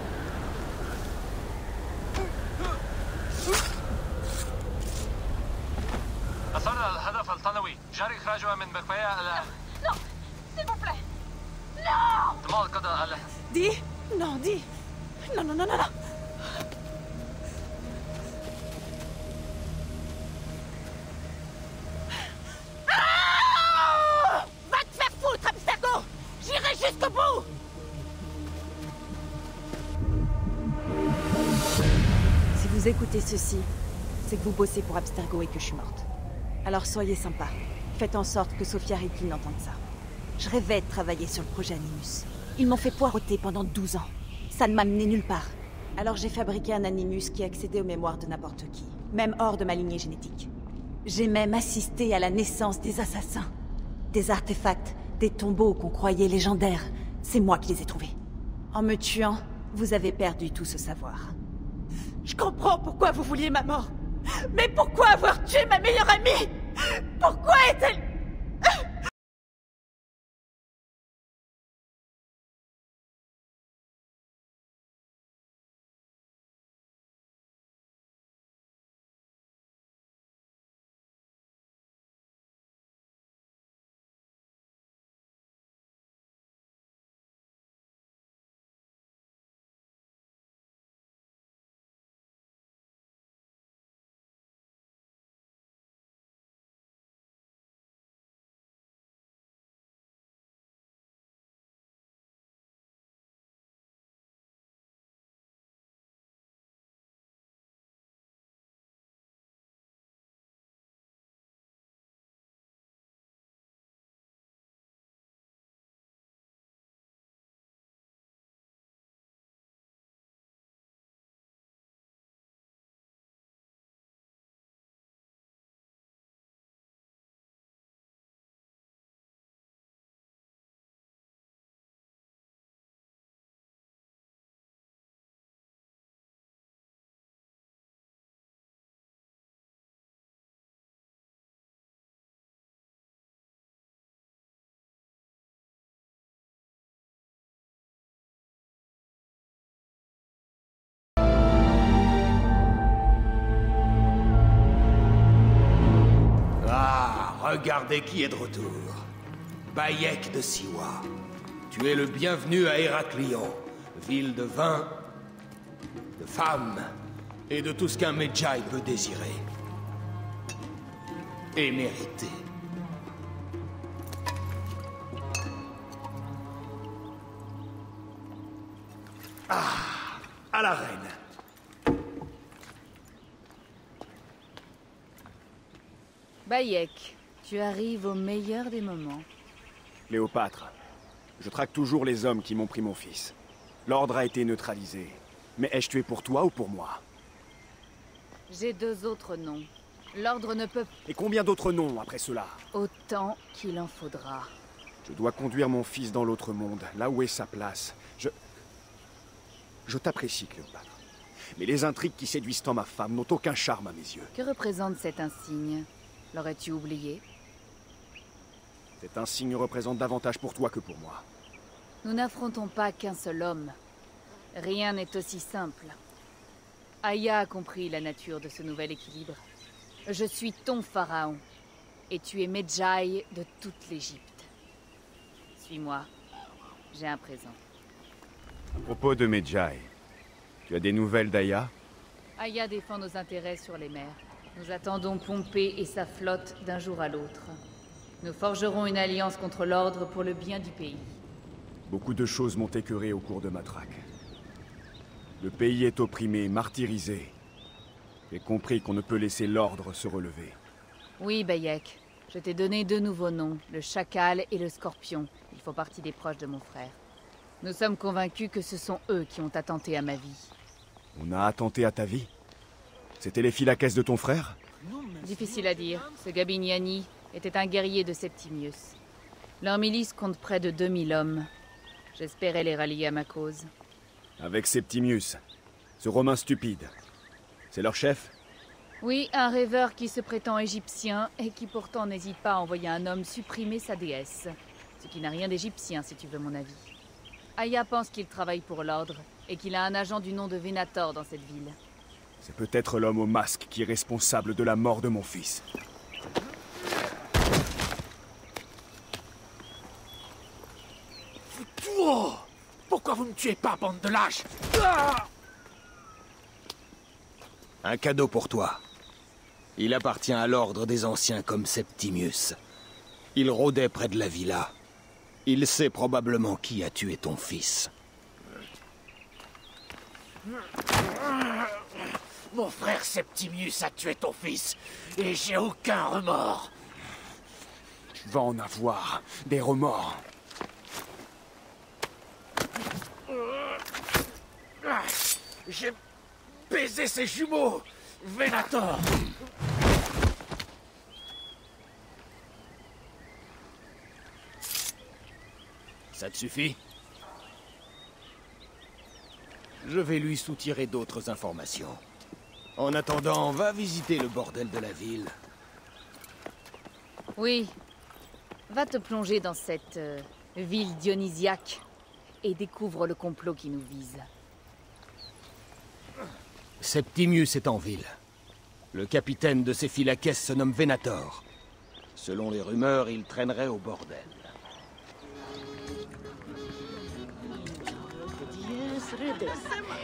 أثرنا الهدف الطلوي جري إخراجها من بقايا ال Non S'il vous plaît Non دماغ قضاء ال Dis Non, dis Non, non, non, non, non Ah Va te faire foutre, Abstergo J'irai jusqu'au bout Si vous écoutez ceci, c'est que vous bossez pour Abstergo et que je suis morte. Alors soyez sympa. Faites en sorte que Sophia Ripley n'entende ça. Je rêvais de travailler sur le projet Animus. Ils m'ont fait poireauter pendant 12 ans. Ça ne m'a mené nulle part. Alors j'ai fabriqué un Animus qui accédait aux mémoires de n'importe qui, même hors de ma lignée génétique. J'ai même assisté à la naissance des assassins. Des artefacts, des tombeaux qu'on croyait légendaires. C'est moi qui les ai trouvés. En me tuant, vous avez perdu tout ce savoir. Je comprends pourquoi vous vouliez ma mort. Mais pourquoi avoir tué ma meilleure amie? Pourquoi est-elle... Regardez qui est de retour. Bayek de Siwa. Tu es le bienvenu à Héraclion, ville de vin, de femmes et de tout ce qu'un Medjay peut désirer. Et mériter. Ah, à la reine. Bayek, tu arrives au meilleur des moments. Cléopâtre, je traque toujours les hommes qui m'ont pris mon fils. L'ordre a été neutralisé. Mais ai-je tué pour toi ou pour moi? J'ai deux autres noms. L'ordre ne peut... Et combien d'autres noms après cela? Autant qu'il en faudra. Je dois conduire mon fils dans l'autre monde, là où est sa place. Je... Je t'apprécie, Cléopâtre. Mais les intrigues qui séduisent tant ma femme n'ont aucun charme à mes yeux. Que représente cet insigne? L'aurais-tu oublié? Cet insigne représente davantage pour toi que pour moi. Nous n'affrontons pas qu'un seul homme. Rien n'est aussi simple. Aya a compris la nature de ce nouvel équilibre. Je suis ton pharaon, et tu es Medjay de toute l'Égypte. Suis-moi. J'ai un présent. À propos de Medjay, tu as des nouvelles d'Aya? Aya défend nos intérêts sur les mers. Nous attendons Pompée et sa flotte d'un jour à l'autre. Nous forgerons une alliance contre l'ordre pour le bien du pays. Beaucoup de choses m'ont écœuré au cours de ma traque. Le pays est opprimé, martyrisé. J'ai compris qu'on ne peut laisser l'ordre se relever. Oui, Bayek. Je t'ai donné deux nouveaux noms, le chacal et le scorpion. Ils font partie des proches de mon frère. Nous sommes convaincus que ce sont eux qui ont attenté à ma vie. On a attenté à ta vie? C'était les Phylakès de ton frère? Difficile à dire. Ce Gabiniani était un guerrier de Septimius. Leur milice compte près de 2000 hommes. J'espérais les rallier à ma cause. Avec Septimius, ce Romain stupide. C'est leur chef? Oui, un rêveur qui se prétend égyptien et qui pourtant n'hésite pas à envoyer un homme supprimer sa déesse. Ce qui n'a rien d'égyptien, si tu veux mon avis. Aya pense qu'il travaille pour l'ordre et qu'il a un agent du nom de Venator dans cette ville. C'est peut-être l'homme au masque qui est responsable de la mort de mon fils. Toi Pourquoi vous ne tuez pas, bande de lâches Ah Un cadeau pour toi. Il appartient à l'ordre des anciens comme Septimius. Il rôdait près de la villa. Il sait probablement qui a tué ton fils. Mon frère Septimius a tué ton fils, et j'ai aucun remords. Tu vas en avoir des remords. J'ai baisé ses jumeaux, Venator. Ça te suffit? Je vais lui soutirer d'autres informations. En attendant, va visiter le bordel de la ville. Oui. Va te plonger dans cette euh, ville dionysiaque et découvre le complot qui nous vise. Septimius est en ville. Le capitaine de ces Phylakès se nomme Venator. Selon les rumeurs, il traînerait au bordel.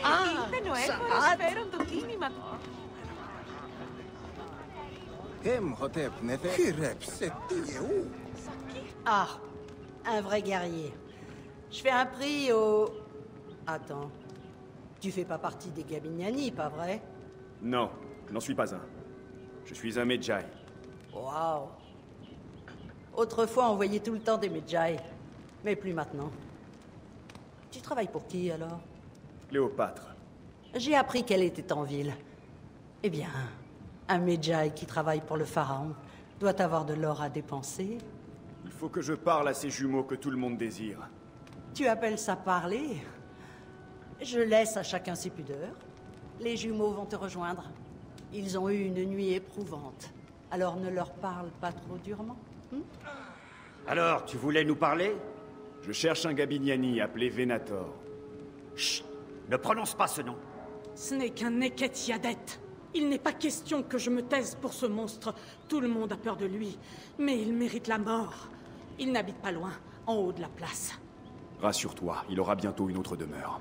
Ah, Ah, un vrai guerrier. Je fais un prix au... Attends. Tu fais pas partie des Gabiniani, pas vrai? Non, je n'en suis pas un. Je suis un Medjay. Waouh Autrefois, on voyait tout le temps des Medjay. Mais plus maintenant. Tu travailles pour qui, alors? Cléopâtre. J'ai appris qu'elle était en ville. Eh bien, un Medjay qui travaille pour le pharaon doit avoir de l'or à dépenser. Il faut que je parle à ces jumeaux que tout le monde désire. Tu appelles ça parler Je laisse à chacun ses pudeurs. Les jumeaux vont te rejoindre. Ils ont eu une nuit éprouvante. Alors ne leur parle pas trop durement. hmm Alors, tu voulais nous parler? Je cherche un Gabiniani appelé Venator. Chut Ne prononce pas ce nom. Ce n'est qu'un Neketiadet. Il n'est pas question que je me taise pour ce monstre. Tout le monde a peur de lui. Mais il mérite la mort. Il n'habite pas loin, en haut de la place. Rassure-toi, il aura bientôt une autre demeure.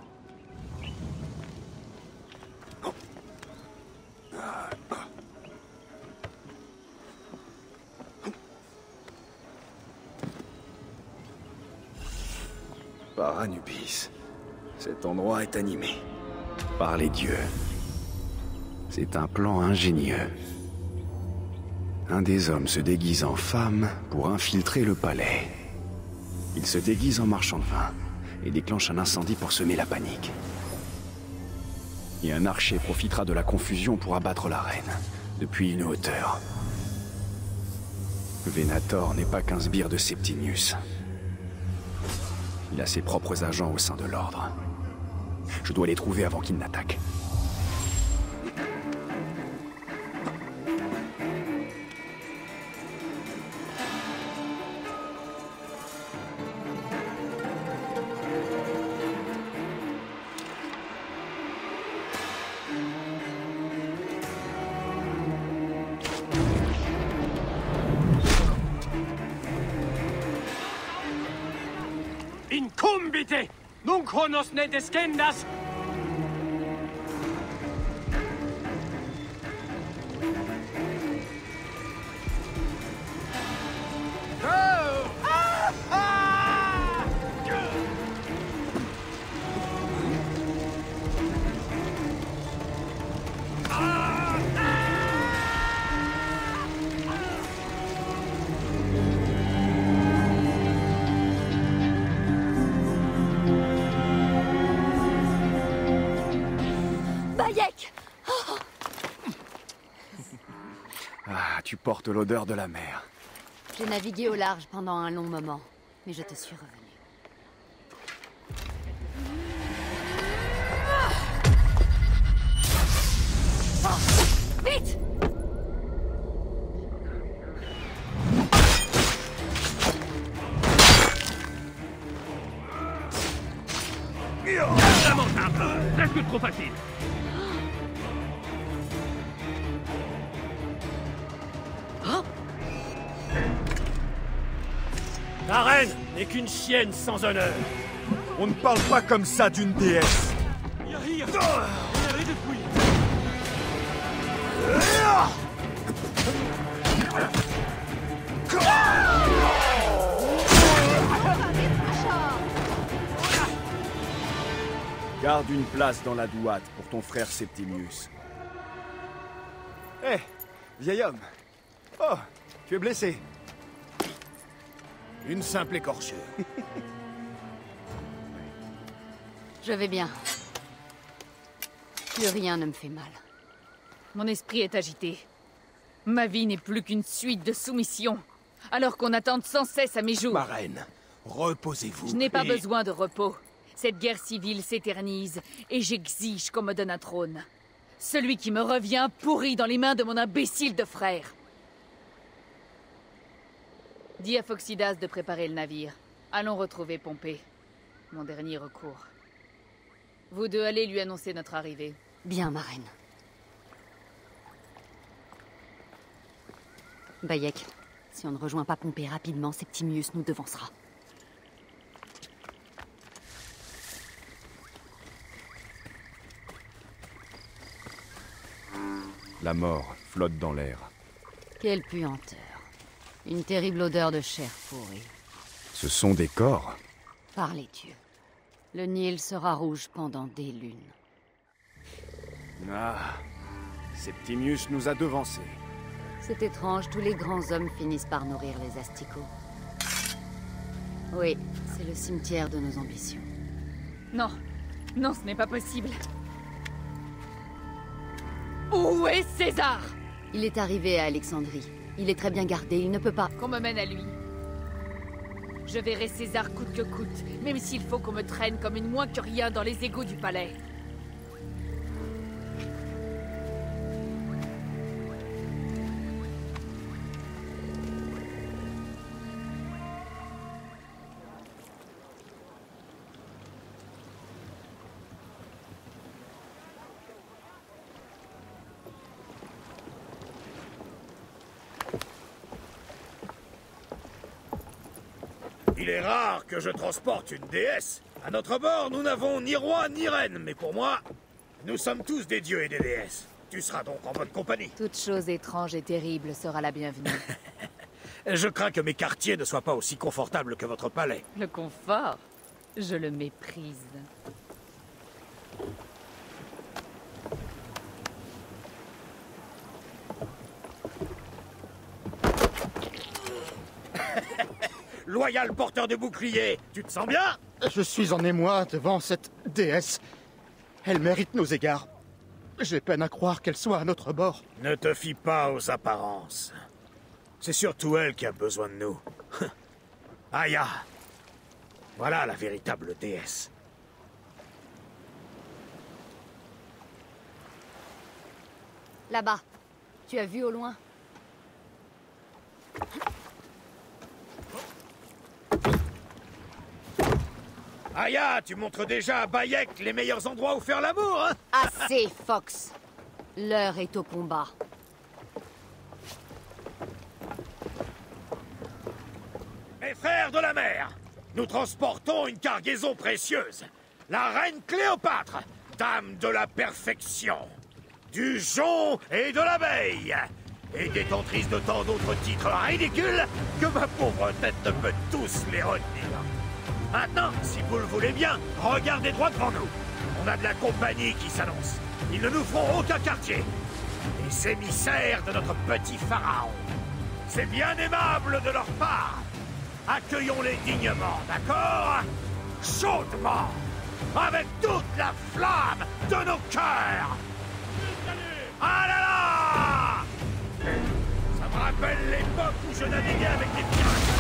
Par Anubis, cet endroit est animé par les dieux. C'est un plan ingénieux. Un des hommes se déguise en femme pour infiltrer le palais. Il se déguise en marchand de vin et déclenche un incendie pour semer la panique. Et un archer profitera de la confusion pour abattre la reine, depuis une hauteur. Venator n'est pas qu'un sbire de Septimius. Il a ses propres agents au sein de l'ordre. Je dois les trouver avant qu'ils n'attaquent. Genossen des Kinders Ah, l'odeur de la mer. J'ai navigué au large pendant un long moment, mais je te suis revenu. Vite sans honneur. On ne parle pas comme ça d'une déesse. Garde une place dans la douate pour ton frère Septimius. Hé, vieil homme. Oh, tu es blessé. Une simple écorchure. Je vais bien. Plus rien ne me fait mal. Mon esprit est agité. Ma vie n'est plus qu'une suite de soumissions, alors qu'on attende sans cesse à mes jours. Ma reine, reposez-vous. Je n'ai pas et- besoin de repos. Cette guerre civile s'éternise et j'exige qu'on me donne un trône. Celui qui me revient pourri dans les mains de mon imbécile de frère. Dis à Phoxidas de préparer le navire. Allons retrouver Pompée. Mon dernier recours. Vous deux allez lui annoncer notre arrivée. Bien, ma reine. Bayek, si on ne rejoint pas Pompée rapidement, Septimius nous devancera. La mort flotte dans l'air. Quelle puanteur. Une terrible odeur de chair pourrie. Ce sont des corps. Par les dieux. Le Nil sera rouge pendant des lunes. Ah, Septimius nous a devancés. C'est étrange, tous les grands hommes finissent par nourrir les asticots. Oui, c'est le cimetière de nos ambitions. Non, non, ce n'est pas possible. Où est César? Il est arrivé à Alexandrie. Il est très bien gardé, il ne peut pas... Qu'on me mène à lui. Je verrai César coûte que coûte, même s'il faut qu'on me traîne comme une moins que rien dans les égouts du palais. Il est rare que je transporte une déesse. À notre bord, nous n'avons ni roi ni reine, mais pour moi, nous sommes tous des dieux et des déesses. Tu seras donc en bonne compagnie. Toute chose étrange et terrible sera la bienvenue. Je crains que mes quartiers ne soient pas aussi confortables que votre palais. Le confort, je le méprise. Porteur de bouclier, tu te sens bien? Je suis en émoi devant cette déesse. Elle mérite nos égards. J'ai peine à croire qu'elle soit à notre bord. Ne te fie pas aux apparences. C'est surtout elle qui a besoin de nous. Aya Voilà la véritable déesse. Là-bas. Tu as vu au loin Aya, tu montres déjà à Bayek les meilleurs endroits où faire l'amour, hein Assez, Fox. L'heure est au combat. Mes frères de la mer, nous transportons une cargaison précieuse. La reine Cléopâtre, dame de la perfection, du jonc et de l'abeille, et détentrice de tant d'autres titres ridicules que ma pauvre tête ne peut tous les retenir. Maintenant, si vous le voulez bien, regardez droit devant nous. On a de la compagnie qui s'annonce. Ils ne nous feront aucun quartier. Les émissaires de notre petit pharaon. C'est bien aimable de leur part. Accueillons-les dignement, d'accord? Chaudement Avec toute la flamme de nos cœurs Ah là là Ça me rappelle l'époque où je naviguais avec les pirates.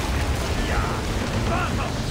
Il y a 20 ans.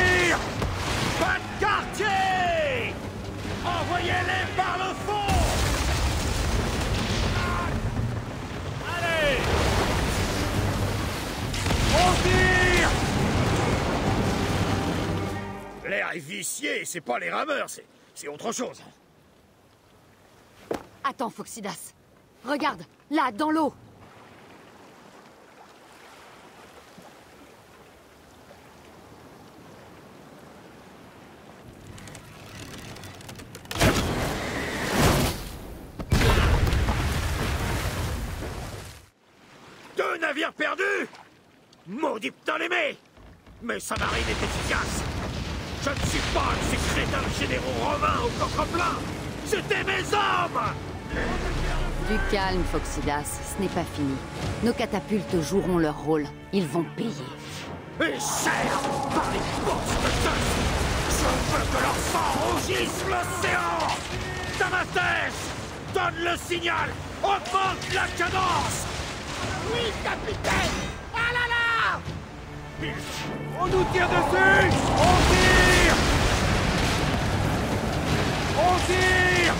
L'air est vicié, c'est pas les rameurs, c'est... c'est autre chose. Attends, Foxidas. Regarde, là, dans l'eau. Deux navires perdus Maudit Ptolémée Mais sa marine est efficace Je ne suis pas crétins de généraux romains au coffre plein C'était mes hommes Du calme, Foxidas. Ce n'est pas fini. Nos catapultes joueront leur rôle. Ils vont payer. Et cher par les forces de Zeus Je veux que leur sang rougisse l'océan Damastes Donne le signal Augmente la cadence Oui, capitaine Ah là là On nous tire dessus. On tire. On tire.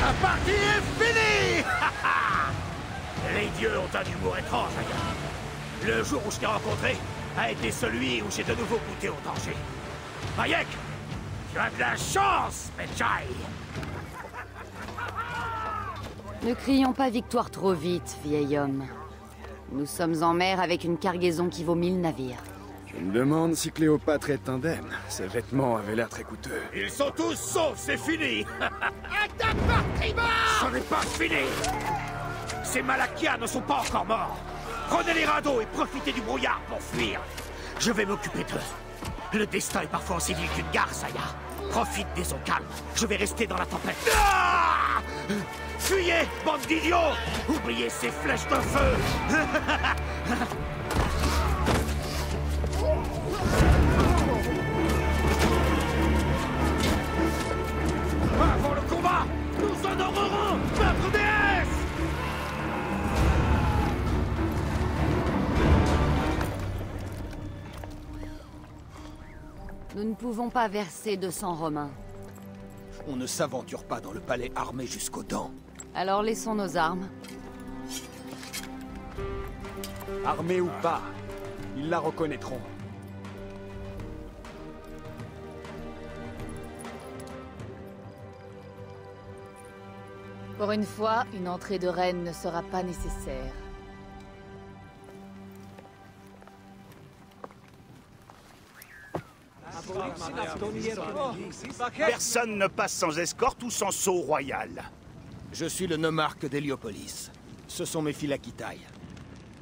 La partie est finie. Les dieux ont un humour étrange, Aya. Le jour où je t'ai rencontré a été celui où j'ai de nouveau goûté au danger. Bayek, tu as de la chance, Medjay Ne crions pas victoire trop vite, vieil homme. Nous sommes en mer avec une cargaison qui vaut mille navires. Je me demande si Cléopâtre est indemne. Ses vêtements avaient l'air très coûteux. Ils sont tous saufs, c'est fini Attaque par tribord Ce n'est pas fini Ces Malakias ne sont pas encore morts Prenez les radeaux et profitez du brouillard pour fuir Je vais m'occuper d'eux. Le destin est parfois aussi vil qu'une gare, Saya. Profite des eaux calmes. Je vais rester dans la tempête. Ah Fuyez, bande d'idiots Oubliez ces flèches de feu Avant le combat, nous honorerons notre Nous ne pouvons pas verser de sang romain. On ne s'aventure pas dans le palais armé jusqu'aux dents. Alors laissons nos armes. Armés ou pas, ils la reconnaîtront. Pour une fois, une entrée de reine ne sera pas nécessaire. Personne ne passe sans escorte ou sans sceau royal. Je suis le nomarque d'Héliopolis. Ce sont mes Philakitaï.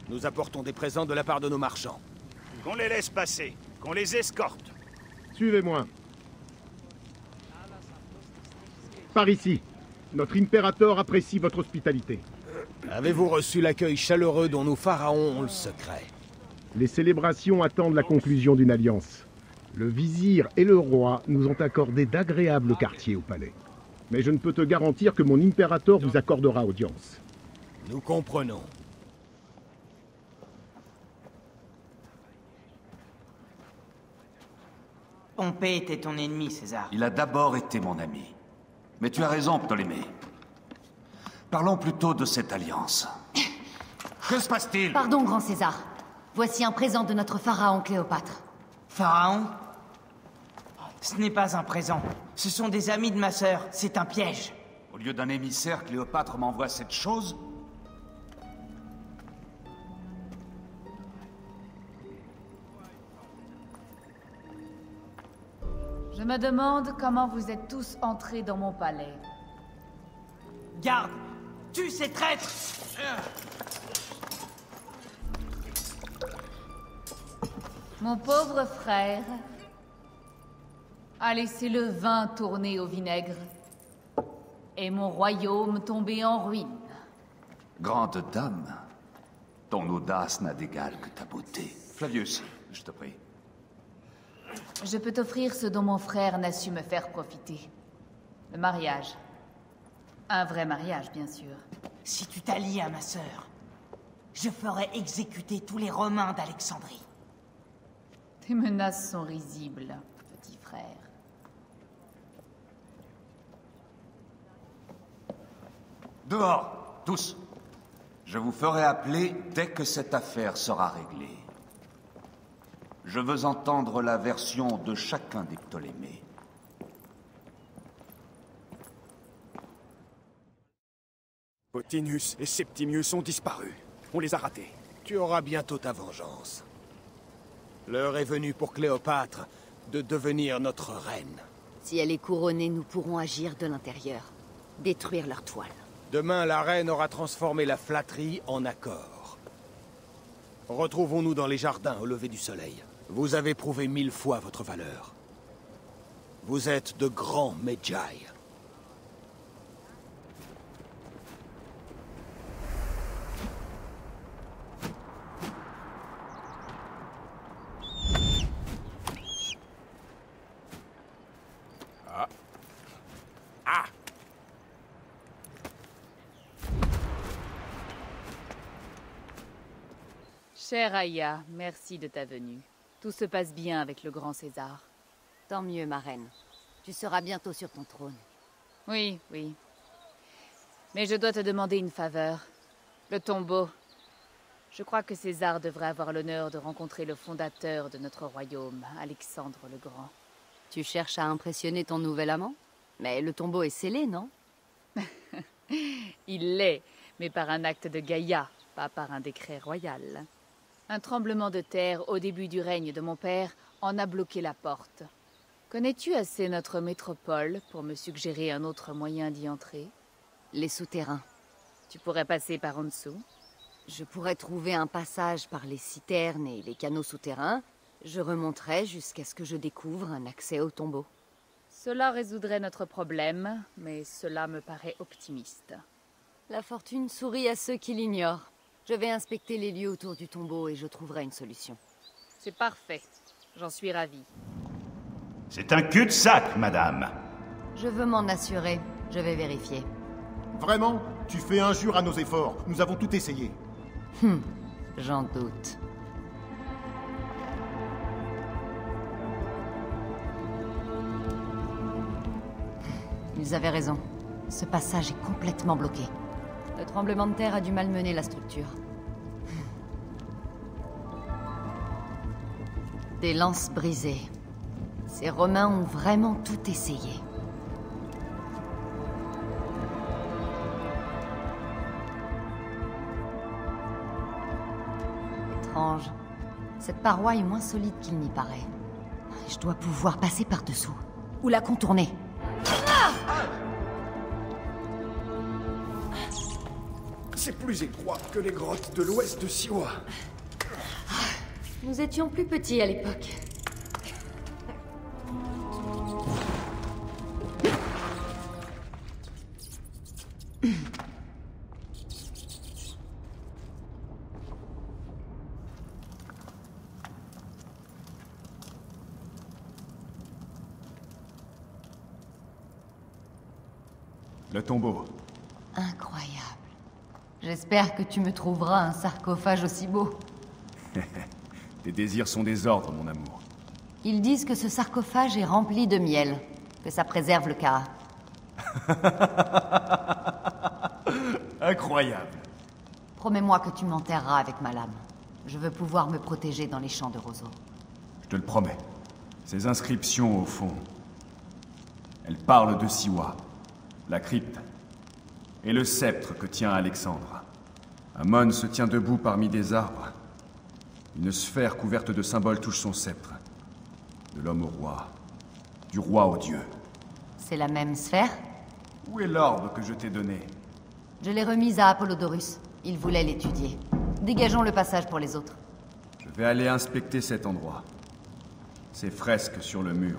Nous apportons des présents de la part de nos marchands. Qu'on les laisse passer, qu'on les escorte. Suivez-moi. Par ici. Notre impérator apprécie votre hospitalité. Avez-vous reçu l'accueil chaleureux dont nos pharaons ont le secret? Les célébrations attendent la conclusion d'une alliance. Le vizir et le roi nous ont accordé d'agréables quartiers au palais. Mais je ne peux te garantir que mon impérator vous accordera audience. Nous comprenons. Pompée était ton ennemi, César. Il a d'abord été mon ami. Mais tu as raison, Ptolémée. Parlons plutôt de cette alliance. Que se passe-t-il? Pardon, grand César. Voici un présent de notre pharaon Cléopâtre. Pharaon? Ce n'est pas un présent. Ce sont des amis de ma sœur. C'est un piège. Au lieu d'un émissaire, Cléopâtre m'envoie cette chose? Je me demande comment vous êtes tous entrés dans mon palais. Garde Tue ces traîtres Mon pauvre frère a laissé le vin tourner au vinaigre et mon royaume tomber en ruine. Grande dame, ton audace n'a d'égal que ta beauté. Flavius, je te prie. Je peux t'offrir ce dont mon frère n'a su me faire profiter. Le mariage. Un vrai mariage, bien sûr. Si tu t'allies à ma sœur, je ferai exécuter tous les Romains d'Alexandrie. Tes menaces sont risibles, petit frère. Dehors, tous. Je vous ferai appeler dès que cette affaire sera réglée. Je veux entendre la version de chacun des Ptolémées. Pothinus et Septimius ont disparu. On les a ratés. Tu auras bientôt ta vengeance. L'heure est venue pour Cléopâtre de devenir notre reine. Si elle est couronnée, nous pourrons agir de l'intérieur. Détruire leur toile. Demain, la reine aura transformé la flatterie en accord. Retrouvons-nous dans les jardins au lever du soleil. Vous avez prouvé mille fois votre valeur. Vous êtes de grands Medjay. Cher Aya, merci de ta venue. Tout se passe bien avec le grand César. Tant mieux, ma reine. Tu seras bientôt sur ton trône. Oui, oui. Mais je dois te demander une faveur. Le tombeau. Je crois que César devrait avoir l'honneur de rencontrer le fondateur de notre royaume, Alexandre le Grand. Tu cherches à impressionner ton nouvel amant? Mais le tombeau est scellé, non? Il l'est, mais par un acte de Gaïa, pas par un décret royal. Un tremblement de terre au début du règne de mon père en a bloqué la porte. Connais-tu assez notre métropole pour me suggérer un autre moyen d'y entrer? Les souterrains. Tu pourrais passer par en dessous Je pourrais trouver un passage par les citernes et les canaux souterrains. Je remonterai jusqu'à ce que je découvre un accès au tombeau. Cela résoudrait notre problème, mais cela me paraît optimiste. La fortune sourit à ceux qui l'ignorent. Je vais inspecter les lieux autour du tombeau et je trouverai une solution. C'est parfait. J'en suis ravie. C'est un cul-de-sac, madame. Je veux m'en assurer. Je vais vérifier. Vraiment Tu fais injure à nos efforts. Nous avons tout essayé. Hum, j'en doute. Ils avaient raison. Ce passage est complètement bloqué. Le tremblement de terre a dû malmener la structure. Des lances brisées. Ces Romains ont vraiment tout essayé. Étrange. Cette paroi est moins solide qu'il n'y paraît. Je dois pouvoir passer par-dessous. Ou la contourner. C'est plus étroit que les grottes de l'ouest de Siwa. Nous étions plus petits à l'époque. J'espère que tu me trouveras un sarcophage aussi beau. Tes désirs sont des ordres, mon amour. Ils disent que ce sarcophage est rempli de miel, que ça préserve le Kara. Incroyable. Promets-moi que tu m'enterreras avec ma lame. Je veux pouvoir me protéger dans les champs de roseaux. Je te le promets. Ces inscriptions, au fond, elles parlent de Siwa, la crypte, et le sceptre que tient Alexandre. Amon se tient debout parmi des arbres. Une sphère couverte de symboles touche son sceptre. De l'homme au roi, du roi au dieu. C'est la même sphère? Où est l'orbe que je t'ai donné? Je l'ai remise à Apollodorus. Il voulait l'étudier. Dégageons le passage pour les autres. Je vais aller inspecter cet endroit. Ces fresques sur le mur.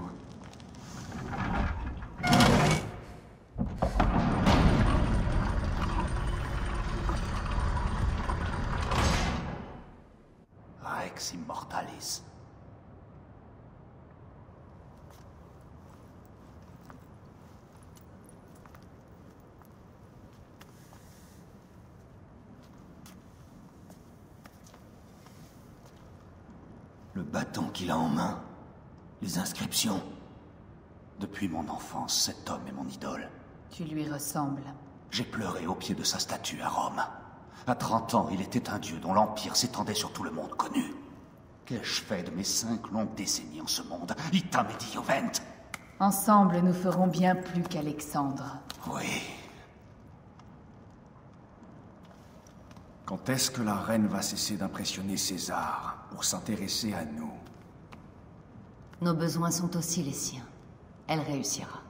Rex Immortalis. Le bâton qu'il a en main, Depuis mon enfance, cet homme est mon idole. Tu lui ressembles. J'ai pleuré au pied de sa statue à Rome. À 30 ans, il était un dieu dont l'empire s'étendait sur tout le monde connu. Qu'ai-je fait de mes cinq longues décennies en ce monde? Itam et Diovent Ensemble, nous ferons bien plus qu'Alexandre. Oui. Quand est-ce que la reine va cesser d'impressionner César pour s'intéresser à nous? Nos besoins sont aussi les siens. Elle réussira.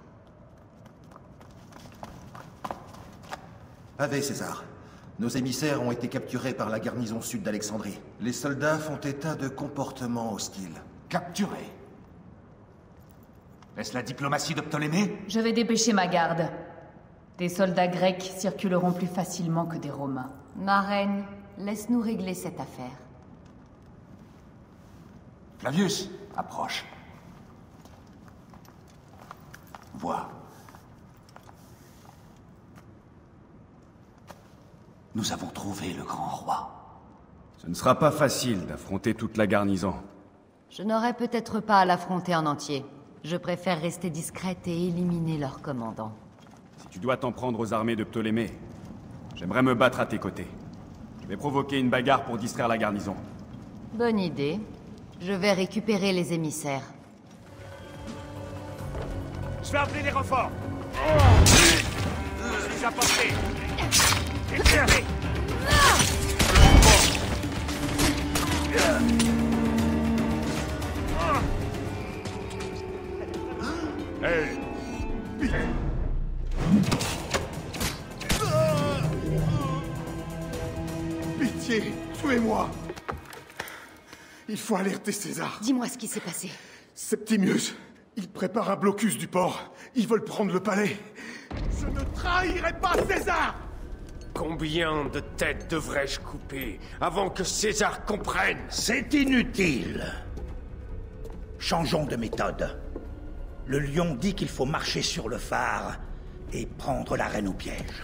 Avez César. Nos émissaires ont été capturés par la garnison sud d'Alexandrie. Les soldats font état de comportements hostiles. Capturés Est-ce la diplomatie de Ptolémée? Je vais dépêcher ma garde. Des soldats grecs circuleront plus facilement que des Romains. Ma reine, laisse-nous régler cette affaire. Flavius, approche. Vois. Nous avons trouvé le grand roi. Ce ne sera pas facile d'affronter toute la garnison. Je n'aurais peut-être pas à l'affronter en entier. Je préfère rester discrète et éliminer leur commandant. Si tu dois t'en prendre aux armées de Ptolémée, j'aimerais me battre à tes côtés. Je vais provoquer une bagarre pour distraire la garnison. Bonne idée. Je vais récupérer les émissaires. Je vais appeler les renforts. Je les apporter. Éclairez. Hey Pitié, tuez-moi Il faut alerter César. Dis-moi ce qui s'est passé. Septimius, ils préparent un blocus du port. Ils veulent prendre le palais. Je ne trahirai pas César Combien de têtes devrais-je couper avant que César comprenne? C'est inutile. Changeons de méthode. Le lion dit qu'il faut marcher sur le phare et prendre la reine au piège.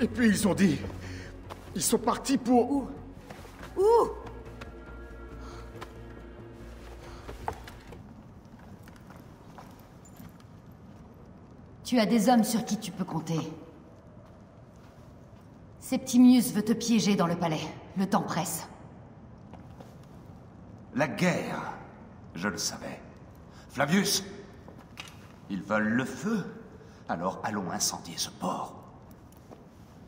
Et puis ils ont dit... Ils sont partis pour... Où? Où? Tu as des hommes sur qui tu peux compter. Septimius veut te piéger dans le palais. Le temps presse. La guerre, je le savais. Flavius, ils veulent le feu. Alors allons incendier ce port.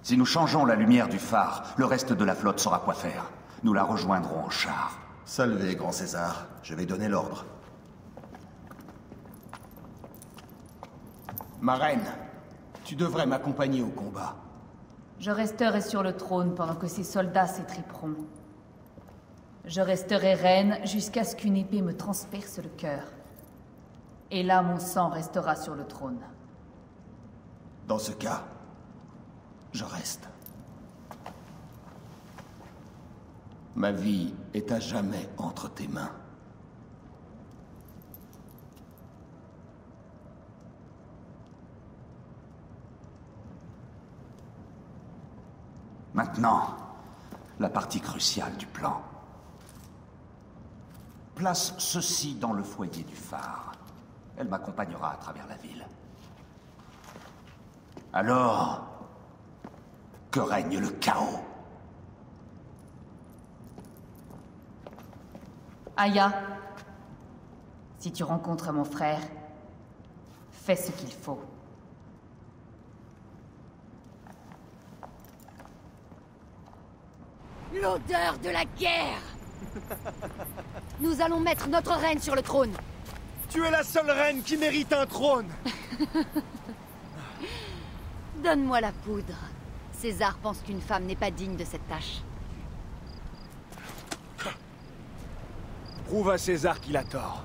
Si nous changeons la lumière du phare, le reste de la flotte saura quoi faire. Nous la rejoindrons en char. Salvé, grand César. Je vais donner l'ordre. Ma reine, tu devrais m'accompagner au combat. Je resterai sur le trône pendant que ces soldats s'étriperont. Je resterai reine jusqu'à ce qu'une épée me transperce le cœur. Et là, mon sang restera sur le trône. Dans ce cas, je reste. Ma vie est à jamais entre tes mains. Maintenant, la partie cruciale du plan. Place ceci dans le foyer du phare. Elle m'accompagnera à travers la ville. Alors, que règne le chaos? Aya, si tu rencontres mon frère, fais ce qu'il faut. L'odeur de la guerre Nous allons mettre notre reine sur le trône. Tu es la seule reine qui mérite un trône Donne-moi la poudre. César pense qu'une femme n'est pas digne de cette tâche. Prouve à César qu'il a tort.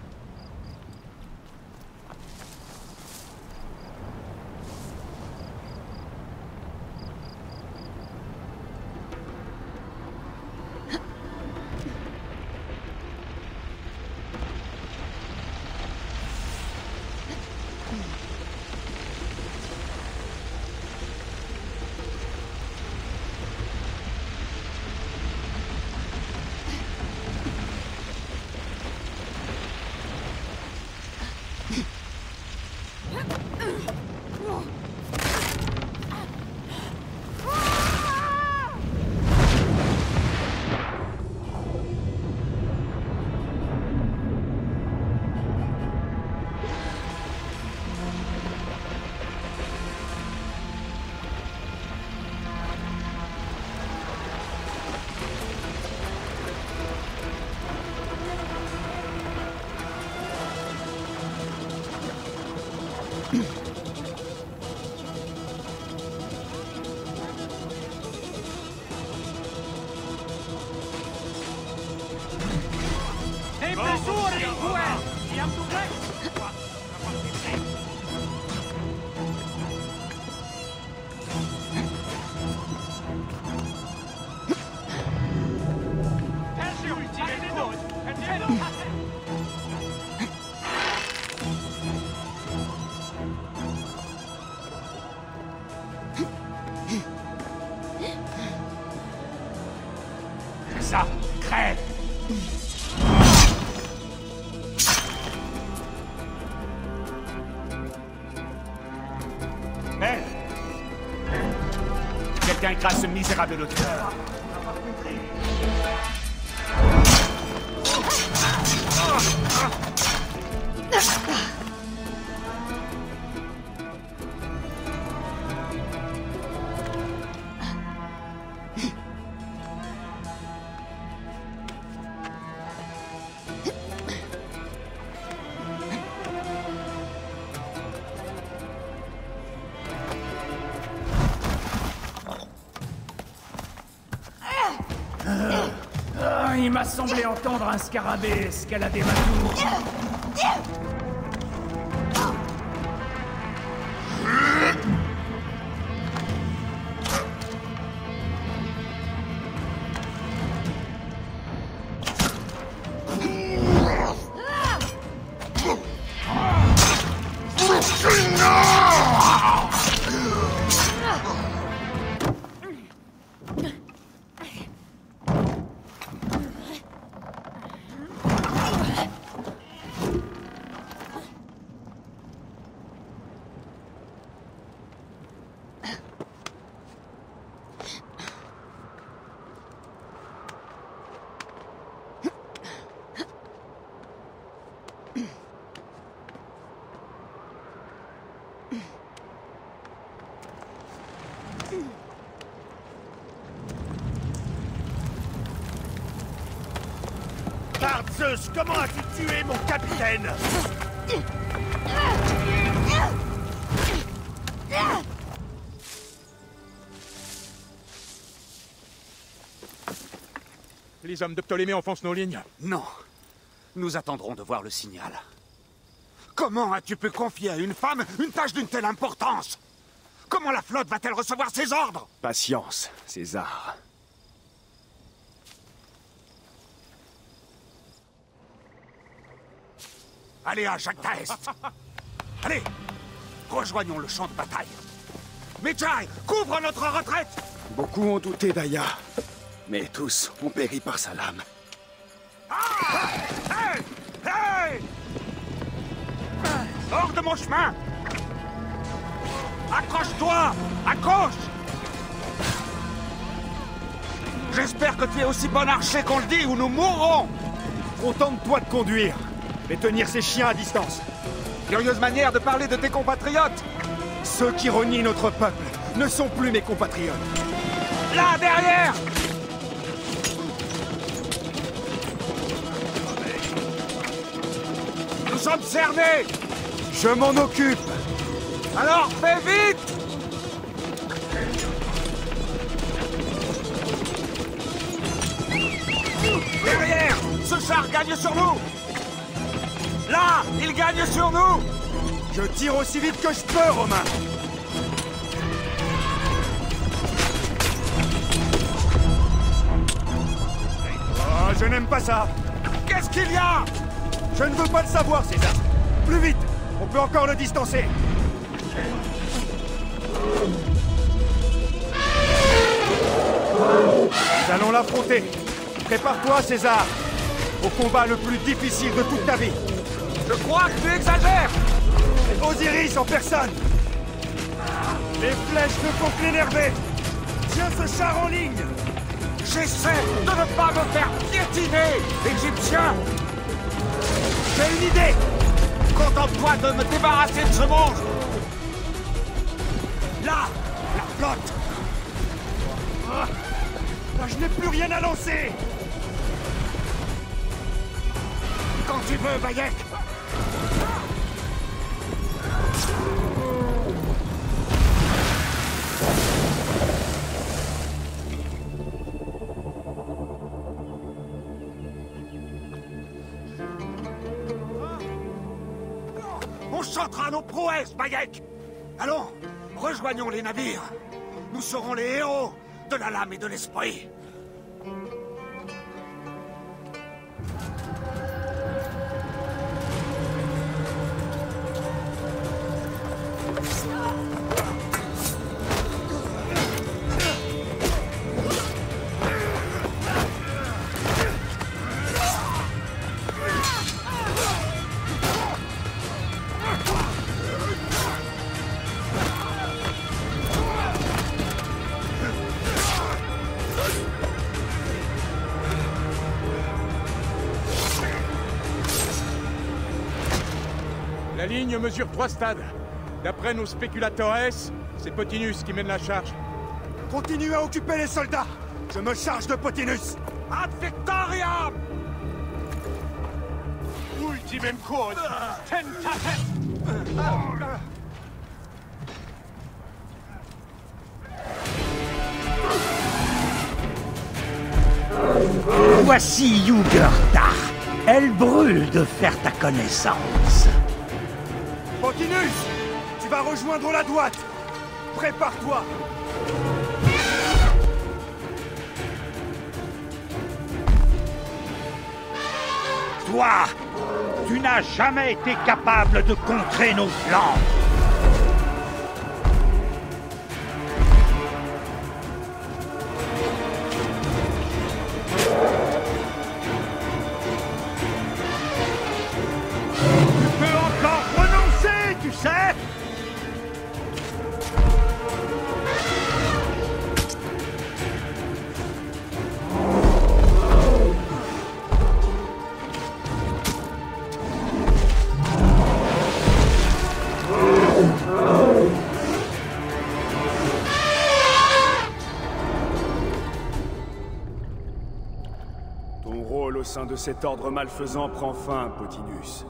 Quelqu'un crasse ce misérable docteur Ah, entendre un scarabée escalader ma tour. Les hommes de Ptolémée enfoncent nos lignes. Non. Nous attendrons de voir le signal. Comment as-tu pu confier à une femme une tâche d'une telle importance? Comment la flotte va-t-elle recevoir ses ordres? Patience, César. Allez à Jacques d'Aest Allez Rejoignons le champ de bataille Medjay, couvre notre retraite Beaucoup ont douté d'Aya, mais tous ont péri par sa lame. Hey Hey Hors de mon chemin! Accroche-toi! Gauche J'espère que tu es aussi bon archer qu'on le dit ou nous mourrons! Contente-toi de conduire et tenir ces chiens à distance. Curieuse manière de parler de tes compatriotes! Ceux qui renient notre peuple ne sont plus mes compatriotes. Là, derrière Je m'en occupe. Alors fais vite. Derrière Ce char gagne sur nous. Là Il gagne sur nous. Je tire aussi vite que je peux, Romain. Oh, je n'aime pas ça. Qu'est-ce qu'il y a? Je ne veux pas le savoir, César. Plus vite On peut encore le distancer. Nous allons l'affronter. Prépare-toi, César Au combat le plus difficile de toute ta vie. Je crois que tu exagères. Osiris en personne. Les flèches ne font que l'énerver Tiens ce char en ligne. J'essaie de ne pas me faire piétiner, Égyptien J'ai une idée. Contente-toi de me débarrasser de ce monstre. Là La flotte. Ah, Je n'ai plus rien à lancer. Quand tu veux, Bayek Nos prouesses, Bayek Allons, rejoignons les navires. Nous serons les héros de la lame et de l'esprit. Mesure trois stades. D'après nos spéculateurs, c'est Potinus qui mène la charge. Continuez à occuper les soldats Je me charge de Potinus Ad victoriam Ultimem code Tentatet Voici Yugurta. Elle brûle de faire ta connaissance. Tu vas rejoindre la droite Prépare-toi Toi, tu n'as jamais été capable de contrer nos plans. De cet ordre malfaisant prend fin, Potinus.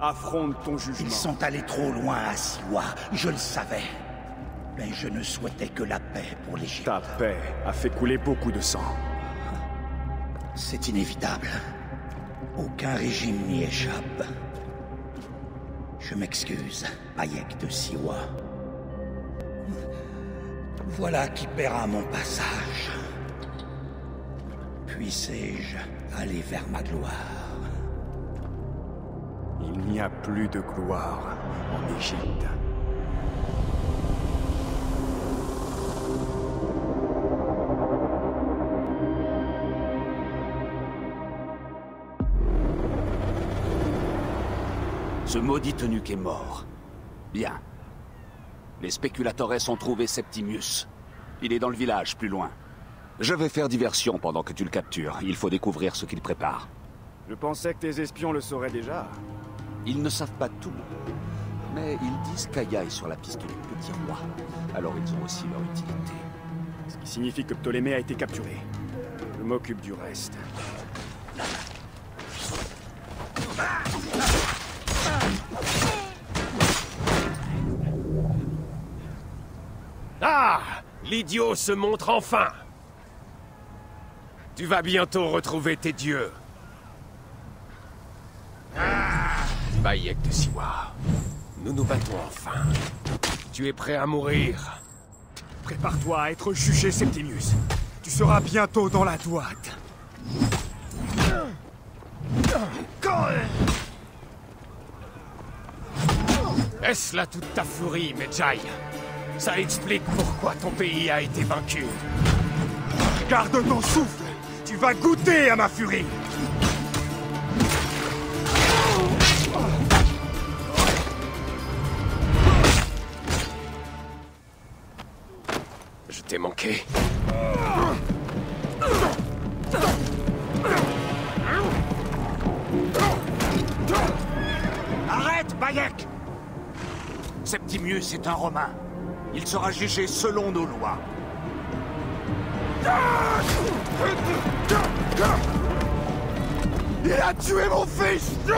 Affronte ton jugement. Ils sont allés trop loin à Siwa, je le savais. Mais je ne souhaitais que la paix pour l'Égypte. Ta paix a fait couler beaucoup de sang. C'est inévitable. Aucun régime n'y échappe. Je m'excuse, Hayek de Siwa. Voilà qui paiera mon passage. Puissé-je aller vers ma gloire Il n'y a plus de gloire en Égypte. Ce maudit eunuque est mort. Bien. Les spéculateurs ont trouvé Septimius. Il est dans le village, plus loin. Je vais faire diversion pendant que tu le captures. Il faut découvrir ce qu'il prépare. Je pensais que tes espions le sauraient déjà. Ils ne savent pas tout. Mais ils disent qu'Aya est sur la piste du petit roi. Alors ils ont aussi leur utilité. Ce qui signifie que Ptolémée a été capturé. Je m'occupe du reste. Ah L'idiot se montre enfin Tu vas bientôt retrouver tes dieux. Ah Bayek de Siwa, nous nous battons enfin. Tu es prêt à mourir? Prépare-toi à être jugé, Septimius. Tu seras bientôt dans la droite. Est-ce là toute ta furie, Medjay? Ça explique pourquoi ton pays a été vaincu. Garde ton souffle Tu vas goûter à ma furie Je t'ai manqué. Arrête, Bayek Septimius est un Romain. Il sera jugé selon nos lois. Il a tué mon fils Le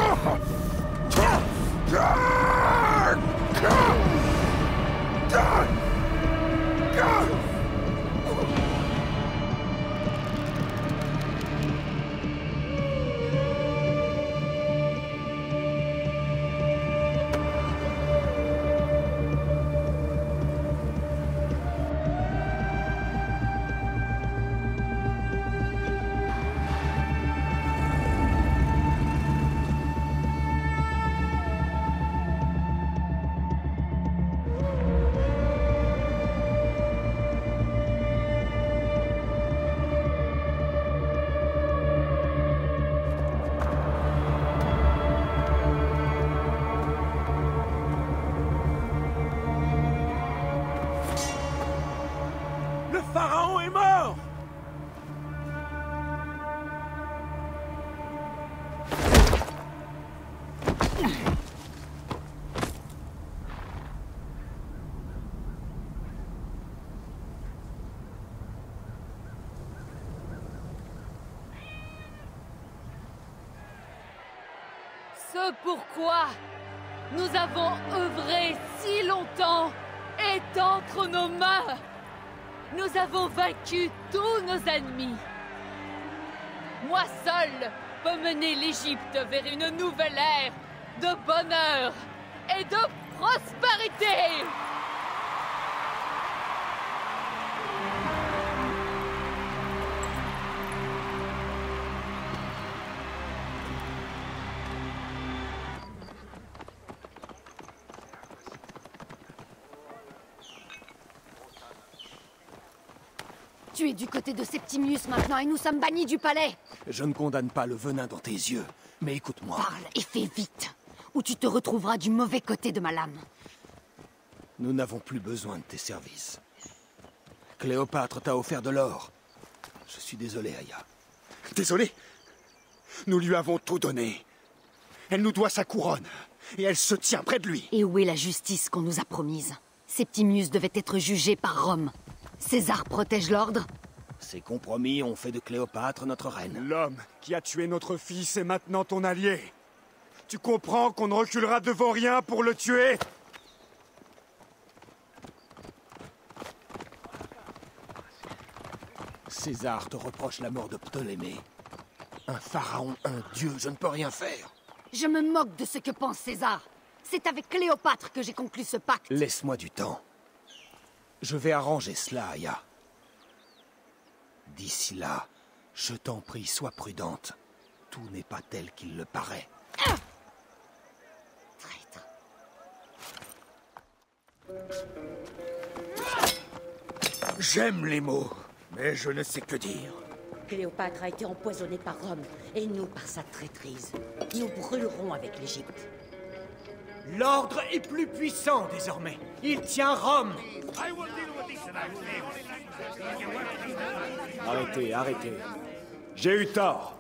Ce pourquoi nous avons œuvré si longtemps est entre nos mains. Nous avons vaincu tous nos ennemis. Moi seul peux mener l'Égypte vers une nouvelle ère de bonheur et de prospérité. Du côté de Septimius maintenant et nous sommes bannis du palais. Je ne condamne pas le venin dans tes yeux, mais écoute-moi. Parle et fais vite, ou tu te retrouveras du mauvais côté de ma lame. Nous n'avons plus besoin de tes services. Cléopâtre t'a offert de l'or. Je suis désolé, Aya. Désolé Nous lui avons tout donné. Elle nous doit sa couronne. Et elle se tient près de lui. Et où est la justice qu'on nous a promise? Septimius devait être jugé par Rome. César protège l'ordre? Ces compromis ont fait de Cléopâtre notre reine. L'homme qui a tué notre fils est maintenant ton allié. Tu comprends qu'on ne reculera devant rien pour le tuer? César te reproche la mort de Ptolémée. Un pharaon, un dieu, je ne peux rien faire. Je me moque de ce que pense César. C'est avec Cléopâtre que j'ai conclu ce pacte. Laisse-moi du temps. Je vais arranger cela, Aya. D'ici là, je t'en prie, sois prudente. Tout n'est pas tel qu'il le paraît. J'aime les mots, mais je ne sais que dire. Cléopâtre a été empoisonnée par Rome, et nous par sa traîtrise. Nous brûlerons avec l'Égypte. L'ordre est plus puissant désormais. Il tient Rome. Arrêtez, arrêtez. J'ai eu tort.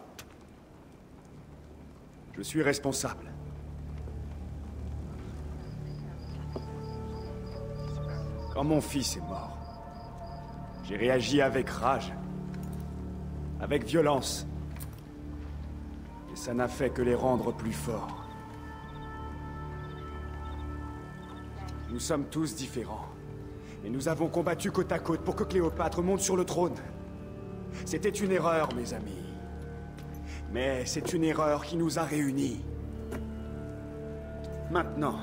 Je suis responsable. Quand mon fils est mort, j'ai réagi avec rage, avec violence. Et ça n'a fait que les rendre plus forts. Nous sommes tous différents. Et nous avons combattu côte à côte pour que Cléopâtre monte sur le trône. C'était une erreur, mes amis. Mais c'est une erreur qui nous a réunis. Maintenant,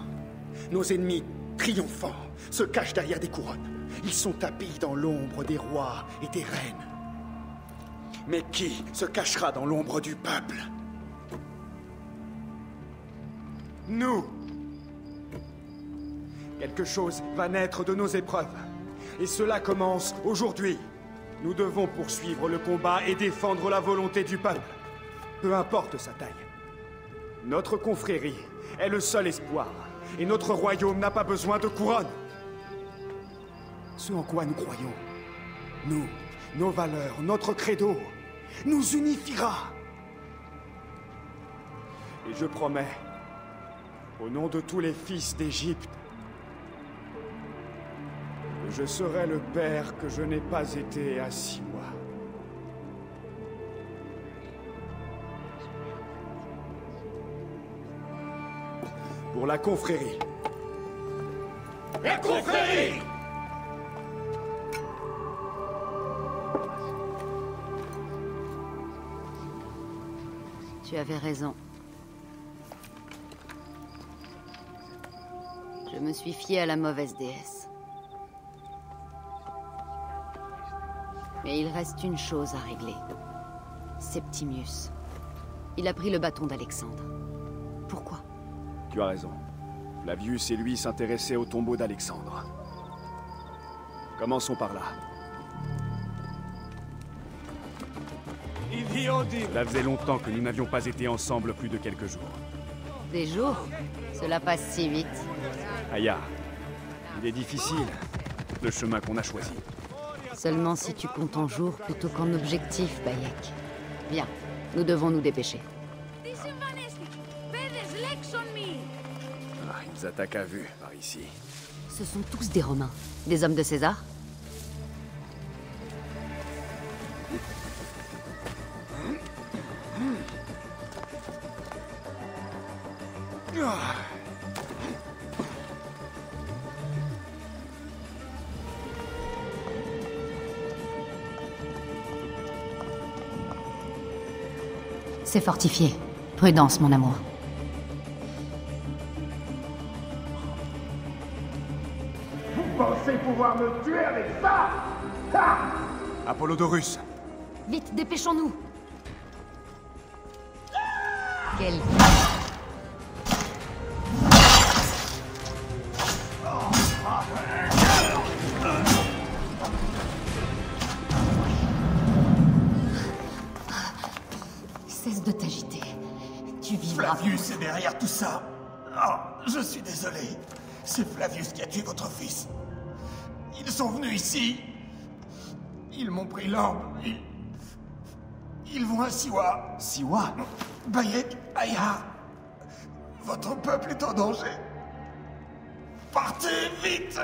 nos ennemis triomphants se cachent derrière des couronnes. Ils sont tapis dans l'ombre des rois et des reines. Mais qui se cachera dans l'ombre du peuple? Nous Quelque chose va naître de nos épreuves. Et cela commence aujourd'hui. Nous devons poursuivre le combat et défendre la volonté du peuple. Peu importe sa taille. Notre confrérie est le seul espoir. Et notre royaume n'a pas besoin de couronne. Ce en quoi nous croyons, nous, nos valeurs, notre credo, nous unifiera. Et je promets, au nom de tous les fils d'Égypte, je serai le père que je n'ai pas été à six mois. Pour la confrérie. La confrérie Tu avais raison. Je me suis fié à la mauvaise déesse. Mais il reste une chose à régler. Septimius. Il a pris le bâton d'Alexandre. Pourquoi? Tu as raison. Flavius et lui s'intéressaient au tombeau d'Alexandre. Commençons par là. Cela faisait longtemps que nous n'avions pas été ensemble plus de quelques jours. Des jours? Cela passe si vite. Aya, il est difficile, le chemin qu'on a choisi. Seulement si tu comptes en jours plutôt qu'en objectif, Bayek. Bien, nous devons nous dépêcher. Ah, ils attaquent à vue, par ici. Ce sont tous des Romains. Des hommes de César C'est fortifié. Prudence, mon amour. Vous pensez pouvoir me tuer avec ça? Ha Apollodorus, Vite, dépêchons-nous Quel... Flavius est derrière tout ça. Oh, je suis désolé. C'est Flavius qui a tué votre fils. Ils sont venus ici. Ils m'ont pris l'orbe. Ils... Ils vont à Siwa. Siwa? Bayek, Aya. Votre peuple est en danger. Partez vite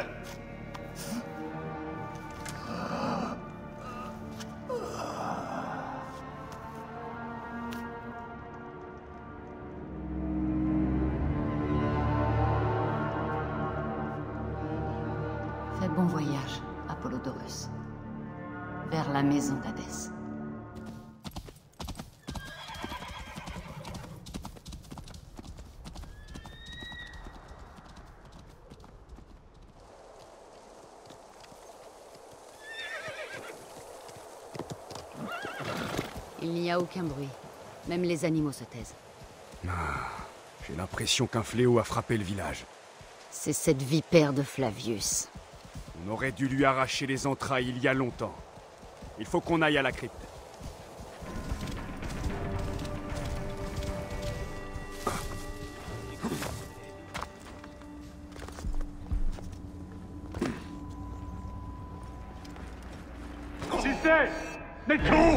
maison d'Hadès. Il n'y a aucun bruit. Même les animaux se taisent. Ah, J'ai l'impression qu'un fléau a frappé le village. C'est cette vipère de Flavius. On aurait dû lui arracher les entrailles il y a longtemps. Il faut qu'on aille à la crypte.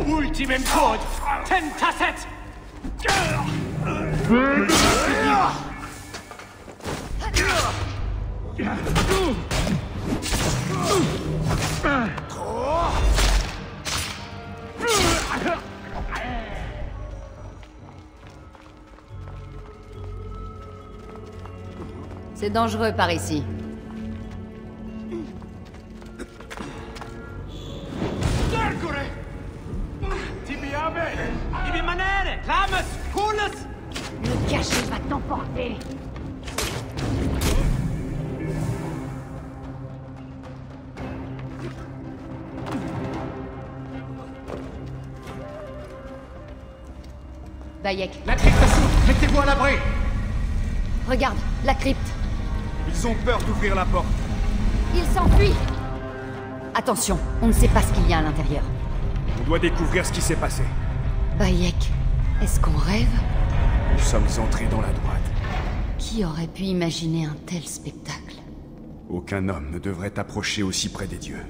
Ultimem code! Tentaset! C'est dangereux par ici. Le cachet va t'emporter Bayek. La crypte! Mettez-vous à l'abri! Regarde, la crypte. Ils ont peur d'ouvrir la porte. Il s'enfuit Attention, on ne sait pas ce qu'il y a à l'intérieur. On doit découvrir ce qui s'est passé. Bayek, est-ce qu'on rêve? Nous sommes entrés dans la droite. Qui aurait pu imaginer un tel spectacle? Aucun homme ne devrait approcher aussi près des dieux.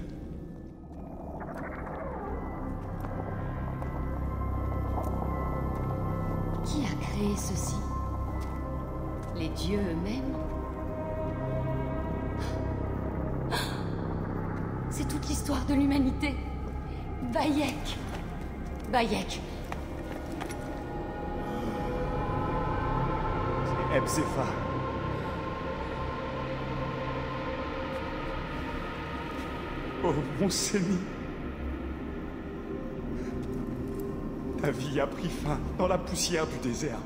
Qui a créé ceci? Les dieux eux-mêmes? Bayek C'est. Oh, mon Sémi. Ta vie a pris fin dans la poussière du désert.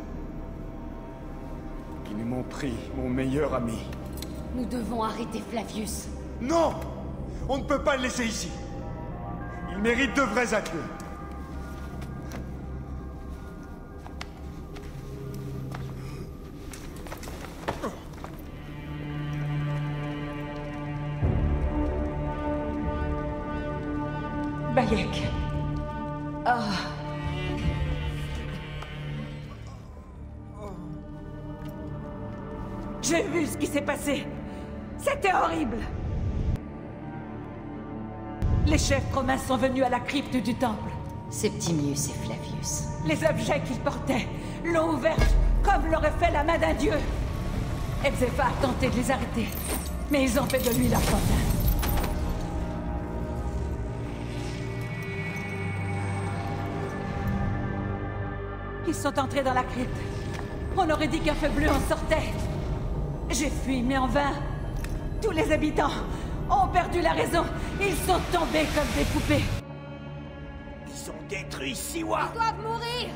Ils m'ont pris mon meilleur ami. Nous devons arrêter Flavius. Non On ne peut pas le laisser ici. Il mérite de vrais adieux. C'était horrible. Les chefs romains sont venus à la crypte du temple. Septimius et Flavius. Les objets qu'ils portaient l'ont ouverte comme l'aurait fait la main d'un dieu. Ebzepha a tenté de les arrêter, mais ils ont fait de lui leur pantin. Ils sont entrés dans la crypte. On aurait dit qu'un feu bleu en sortait. J'ai fui, mais en vain. Tous les habitants ont perdu la raison. Ils sont tombés comme des poupées. Ils ont détruit Siwa Ils doivent mourir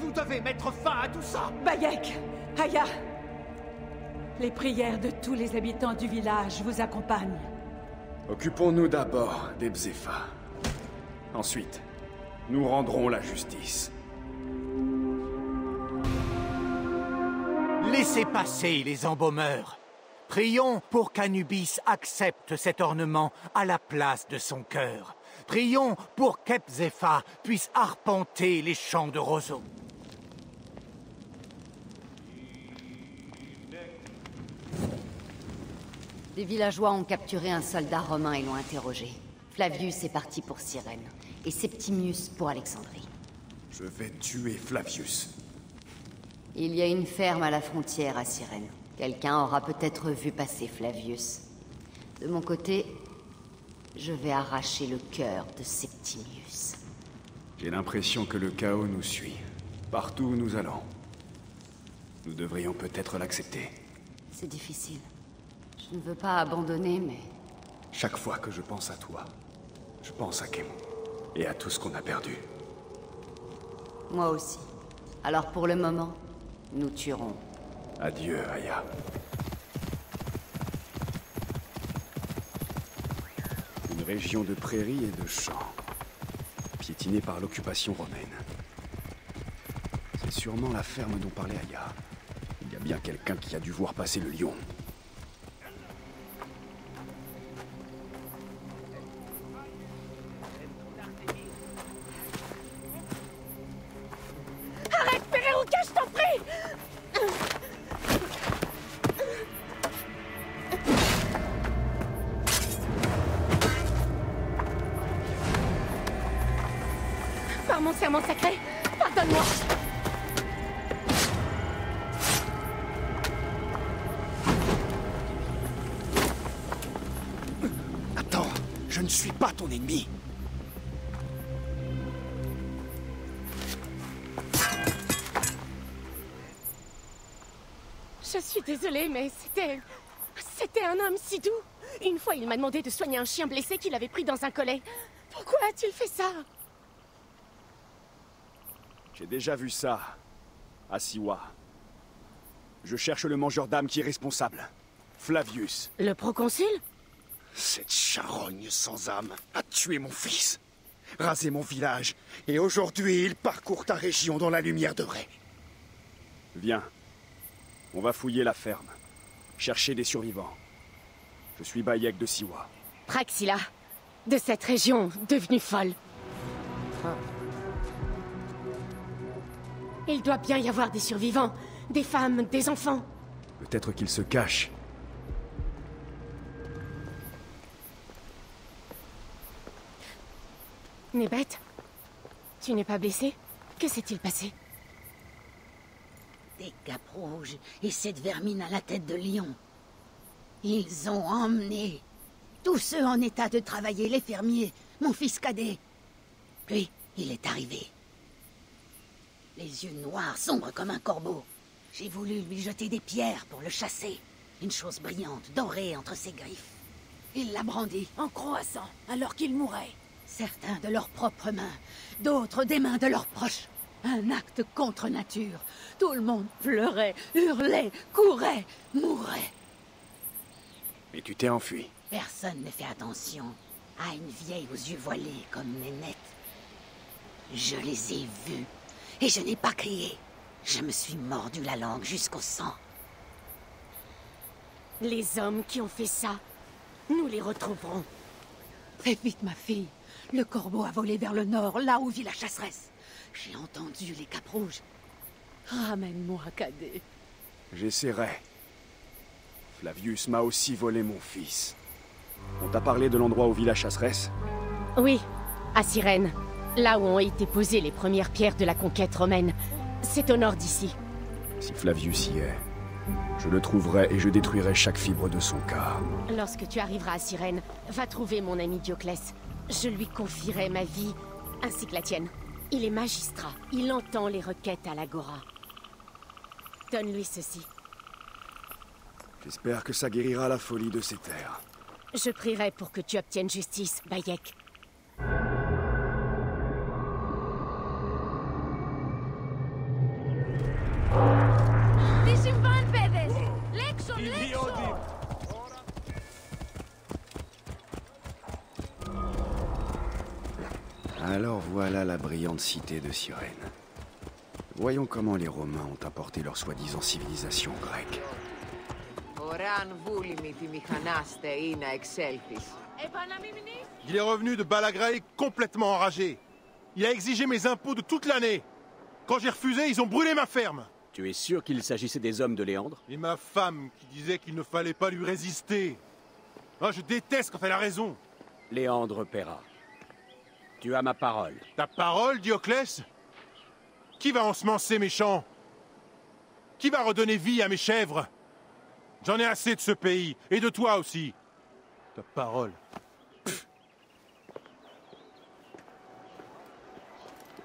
Vous devez mettre fin à tout ça Bayek, Aya, les prières de tous les habitants du village vous accompagnent. Occupons-nous d'abord d'Ebzepha. Ensuite, nous rendrons la justice. Laissez passer les embaumeurs. Prions pour qu'Anubis accepte cet ornement à la place de son cœur. Prions pour qu'Ebzepha puisse arpenter les champs de roseaux. Des villageois ont capturé un soldat romain et l'ont interrogé. Flavius est parti pour Cyrène, et Septimius pour Alexandrie. Je vais tuer Flavius. Il y a une ferme à la frontière à Cyrène. Quelqu'un aura peut-être vu passer Flavius. De mon côté, je vais arracher le cœur de Septimius. J'ai l'impression que le chaos nous suit. Partout où nous allons. Nous devrions peut-être l'accepter. C'est difficile. Je ne veux pas abandonner, mais Chaque fois que je pense à toi, je pense à Kemo. Et à tout ce qu'on a perdu. Moi aussi. Alors pour le moment, nous tuerons. Adieu, Aya. Une région de prairies et de champs, piétinée par l'occupation romaine. C'est sûrement la ferme dont parlait Aya. Il y a bien quelqu'un qui a dû voir passer le lion. Désolée, mais c'était... C'était un homme si doux. Une fois, il m'a demandé de soigner un chien blessé qu'il avait pris dans un collet. Pourquoi a-t-il fait ça? J'ai déjà vu ça. À Siwa. Je cherche le mangeur d'âme qui est responsable. Flavius. Le proconsul? Cette charogne sans âme a tué mon fils, rasé mon village, et aujourd'hui il parcourt ta région dans la lumière de. Viens. On va fouiller la ferme. Chercher des survivants. Je suis Bayek de Siwa. Praxila, de cette région devenue folle. Il doit bien y avoir des survivants, des femmes, des enfants. Peut-être qu'il se cache. Nébet, tu n'es pas blessé? Que s'est-il passé? Des capes rouges et cette vermine à la tête de lion. Ils ont emmené tous ceux en état de travailler, les fermiers, mon fils cadet. Puis, il est arrivé. Les yeux noirs, sombres comme un corbeau. J'ai voulu lui jeter des pierres pour le chasser. Une chose brillante, dorée entre ses griffes. Il l'a brandi en croissant alors qu'il mourait. Certains de leurs propres mains, d'autres des mains de leurs proches. Un acte contre nature. Tout le monde pleurait, hurlait, courait, mourait. Mais tu t'es enfui. Personne ne fait attention à une vieille aux yeux voilés comme Nénette. Je les ai vus et je n'ai pas crié. Je me suis mordu la langue jusqu'au sang. Les hommes qui ont fait ça, nous les retrouverons. Fais vite, ma fille. Le corbeau a volé vers le nord, là où vit la chasseresse. J'ai entendu les capes rouges. Ramène-moi, cadet. J'essaierai. Flavius m'a aussi volé mon fils. On t'a parlé de l'endroit où vit la chasseresse? Oui, à Cyrène, là où ont été posées les premières pierres de la conquête romaine. C'est au nord d'ici. Si Flavius y est, je le trouverai et je détruirai chaque fibre de son corps. Lorsque tu arriveras à Cyrène, va trouver mon ami Dioclès. Je lui confierai ma vie, ainsi que la tienne. Il est magistrat. Il entend les requêtes à l'agora. Donne-lui ceci. J'espère que ça guérira la folie de ces terres. Je prierai pour que tu obtiennes justice, Bayek. brillante cité de Cyrène. Voyons comment les Romains ont apporté leur soi-disant civilisation grecque. Eh ben, Il est revenu de Balagrae complètement enragé. Il a exigé mes impôts de toute l'année. Quand j'ai refusé, ils ont brûlé ma ferme. Tu es sûr qu'il s'agissait des hommes de Léandre? Et ma femme qui disait qu'il ne fallait pas lui résister. Ah, je déteste quand elle a raison. Léandre paiera. Tu as ma parole. Ta parole, Dioclès Qui va ensemencer mes champs Qui va redonner vie à mes chèvres J'en ai assez de ce pays, et de toi aussi. Ta parole.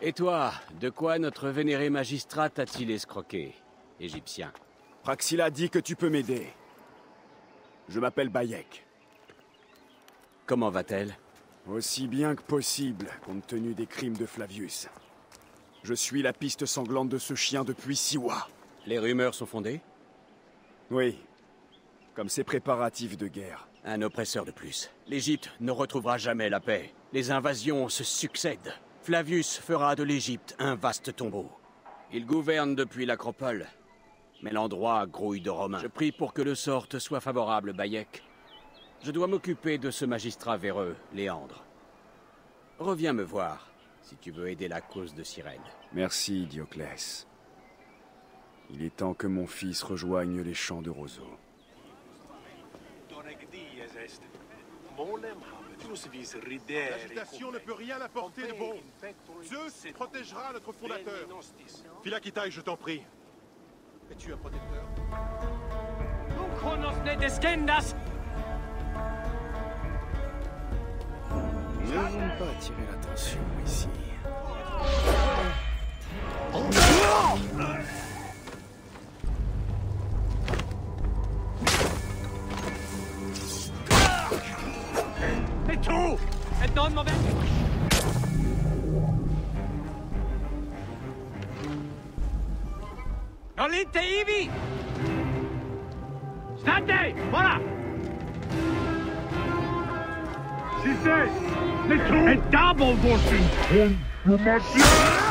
Et toi, de quoi notre vénéré magistrat t'a-t-il escroqué, Égyptien Praxila dit que tu peux m'aider. Je m'appelle Bayek. Comment va-t-elle? Aussi bien que possible, compte tenu des crimes de Flavius. Je suis la piste sanglante de ce chien depuis Siwa. Les rumeurs sont fondées? Oui. Comme ses préparatifs de guerre. Un oppresseur de plus. L'Égypte ne retrouvera jamais la paix. Les invasions se succèdent. Flavius fera de l'Égypte un vaste tombeau. Il gouverne depuis l'Acropole. Mais l'endroit grouille de Romains. Je prie pour que le sort te soit favorable, Bayek. Je dois m'occuper de ce magistrat véreux, Léandre. Reviens me voir, si tu veux aider la cause de Cyrène. Merci, Dioclès. Il est temps que mon fils rejoigne les champs de roseaux. L'agitation ne peut rien apporter de bon. Zeus protégera notre fondateur. Philakitai, je t'en prie. Es-tu un protecteur? Ne vont pas attirer l'attention ici. Et tout Et non, mauvais Olite Ivi State Voilà Si c'est Les tout Et double Washington Tout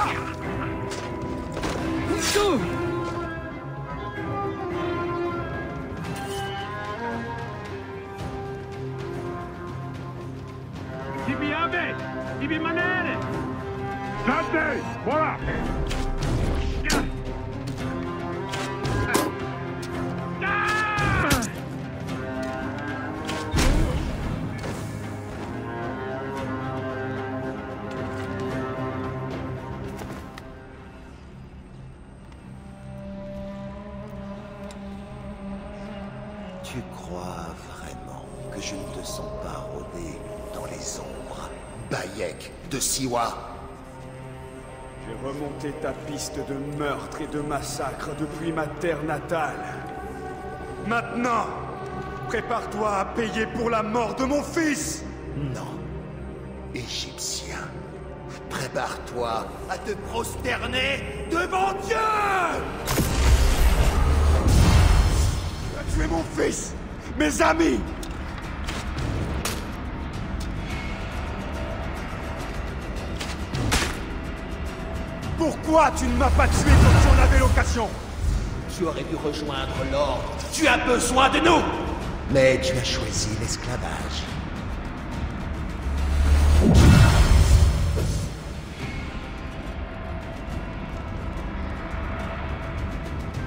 piste de meurtre et de massacre depuis ma terre natale. Maintenant, prépare-toi à payer pour la mort de mon fils Non. Égyptien, prépare-toi à te prosterner devant Dieu Tu as tué mon fils Mes amis Pourquoi tu ne m'as pas tué quand tu en avais l'occasion? Tu aurais dû rejoindre l'ordre. Tu as besoin de nous Mais tu as choisi l'esclavage.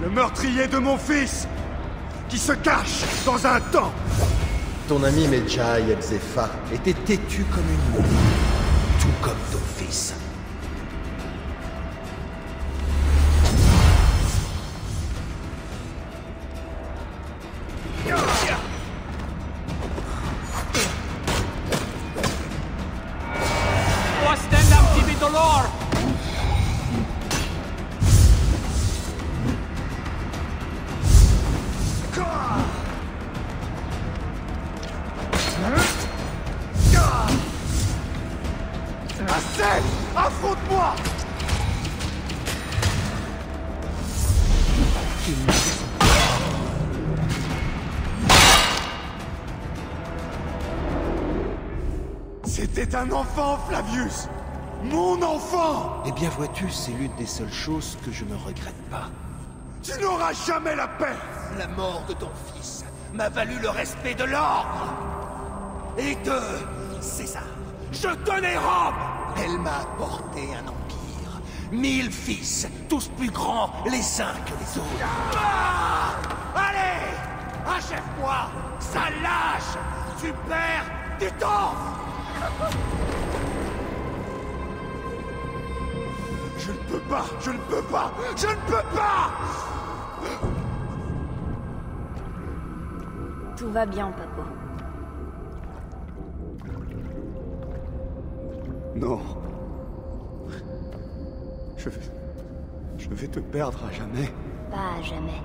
Le meurtrier de mon fils Qui se cache dans un temple Ton ami Medjay Elzefa était têtu comme une momie. Tout comme ton fils. C'était un enfant, Flavius Mon enfant Eh bien vois-tu, c'est l'une des seules choses que je ne regrette pas. Tu n'auras jamais la paix La mort de ton fils m'a valu le respect de l'ordre et de César. Je tenais Rome Elle m'a apporté un empire. Mille fils, tous plus grands les uns que les autres. Ah Allez Achève-moi Ça lâche Tu perds du temps Je ne peux pas Je ne peux pas Je ne peux pas Tout va bien, Papo. Non. Je vais... Je vais te perdre à jamais. Pas à jamais.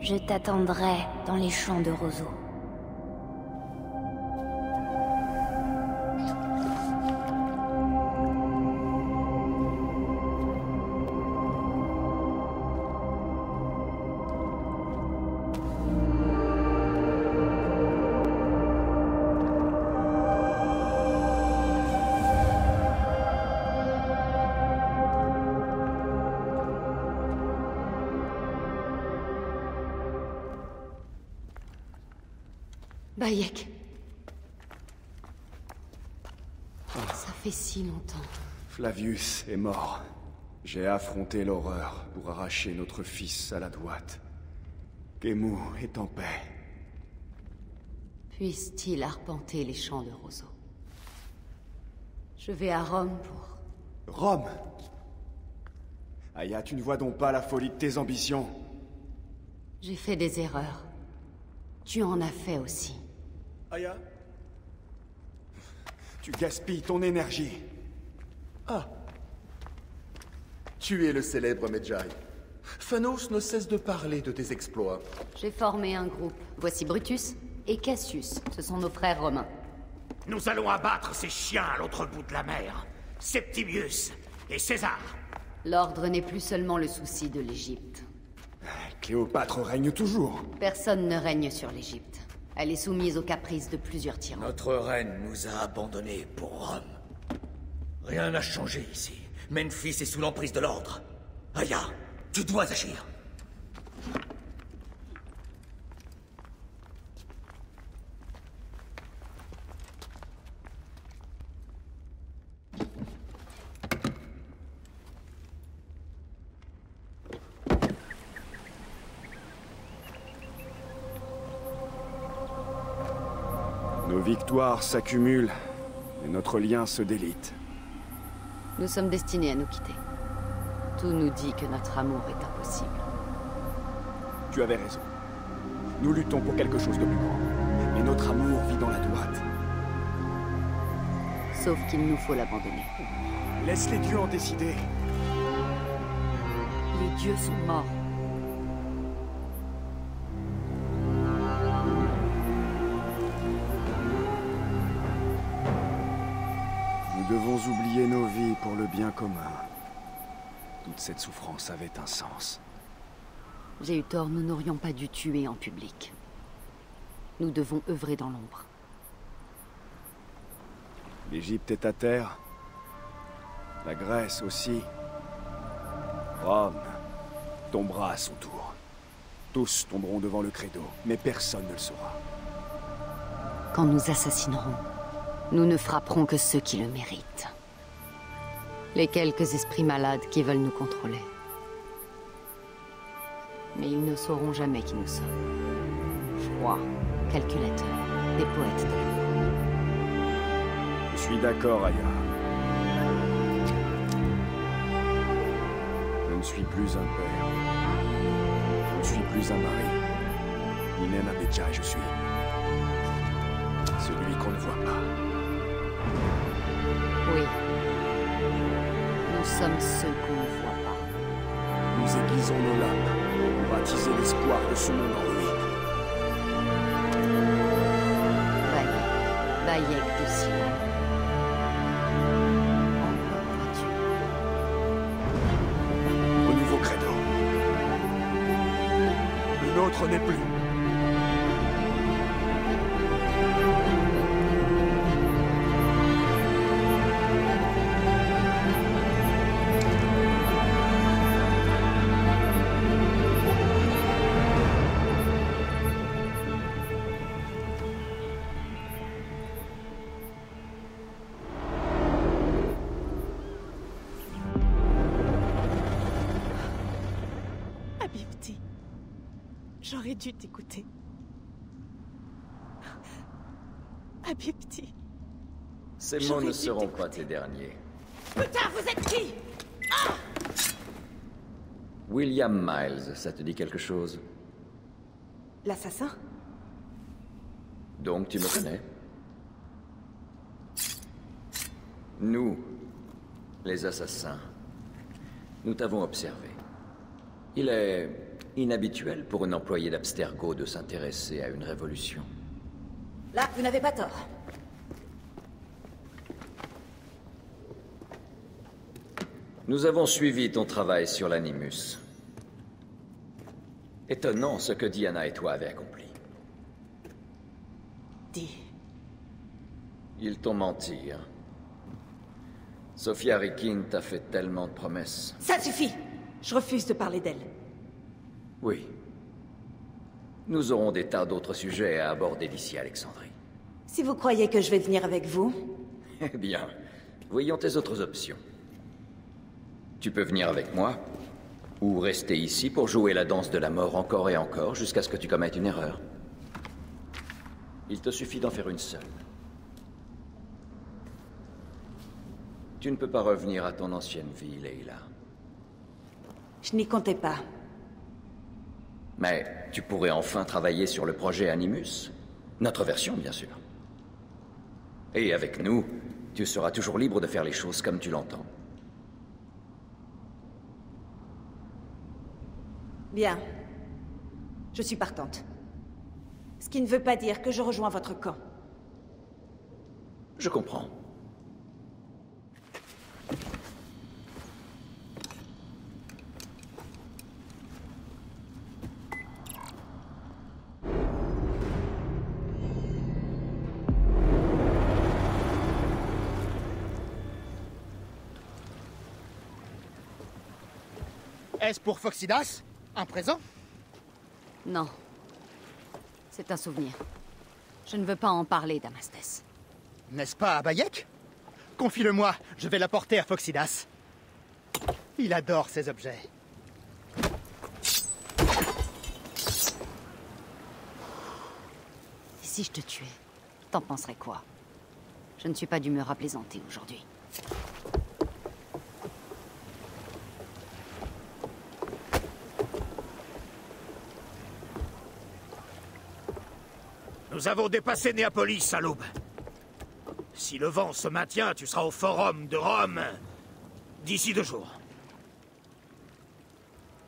Je t'attendrai dans les champs de roseaux. Bayek. Ça fait si longtemps. Flavius est mort. J'ai affronté l'horreur pour arracher notre fils à la droite. Kemu est en paix. Puisse-t-il arpenter les champs de roseaux Je vais à Rome pour... Rome? Aya, tu ne vois donc pas la folie de tes ambitions? J'ai fait des erreurs. Tu en as fait aussi. Aya Tu gaspilles ton énergie. Ah. Tu es le célèbre Medjay. Phanos ne cesse de parler de tes exploits. J'ai formé un groupe. Voici Brutus et Cassius. Ce sont nos frères romains. Nous allons abattre ces chiens à l'autre bout de la mer. Septimius et César. L'ordre n'est plus seulement le souci de l'Égypte. Cléopâtre règne toujours. Personne ne règne sur l'Égypte. Elle est soumise aux caprices de plusieurs tyrans. Notre reine nous a abandonnés pour Rome. Rien n'a changé ici. Memphis est sous l'emprise de l'ordre. Aya, tu dois agir. Nos victoires s'accumulent et notre lien se délite. Nous sommes destinés à nous quitter. Tout nous dit que notre amour est impossible. Tu avais raison. Nous luttons pour quelque chose de plus grand. Mais notre amour vit dans la droite. Sauf qu'il nous faut l'abandonner. Laisse les dieux en décider. Les dieux sont morts. Devons oublier nos vies pour le bien commun. Toute cette souffrance avait un sens. J'ai eu tort, nous n'aurions pas dû tuer en public. Nous devons œuvrer dans l'ombre. L'Égypte est à terre. La Grèce aussi. Rome tombera à son tour. Tous tomberont devant le credo, mais personne ne le saura. Quand nous assassinerons, nous ne frapperons que ceux qui le méritent. Les quelques esprits malades qui veulent nous contrôler. Mais ils ne sauront jamais qui nous sommes. Froids, calculateurs, des poètes de l'amour. Je suis d'accord, Aya. Je ne suis plus un père. Je ne suis plus un mari. Ni même un je suis. Celui qu'on ne voit pas. Oui. Nous sommes ceux qu'on ne voit pas. Nous aiguisons nos lames pour attiser l'espoir de ce monde en ruine. Bayek. Bayek de vois-tu. Au nouveau credo. Le nôtre n'est plus. J'aurais dû t'écouter. Habibti, Ces mots ne seront pas tes derniers. putain, vous êtes qui? Ah William Miles, ça te dit quelque chose? L'assassin? Donc tu me connais Nous, les assassins, nous t'avons observé. Il est inhabituel pour un employé d'Abstergo de s'intéresser à une révolution. Là, vous n'avez pas tort. Nous avons suivi ton travail sur l'Animus. Étonnant ce que Diana et toi avez accompli. Dis, Ils t'ont menti, hein. Sophia Rikin t'a fait tellement de promesses. ça suffit Je refuse de parler d'elle. Oui. Nous aurons des tas d'autres sujets à aborder d'ici Alexandrie. Si vous croyez que je vais venir avec vous, Eh bien, voyons tes autres options. Tu peux venir avec moi, ou rester ici pour jouer la danse de la mort encore et encore jusqu'à ce que tu commettes une erreur. Il te suffit d'en faire une seule. Tu ne peux pas revenir à ton ancienne vie, Leila. je n'y comptais pas. Mais tu pourrais enfin travailler sur le projet Animus. Notre version, bien sûr. Et avec nous, tu seras toujours libre de faire les choses comme tu l'entends. Bien. Je suis partante. Ce qui ne veut pas dire que je rejoins votre camp. Je comprends. Est-ce pour Foxidas Un présent? Non. C'est un souvenir. Je ne veux pas en parler, Damastes. N'est-ce pas à Bayek Confie-le-moi, je vais l'apporter à Foxidas. Il adore ces objets. Et si je te tuais, t'en penserais quoi? Je ne suis pas d'humeur à plaisanter aujourd'hui. Nous avons dépassé Néapolis à l'aube. Si le vent se maintient, tu seras au Forum de Rome d'ici deux jours.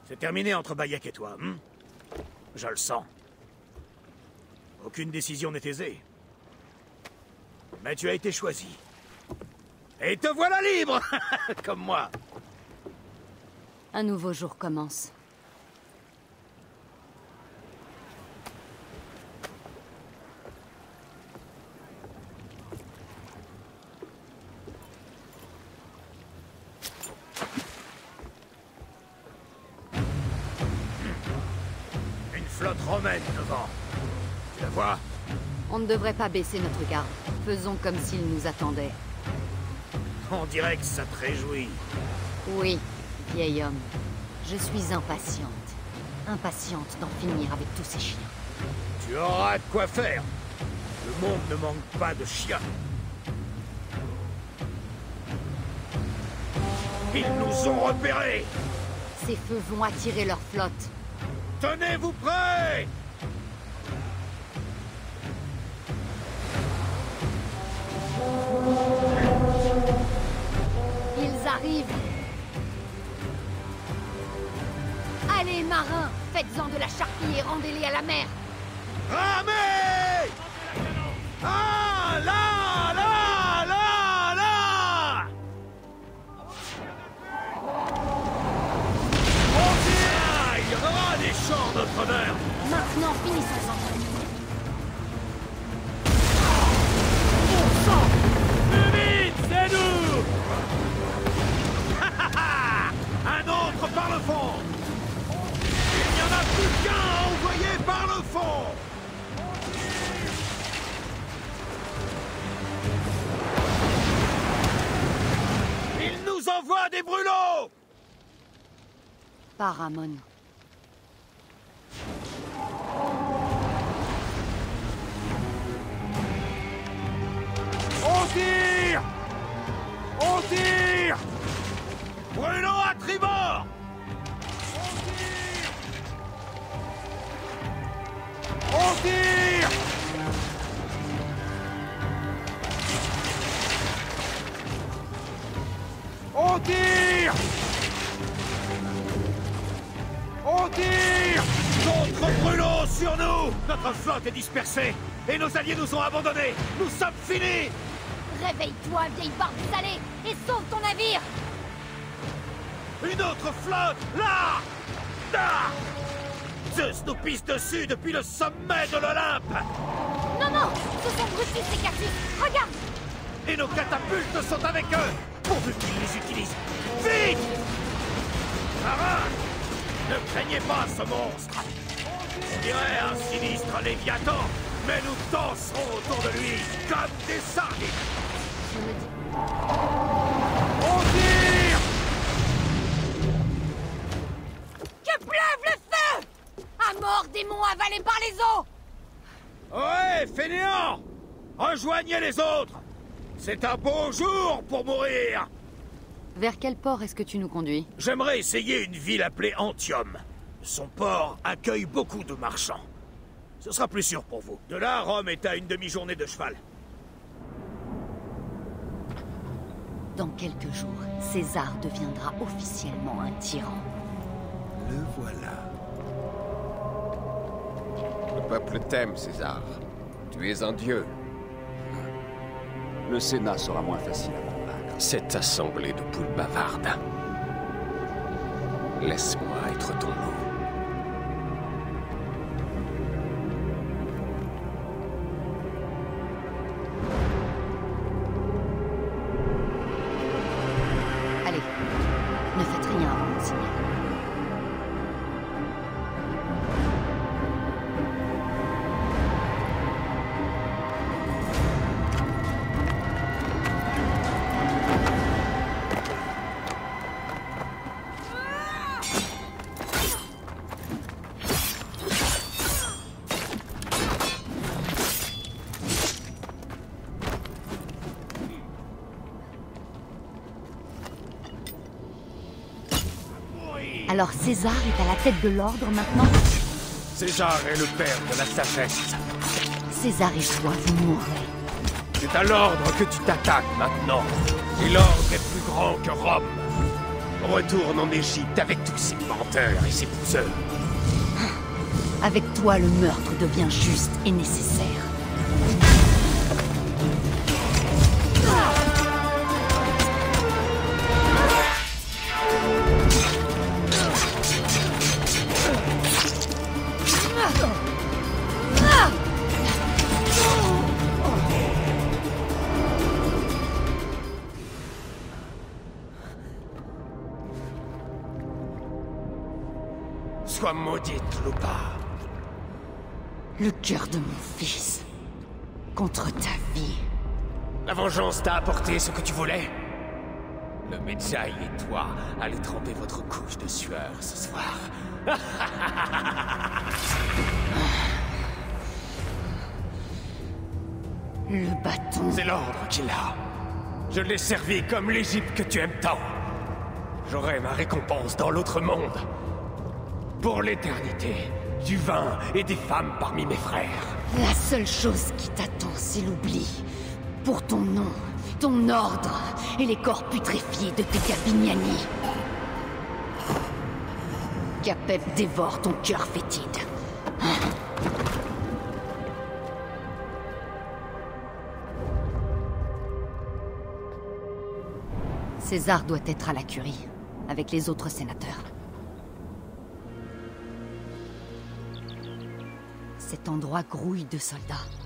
C'est terminé entre Bayek et toi, hein Je le sens. Aucune décision n'est aisée. Mais tu as été choisi. Et te voilà libre Comme moi. Un nouveau jour commence. Ne devrait pas baisser notre garde. Faisons comme s'ils nous attendaient. On dirait que ça te réjouit. Oui, vieil homme. Je suis impatiente. Impatiente d'en finir avec tous ces chiens. Tu auras de quoi faire. Le monde ne manque pas de chiens. Ils nous ont repérés Ces feux vont attirer leur flotte. Tenez-vous prêts marins. Faites-en de la charpie et rendez-les à la mer. Ramez Ah Là Là Là Là. On tire Il y en aura des champs, notre Maintenant, finissons-en par le fond. Il nous envoie des brûlots. Paramon. On tire. On tire. Brûlot à tribord On tire On tire On tire D'autres brûlots sur nous! Notre flotte est dispersée et nos alliés nous ont abandonnés. Nous sommes finis! Réveille-toi, vieille barbe salée, et sauve ton navire! Une autre flotte Là! Là Zeus nous pisse dessus depuis le sommet de l'Olympe. Non, non Ce sont Brutus et Cassius Regarde. Et nos catapultes sont avec eux. Pourvu qu'ils les utilisent Vite. Marin Ne craignez pas ce monstre. On dirait un sinistre Léviathan, mais nous danserons autour de lui comme des sardines. On tire. Que pleuve le À mort, démon avalé par les eaux Ouais, fainéant Rejoignez les autres C'est un beau jour pour mourir Vers quel port est-ce que tu nous conduis? J'aimerais essayer une ville appelée Antium. Son port accueille beaucoup de marchands. Ce sera plus sûr pour vous. De là, Rome est à une demi-journée de cheval. Dans quelques jours, César deviendra officiellement un tyran. Le voilà. Le peuple t'aime, César. Tu es un dieu. Le Sénat sera moins facile à convaincre. Cette assemblée de poules bavardes. Laisse-moi être ton loup. Alors César est à la tête de l'ordre maintenant César est le père de la sagesse. César et toi, vous mourrez. C'est à l'ordre que tu t'attaques maintenant. Et l'ordre est plus grand que Rome. Retourne en Égypte avec tous ces menteurs et ces pousseurs. Avec toi, le meurtre devient juste et nécessaire. Vengeance t'a apporté ce que tu voulais Le Medjay et toi allez tremper votre couche de sueur ce soir. Le bâton. C'est l'ordre qu'il a. Je l'ai servi comme l'Égypte que tu aimes tant. J'aurai ma récompense dans l'autre monde. Pour l'éternité, du vin et des femmes parmi mes frères. La seule chose qui t'attend, c'est l'oubli. Pour ton nom, ton ordre et les corps putréfiés de tes Gabignani. Capep dévore ton cœur fétide. César doit être à la curie, avec les autres sénateurs. Cet endroit grouille de soldats.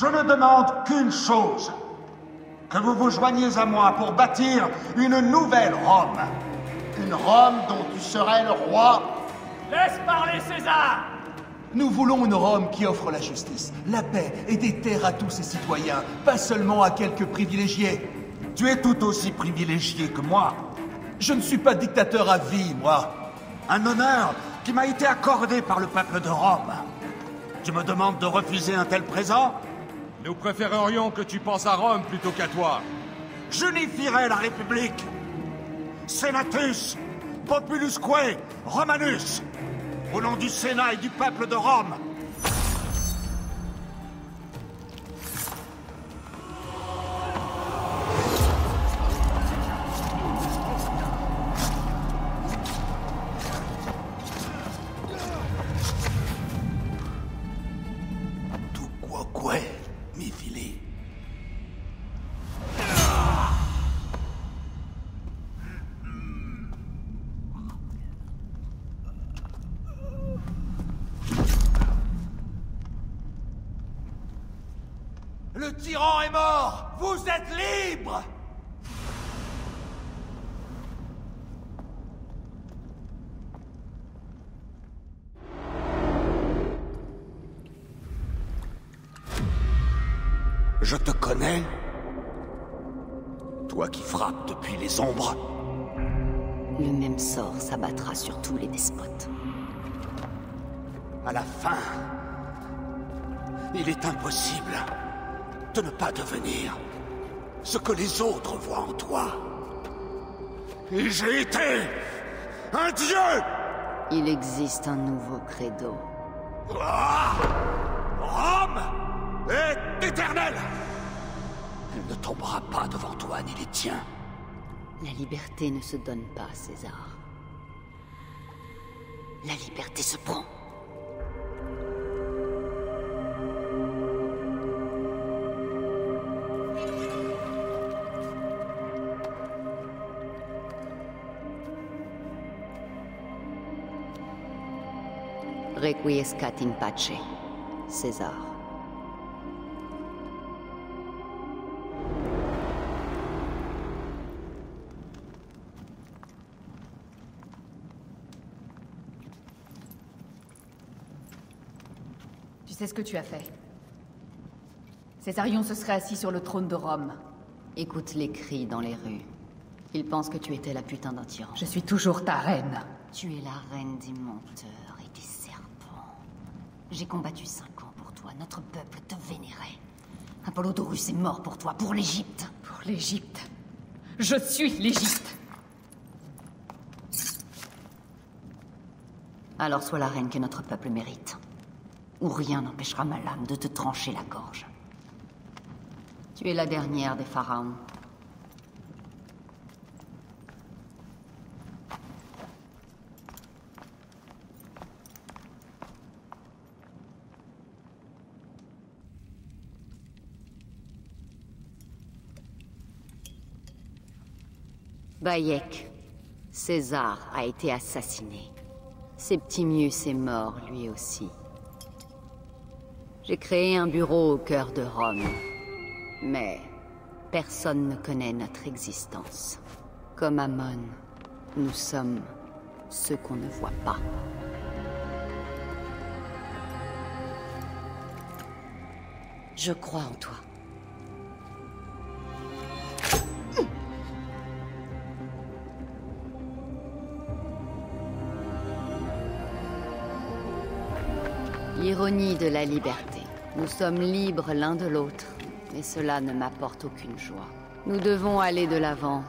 Je ne demande qu'une chose. Que vous vous joigniez à moi pour bâtir une nouvelle Rome. Une Rome dont tu serais le roi Laisse parler César Nous voulons une Rome qui offre la justice, la paix et des terres à tous ses citoyens, pas seulement à quelques privilégiés. Tu es tout aussi privilégié que moi. Je ne suis pas dictateur à vie, moi. Un honneur qui m'a été accordé par le peuple de Rome. Tu me demandes de refuser un tel présent? Nous préférerions que tu penses à Rome plutôt qu'à toi. J'unifierai la République. Senatus, Populusque, Romanus. Au nom du Sénat et du peuple de Rome. Devenir ce que les autres voient en toi. Et j'ai été un dieu Il existe un nouveau credo. Ah Rome est éternelle Elle ne tombera pas devant toi ni les tiens. La liberté ne se donne pas, César. La liberté se prend. Requiescat in pace, César. Tu sais ce que tu as fait Césarion se serait assis sur le trône de Rome. Écoute les cris dans les rues. Ils pensent que tu étais la putain d'un tyran. Je suis toujours ta reine. Tu es la reine des menteurs. J'ai combattu cinq ans pour toi. Notre peuple te vénérait. Apollodorus est mort pour toi, pour l'Égypte. Pour l'Égypte. Je suis l'Égypte. Alors sois la reine que notre peuple mérite. Ou rien n'empêchera ma lame de te trancher la gorge. Tu es la dernière des pharaons. Bayek, César a été assassiné. Septimius est mort lui aussi. J'ai créé un bureau au cœur de Rome. Mais personne ne connaît notre existence. Comme Amon, nous sommes ceux qu'on ne voit pas. Je crois en toi. L'ironie de la liberté. Nous sommes libres l'un de l'autre, mais cela ne m'apporte aucune joie. Nous devons aller de l'avant,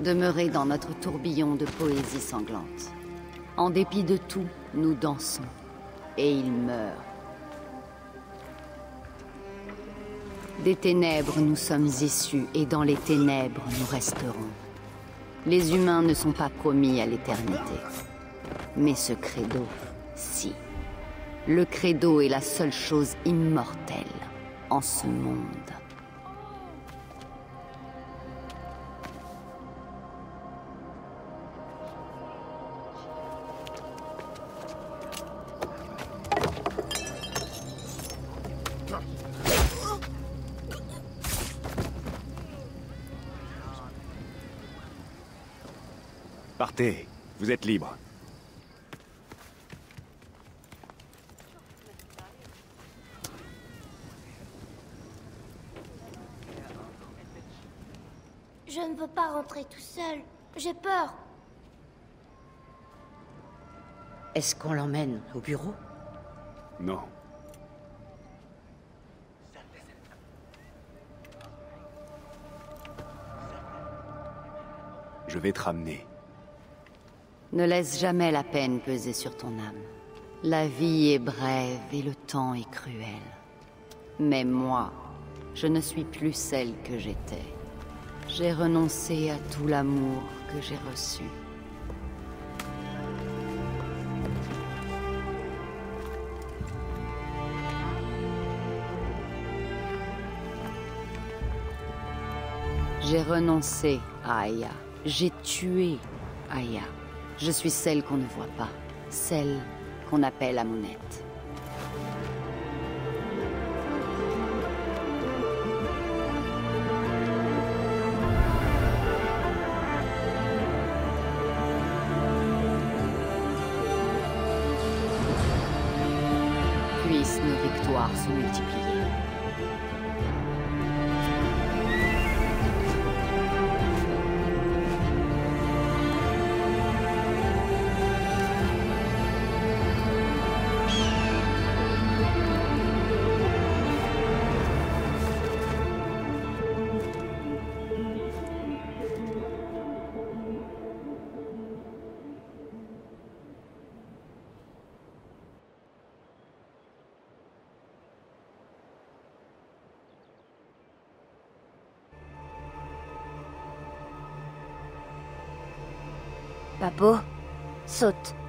demeurer dans notre tourbillon de poésie sanglante. En dépit de tout, nous dansons, et il meurt. Des ténèbres nous sommes issus, et dans les ténèbres nous resterons. Les humains ne sont pas promis à l'éternité. Mais ce credo, si le credo est la seule chose immortelle en ce monde. Partez, vous êtes libre. Ne veux pas rentrer tout seul. J'ai peur. Est-ce qu'on l'emmène au bureau? Non. Je vais te ramener. Ne laisse jamais la peine peser sur ton âme. La vie est brève et le temps est cruel. Mais moi, je ne suis plus celle que j'étais. J'ai renoncé à tout l'amour que j'ai reçu. J'ai renoncé à Aya. J'ai tué Aya. Je suis celle qu'on ne voit pas. Celle qu'on appelle Amonette. Victoires se multiplier. Papo, saute.